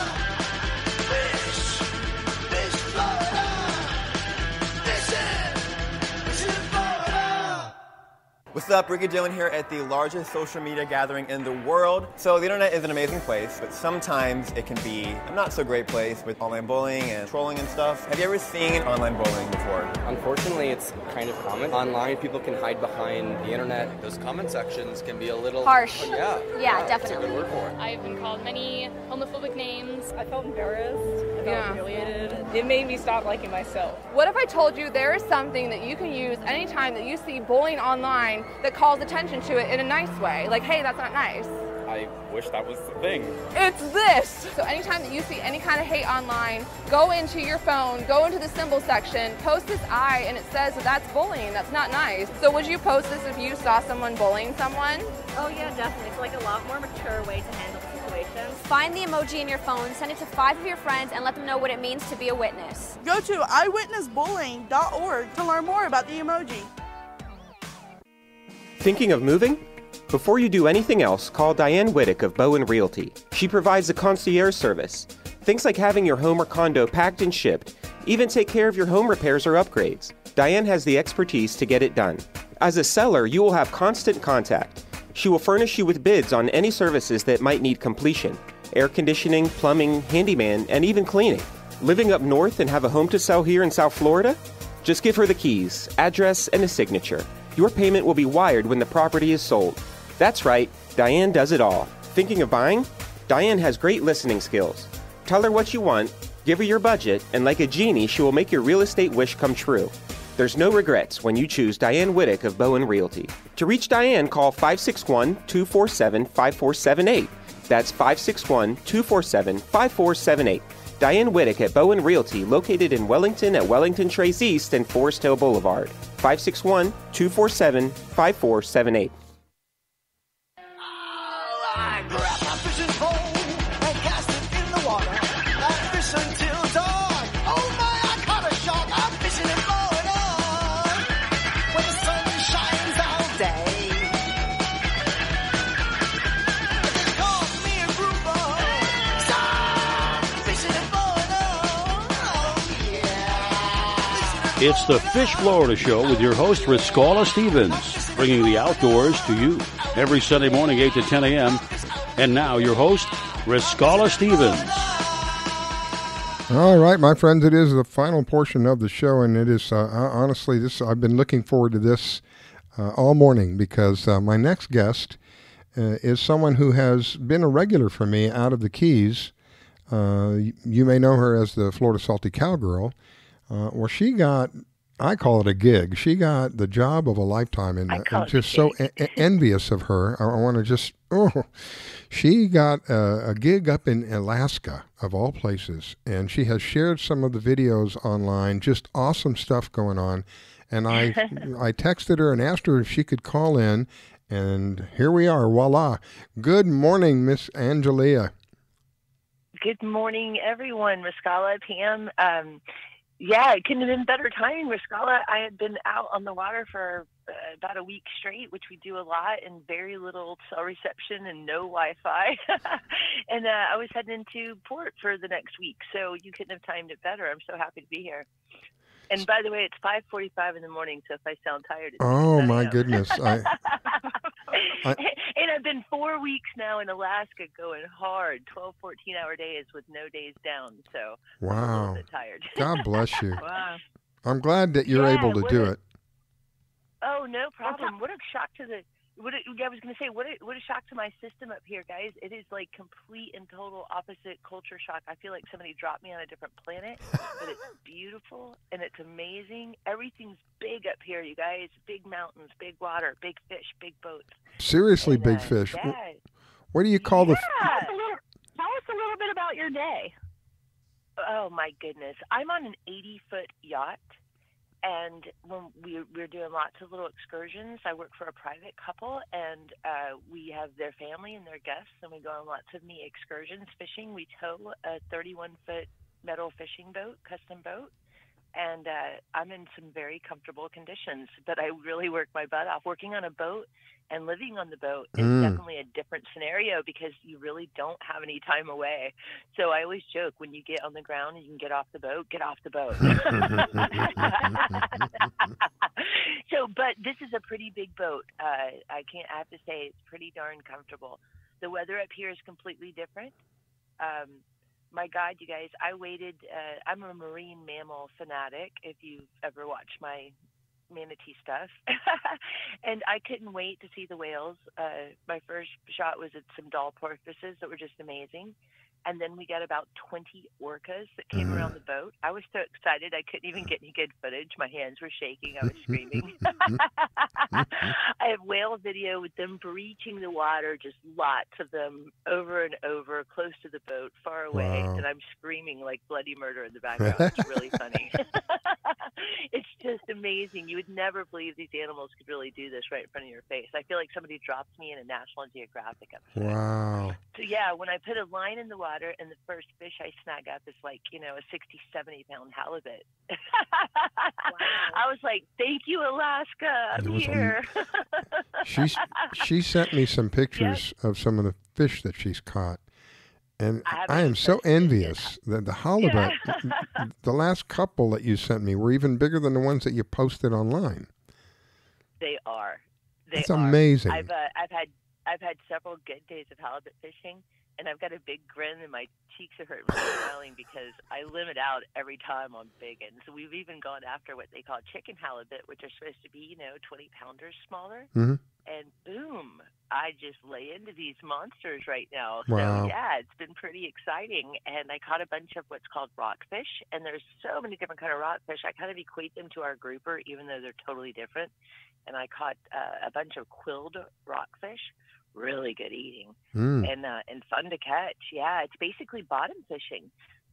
What's up, Ricky Dillon here at the largest social media gathering in the world. So the internet is an amazing place, but sometimes it can be a not so great place with online bullying and trolling and stuff. Have you ever seen online bullying before? Unfortunately, it's kind of common. Online, people can hide behind the internet. Those comment sections can be a little Harsh. Oh, yeah, Yeah, That's a definitely. good word for it. I've been called many homophobic names. I felt embarrassed. I felt Yeah. humiliated. It made me stop liking myself. What if I told you there is something that you can use anytime that you see bullying online that calls attention to it in a nice way? Like, hey, that's not nice. I wish that was the thing. It's this! So, anytime that you see any kind of hate online, go into your phone, go into the symbol section, post this I, and it says that that's bullying. That's not nice. So, would you post this if you saw someone bullying someone? Oh yeah, definitely. It's like a lot more mature way to handle situations. Find the emoji in your phone, send it to five of your friends, and let them know what it means to be a witness. Go to eyewitnessbullying.org to learn more about the emoji. Thinking of moving? Before you do anything else, call Diane Whittick of Bowen Realty. She provides a concierge service. Things like having your home or condo packed and shipped, even take care of your home repairs or upgrades. Diane has the expertise to get it done. As a seller, you will have constant contact. She will furnish you with bids on any services that might need completion air conditioning, plumbing, handyman, and even cleaning. Living up north and have a home to sell here in South Florida? Just give her the keys, address, and a signature. Your payment will be wired when the property is sold. That's right, Diane does it all. Thinking of buying? Diane has great listening skills. Tell her what you want, give her your budget, and like a genie, she will make your real estate wish come true. There's no regrets when you choose Diane Whittick of Bowen Realty. To reach Diane, call 561 247 5478. That's 561 247 5478. Diane Whittick at Bowen Realty, located in Wellington at Wellington Trace East and Forest Hill Boulevard. 561 247 5478. It's the Fish Florida Show with your host, Riscala Stevens, bringing the outdoors to you every Sunday morning, 8 to 10 a.m. And now, your host, Riscala Stevens. All right, my friends, it is the final portion of the show, and it is uh, honestly this. I've been looking forward to this uh, all morning because uh, my next guest uh, is someone who has been a regular for me out of the Keys. Uh, you, you may know her as the Florida Salty Cowgirl. Uh, well, she got. I call it a gig. She got the job of a lifetime, and I'm just so envious of her. I, I want to just oh, she got a, a gig up in Alaska of all places, and she has shared some of the videos online. Just awesome stuff going on, and I I texted her and asked her if she could call in, and here we are. Voila! Good morning, Miss Angelia. Good morning, everyone. Riscala, Pam. Um, yeah, it couldn't have been better timing, Riscala. I had been out on the water for uh, about a week straight, which we do a lot, and very little cell reception and no Wi-Fi. and uh, I was heading into port for the next week, so you couldn't have timed it better. I'm so happy to be here. And by the way, it's 5:45 in the morning, so if I sound tired, it's Oh my goodness! I, I- and I've been four weeks now in Alaska going hard, 12, 14 hour days with no days down. So I'm a wow. bit tired. God bless you. wow. I'm glad that you're Yeah, able to do a- it. Oh, no problem. What a shock to the. What i was going to say, what a, what a shock to my system up here, guys. It is like complete and total opposite culture shock. I feel like somebody dropped me on a different planet, but it's beautiful and it's amazing. Everything's big up here, you guys. Big mountains, big water, big fish, big boats. Seriously, And, big uh, fish. Yeah. What do you call the? Tell us, little, tell us a little bit about your day. Oh my goodness! I'm on an 80 foot yacht, and when we we're doing lots of little excursions. I work for a private couple, and uh, we have their family and their guests, and we go on lots of neat excursions fishing. We tow a 31 foot metal fishing boat, custom boat. And uh, I'm in some very comfortable conditions, but I really work my butt off. Working on a boat and living on the boat is Mm. definitely a different scenario because you really don't have any time away. So I always joke when you get on the ground and you can get off the boat, get off the boat. so, but this is a pretty big boat. Uh, I can't. I have to say it's pretty darn comfortable. The weather up here is completely different. Um, my God, you guys, I waited. Uh, I'm a marine mammal fanatic. If you've ever watched my manatee stuff, and I couldn't wait to see the whales. Uh, my first shot was at some Dall porpoises that were just amazing. And then we got about 20 orcas that came Mm. around the boat. I was so excited I couldn't even get any good footage. My hands were shaking. I was screaming. I have whale video with them breaching the water, just lots of them over and over, close to the boat, far away, Wow. and I'm screaming like bloody murder in the background. It's really funny. it's just amazing. You would never believe these animals could really do this right in front of your face. I feel like somebody dropped me in a National Geographic episode. Wow. So yeah, when I put a line in the water and the first fish I snag up is like, you know, a 60, 70 pound halibut. I was like, thank you, Alaska. I'm was am- here. She's she sent me some pictures of some of the fish that she's caught, and I I, am so envious that the halibut, the last couple that you sent me, were even bigger than the ones that you posted online. They are. They That's are. amazing. I've uh, I've had I've had several good days of halibut fishing, and I've got a big grin, and my cheeks are hurting from smiling because I limit out every time on big ones. So we've even gone after what they call chicken halibut, which are supposed to be you know 20 pounders smaller. Mhm. And boom, I just lay into these monsters right now. So yeah, it's been pretty exciting. And I caught a bunch of what's called rockfish, and there's so many different kind of rockfish. I kind of equate them to our grouper, even though they're totally different. And I caught uh, a bunch of quilled rockfish, really good eating, Mm. and uh, and fun to catch. Yeah, it's basically bottom fishing,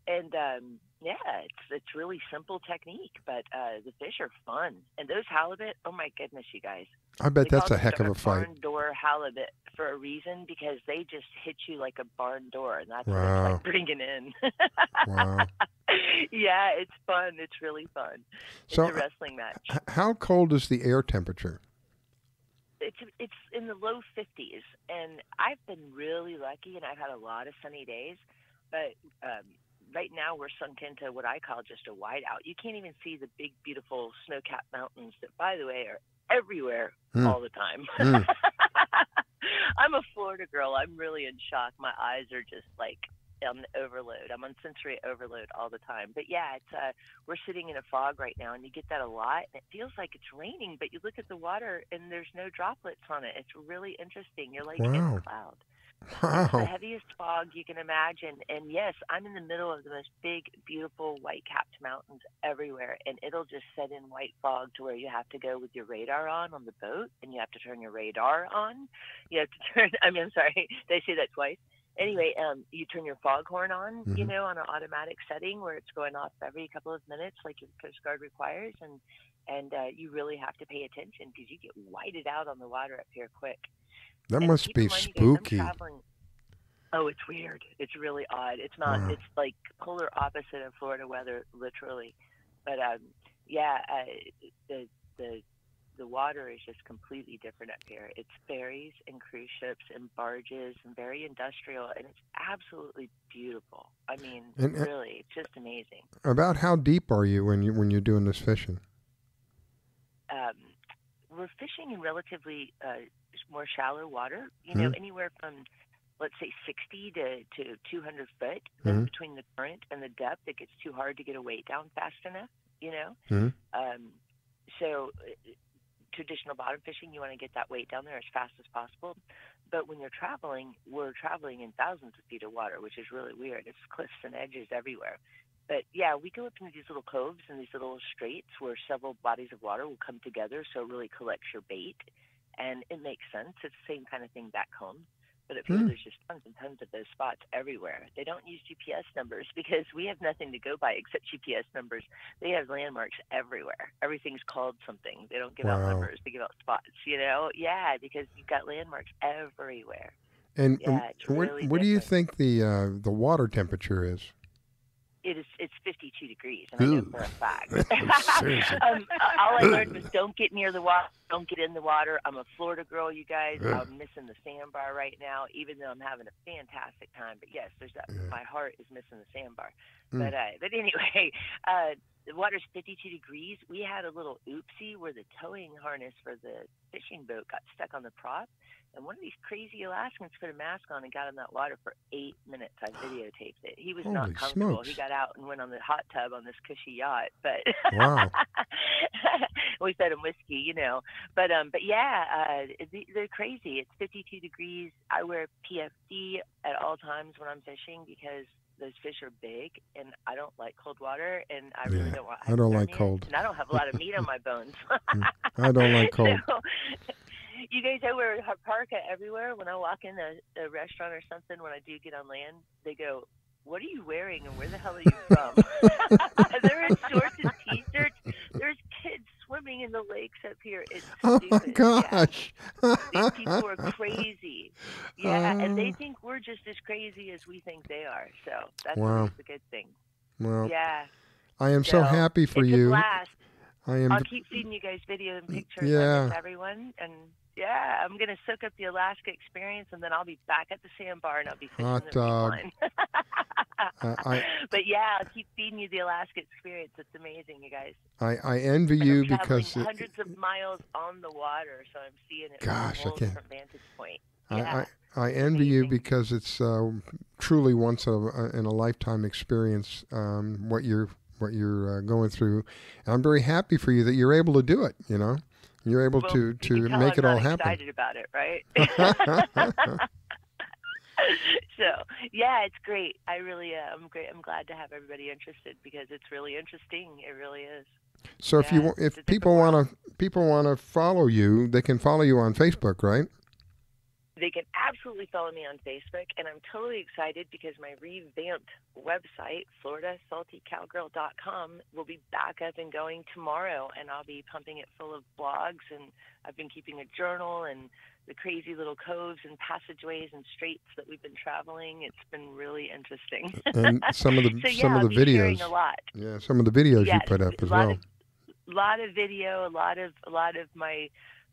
and um, yeah, it's it's really simple technique, but uh, the fish are fun. And those halibut, oh my goodness, you guys. I bet They that's a heck of a fight. Barn door halibut for a reason because they just hit you like a barn door, and that's what Wow. it's like bringing in. Wow. yeah, it's fun. It's really fun. It's So, a wrestling match. How cold is the air temperature? It's it's in the low 50s, and I've been really lucky, and I've had a lot of sunny days. But um, right now, we're sunk into what I call just a whiteout. You can't even see the big, beautiful snow-capped mountains that, by the way, are everywhere Hmm. all the time. Hmm. I'm a Florida girl. I'm really in shock. My eyes are just like on overload. I'm on sensory overload all the time. But yeah, it's uh we're sitting in a fog right now and you get that a lot and it feels like it's raining, but you look at the water and there's no droplets on it. It's really interesting. You're like in a cloud. It's the heaviest fog you can imagine. And yes, I'm in the middle of the most big, beautiful white capped mountains everywhere. And it'll just set in white fog to where you have to go with your radar on on the boat and you have to turn your radar on. You have to turn, I mean, I'm sorry, did I say that twice? Anyway, um, you turn your foghorn on, you Mhm. know, on an automatic setting where it's going off every couple of minutes, like your Coast Guard requires, and and uh, you really have to pay attention because you get whited out on the water up here quick. That And must be guys, spooky. Oh, it's weird. It's really odd. It's not. Wow. It's like polar opposite of Florida weather, literally. But um, yeah, uh, the the the water is just completely different up here. It's ferries and cruise ships and barges and very industrial, and it's absolutely beautiful. I mean, And, uh, really, it's just amazing. About how deep are you when you when you're doing this fishing? um, we're fishing in relatively uh, more shallow water. You know, Mhm. anywhere from let's say 60 to, to 200 foot. Mhm. between the current and the depth, it gets too hard to get a weight down fast enough. You know, Mhm. um, so uh, traditional bottom fishing, you want to get that weight down there as fast as possible. But when you're traveling, we're traveling in thousands of feet of water, which is really weird. It's cliffs and edges everywhere. But yeah, we go up into these little coves and these little straits where several bodies of water will come together, so it really collects your bait. And it makes sense. It's the same kind of thing back home. But up here, Hmm. there's just tons and tons of those spots everywhere. They don't use GPS numbers because we have nothing to go by except GPS numbers. They have landmarks everywhere. Everything's called something. They don't give out numbers. They give out spots. You know? Yeah, because you've got landmarks everywhere. And Yeah, um, what really what do you think the uh, the water temperature is? It is. It's 52 degrees, and I know for a fact. Um, all I learned was don't get near the water, don't get in the water. I'm a Florida girl, you guys. I'm missing the sandbar right now, even though I'm having a fantastic time. But yes, there's that. My heart is missing the sandbar. Mm. But uh, but anyway, uh, the water's 52 degrees. We had a little oopsie where the towing harness for the fishing boat got stuck on the prop. And one of these crazy Alaskans put a mask on and got in that water for eight minutes. I videotaped it. He was Holy not comfortable. smokes. He got out and went on the hot tub on this cushy yacht. But Wow. we fed him whiskey, you know. But um, but yeah, uh, they- they're crazy. It's 52 degrees. I wear PFD at all times when I'm fishing because those fish are big, and I don't like cold water, and I really Yeah, don't want. I don't like cold. and I don't have a lot of meat on my bones. Mm, I don't like cold. So, you guys, I wear a parka everywhere. When I walk in a, a restaurant or something, when I do get on land, they go, "What are you wearing, and where the hell are you from?" They're in shorts and t-shirts. Swimming in the lakes up here. It's Oh my stupid. gosh. These people are crazy. Yeah, and they Uh. think we're just as crazy as we think they are. So that's Wow. a good thing. Well, yeah. I am so, So, happy for you. I am. I'll keep feeding you guys video and pictures Yeah. of everyone, and yeah, I'm gonna soak up the Alaska experience, and then I'll be back at the sandbar and I'll be fishing Hot dog. line. I, I but yeah, I'll keep feeding you the Alaska experience. It's amazing, you guys. I, I envy And you because it, hundreds of miles on the water, so I'm seeing it Gosh, I from a can't- different vantage point. I, I, I envy you because it's uh, truly once a, a, in a lifetime experience um, what you're what you're uh, going through. And I'm very happy for you that you're able to do it. You know, you're able Well, to to make I'm it all happen. Excited about it, right? so yeah, it's great. I really, uh, I'm great. I'm glad to have everybody interested because it's really interesting. It really is. So if you if people want to people want to follow you, they can follow you on Facebook, right? They can absolutely follow me on Facebook, and I'm totally excited because my revamped website, FloridaSaltyCowgirl.com, will be back up and going tomorrow, and I'll be pumping it full of blogs. And I've been keeping a journal and the crazy little coves and passageways and straits that we've been traveling. It's been really interesting. And some of the so, yeah, some of the videos. a lot. Yeah, some of the videos Yes, you put up a as well. Of, lot of video, a lot of a lot of my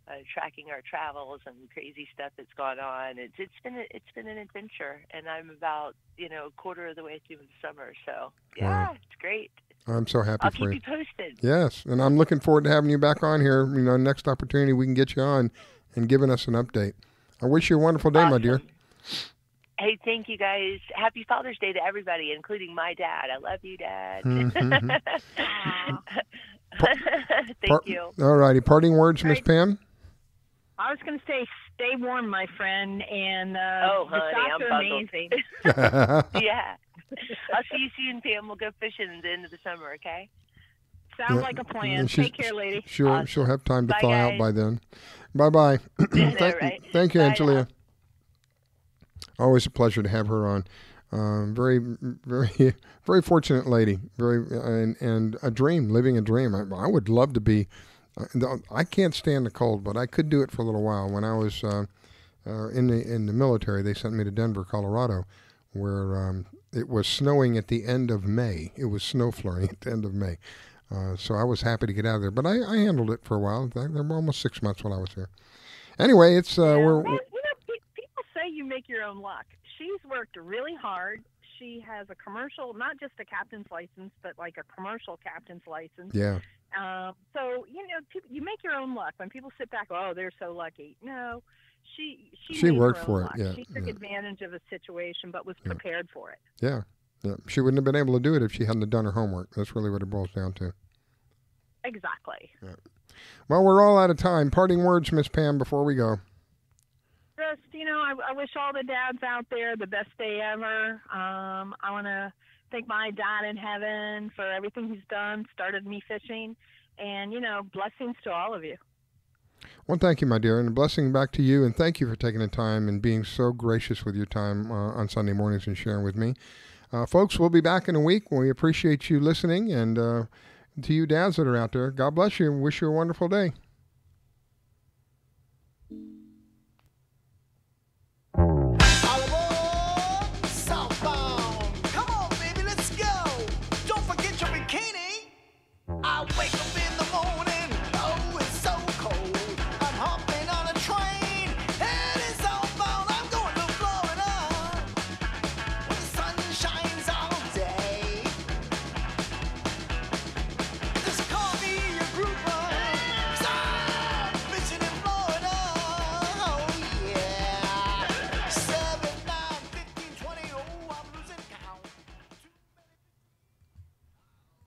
uh, tracking our travels and crazy stuff that's gone on. It's it's been a, it's been an adventure, and I'm about you know a quarter of the way through the summer. So yeah, Wow. it's great. I'm so happy I'll for keep you. you posted. Yes, and I'm looking forward to having you back on here. You know, next opportunity we can get you on and giving us an update. I wish you a wonderful day, my dear. Hey, thank you guys. Happy Father's Day to everybody, including my dad. I love you, Dad. Mhm. thank Par- you. All righty. Parting words, Miss Pam? I was going to say, stay warm, my friend, and uh, Oh, the honey, shots I'm are amazing. yeah. I'll see you soon, Pam. We'll go fishing at the end of the summer, okay? Sounds Yeah, like a plan. and she's- Take care, lady. She'll she'll have time to Bye, thaw out by then. Bye bye. thank, right. thank you, Bye, Angelia. Always a pleasure to have her on. Um, very, very, very fortunate lady. Very, and, and a dream, living a dream. I, I would love to be. I can't stand the cold, but I could do it for a little while. When I was uh, uh, in the in the military, they sent me to Denver, Colorado, where um, it was snowing at the end of May. It was snow flurry at the end of May. Uh, so I was happy to get out of there, but I, I handled it for a while. They were almost six months while I was there. Anyway, it's uh, we're, Well, you know, people say you make your own luck. She's worked really hard. She has a commercial, not just a captain's license, but like a commercial captain's license. yeah. Um, so you know, people, you make your own luck. When people sit back, oh, they're so lucky. No, she she She worked for it, yeah, she took yeah. advantage of a situation, but was prepared for it. Yeah. Yeah. She wouldn't have been able to do it if she hadn't have done her homework. That's really what it boils down to. Exactly. Well, we're all out of time. Parting words, Miss Pam, before we go. Just you know, I, I wish all the dads out there the best day ever. Um, I want to thank my dad in heaven for everything he's done, started me fishing, and you know, blessings to all of you. Well, thank you, my dear, and a blessing back to you. And thank you for taking the time and being so gracious with your time uh, on Sunday mornings and sharing with me. Uh, folks, we'll be back in a week. We appreciate you listening. And uh, to you dads that are out there, God bless you and wish you a wonderful day.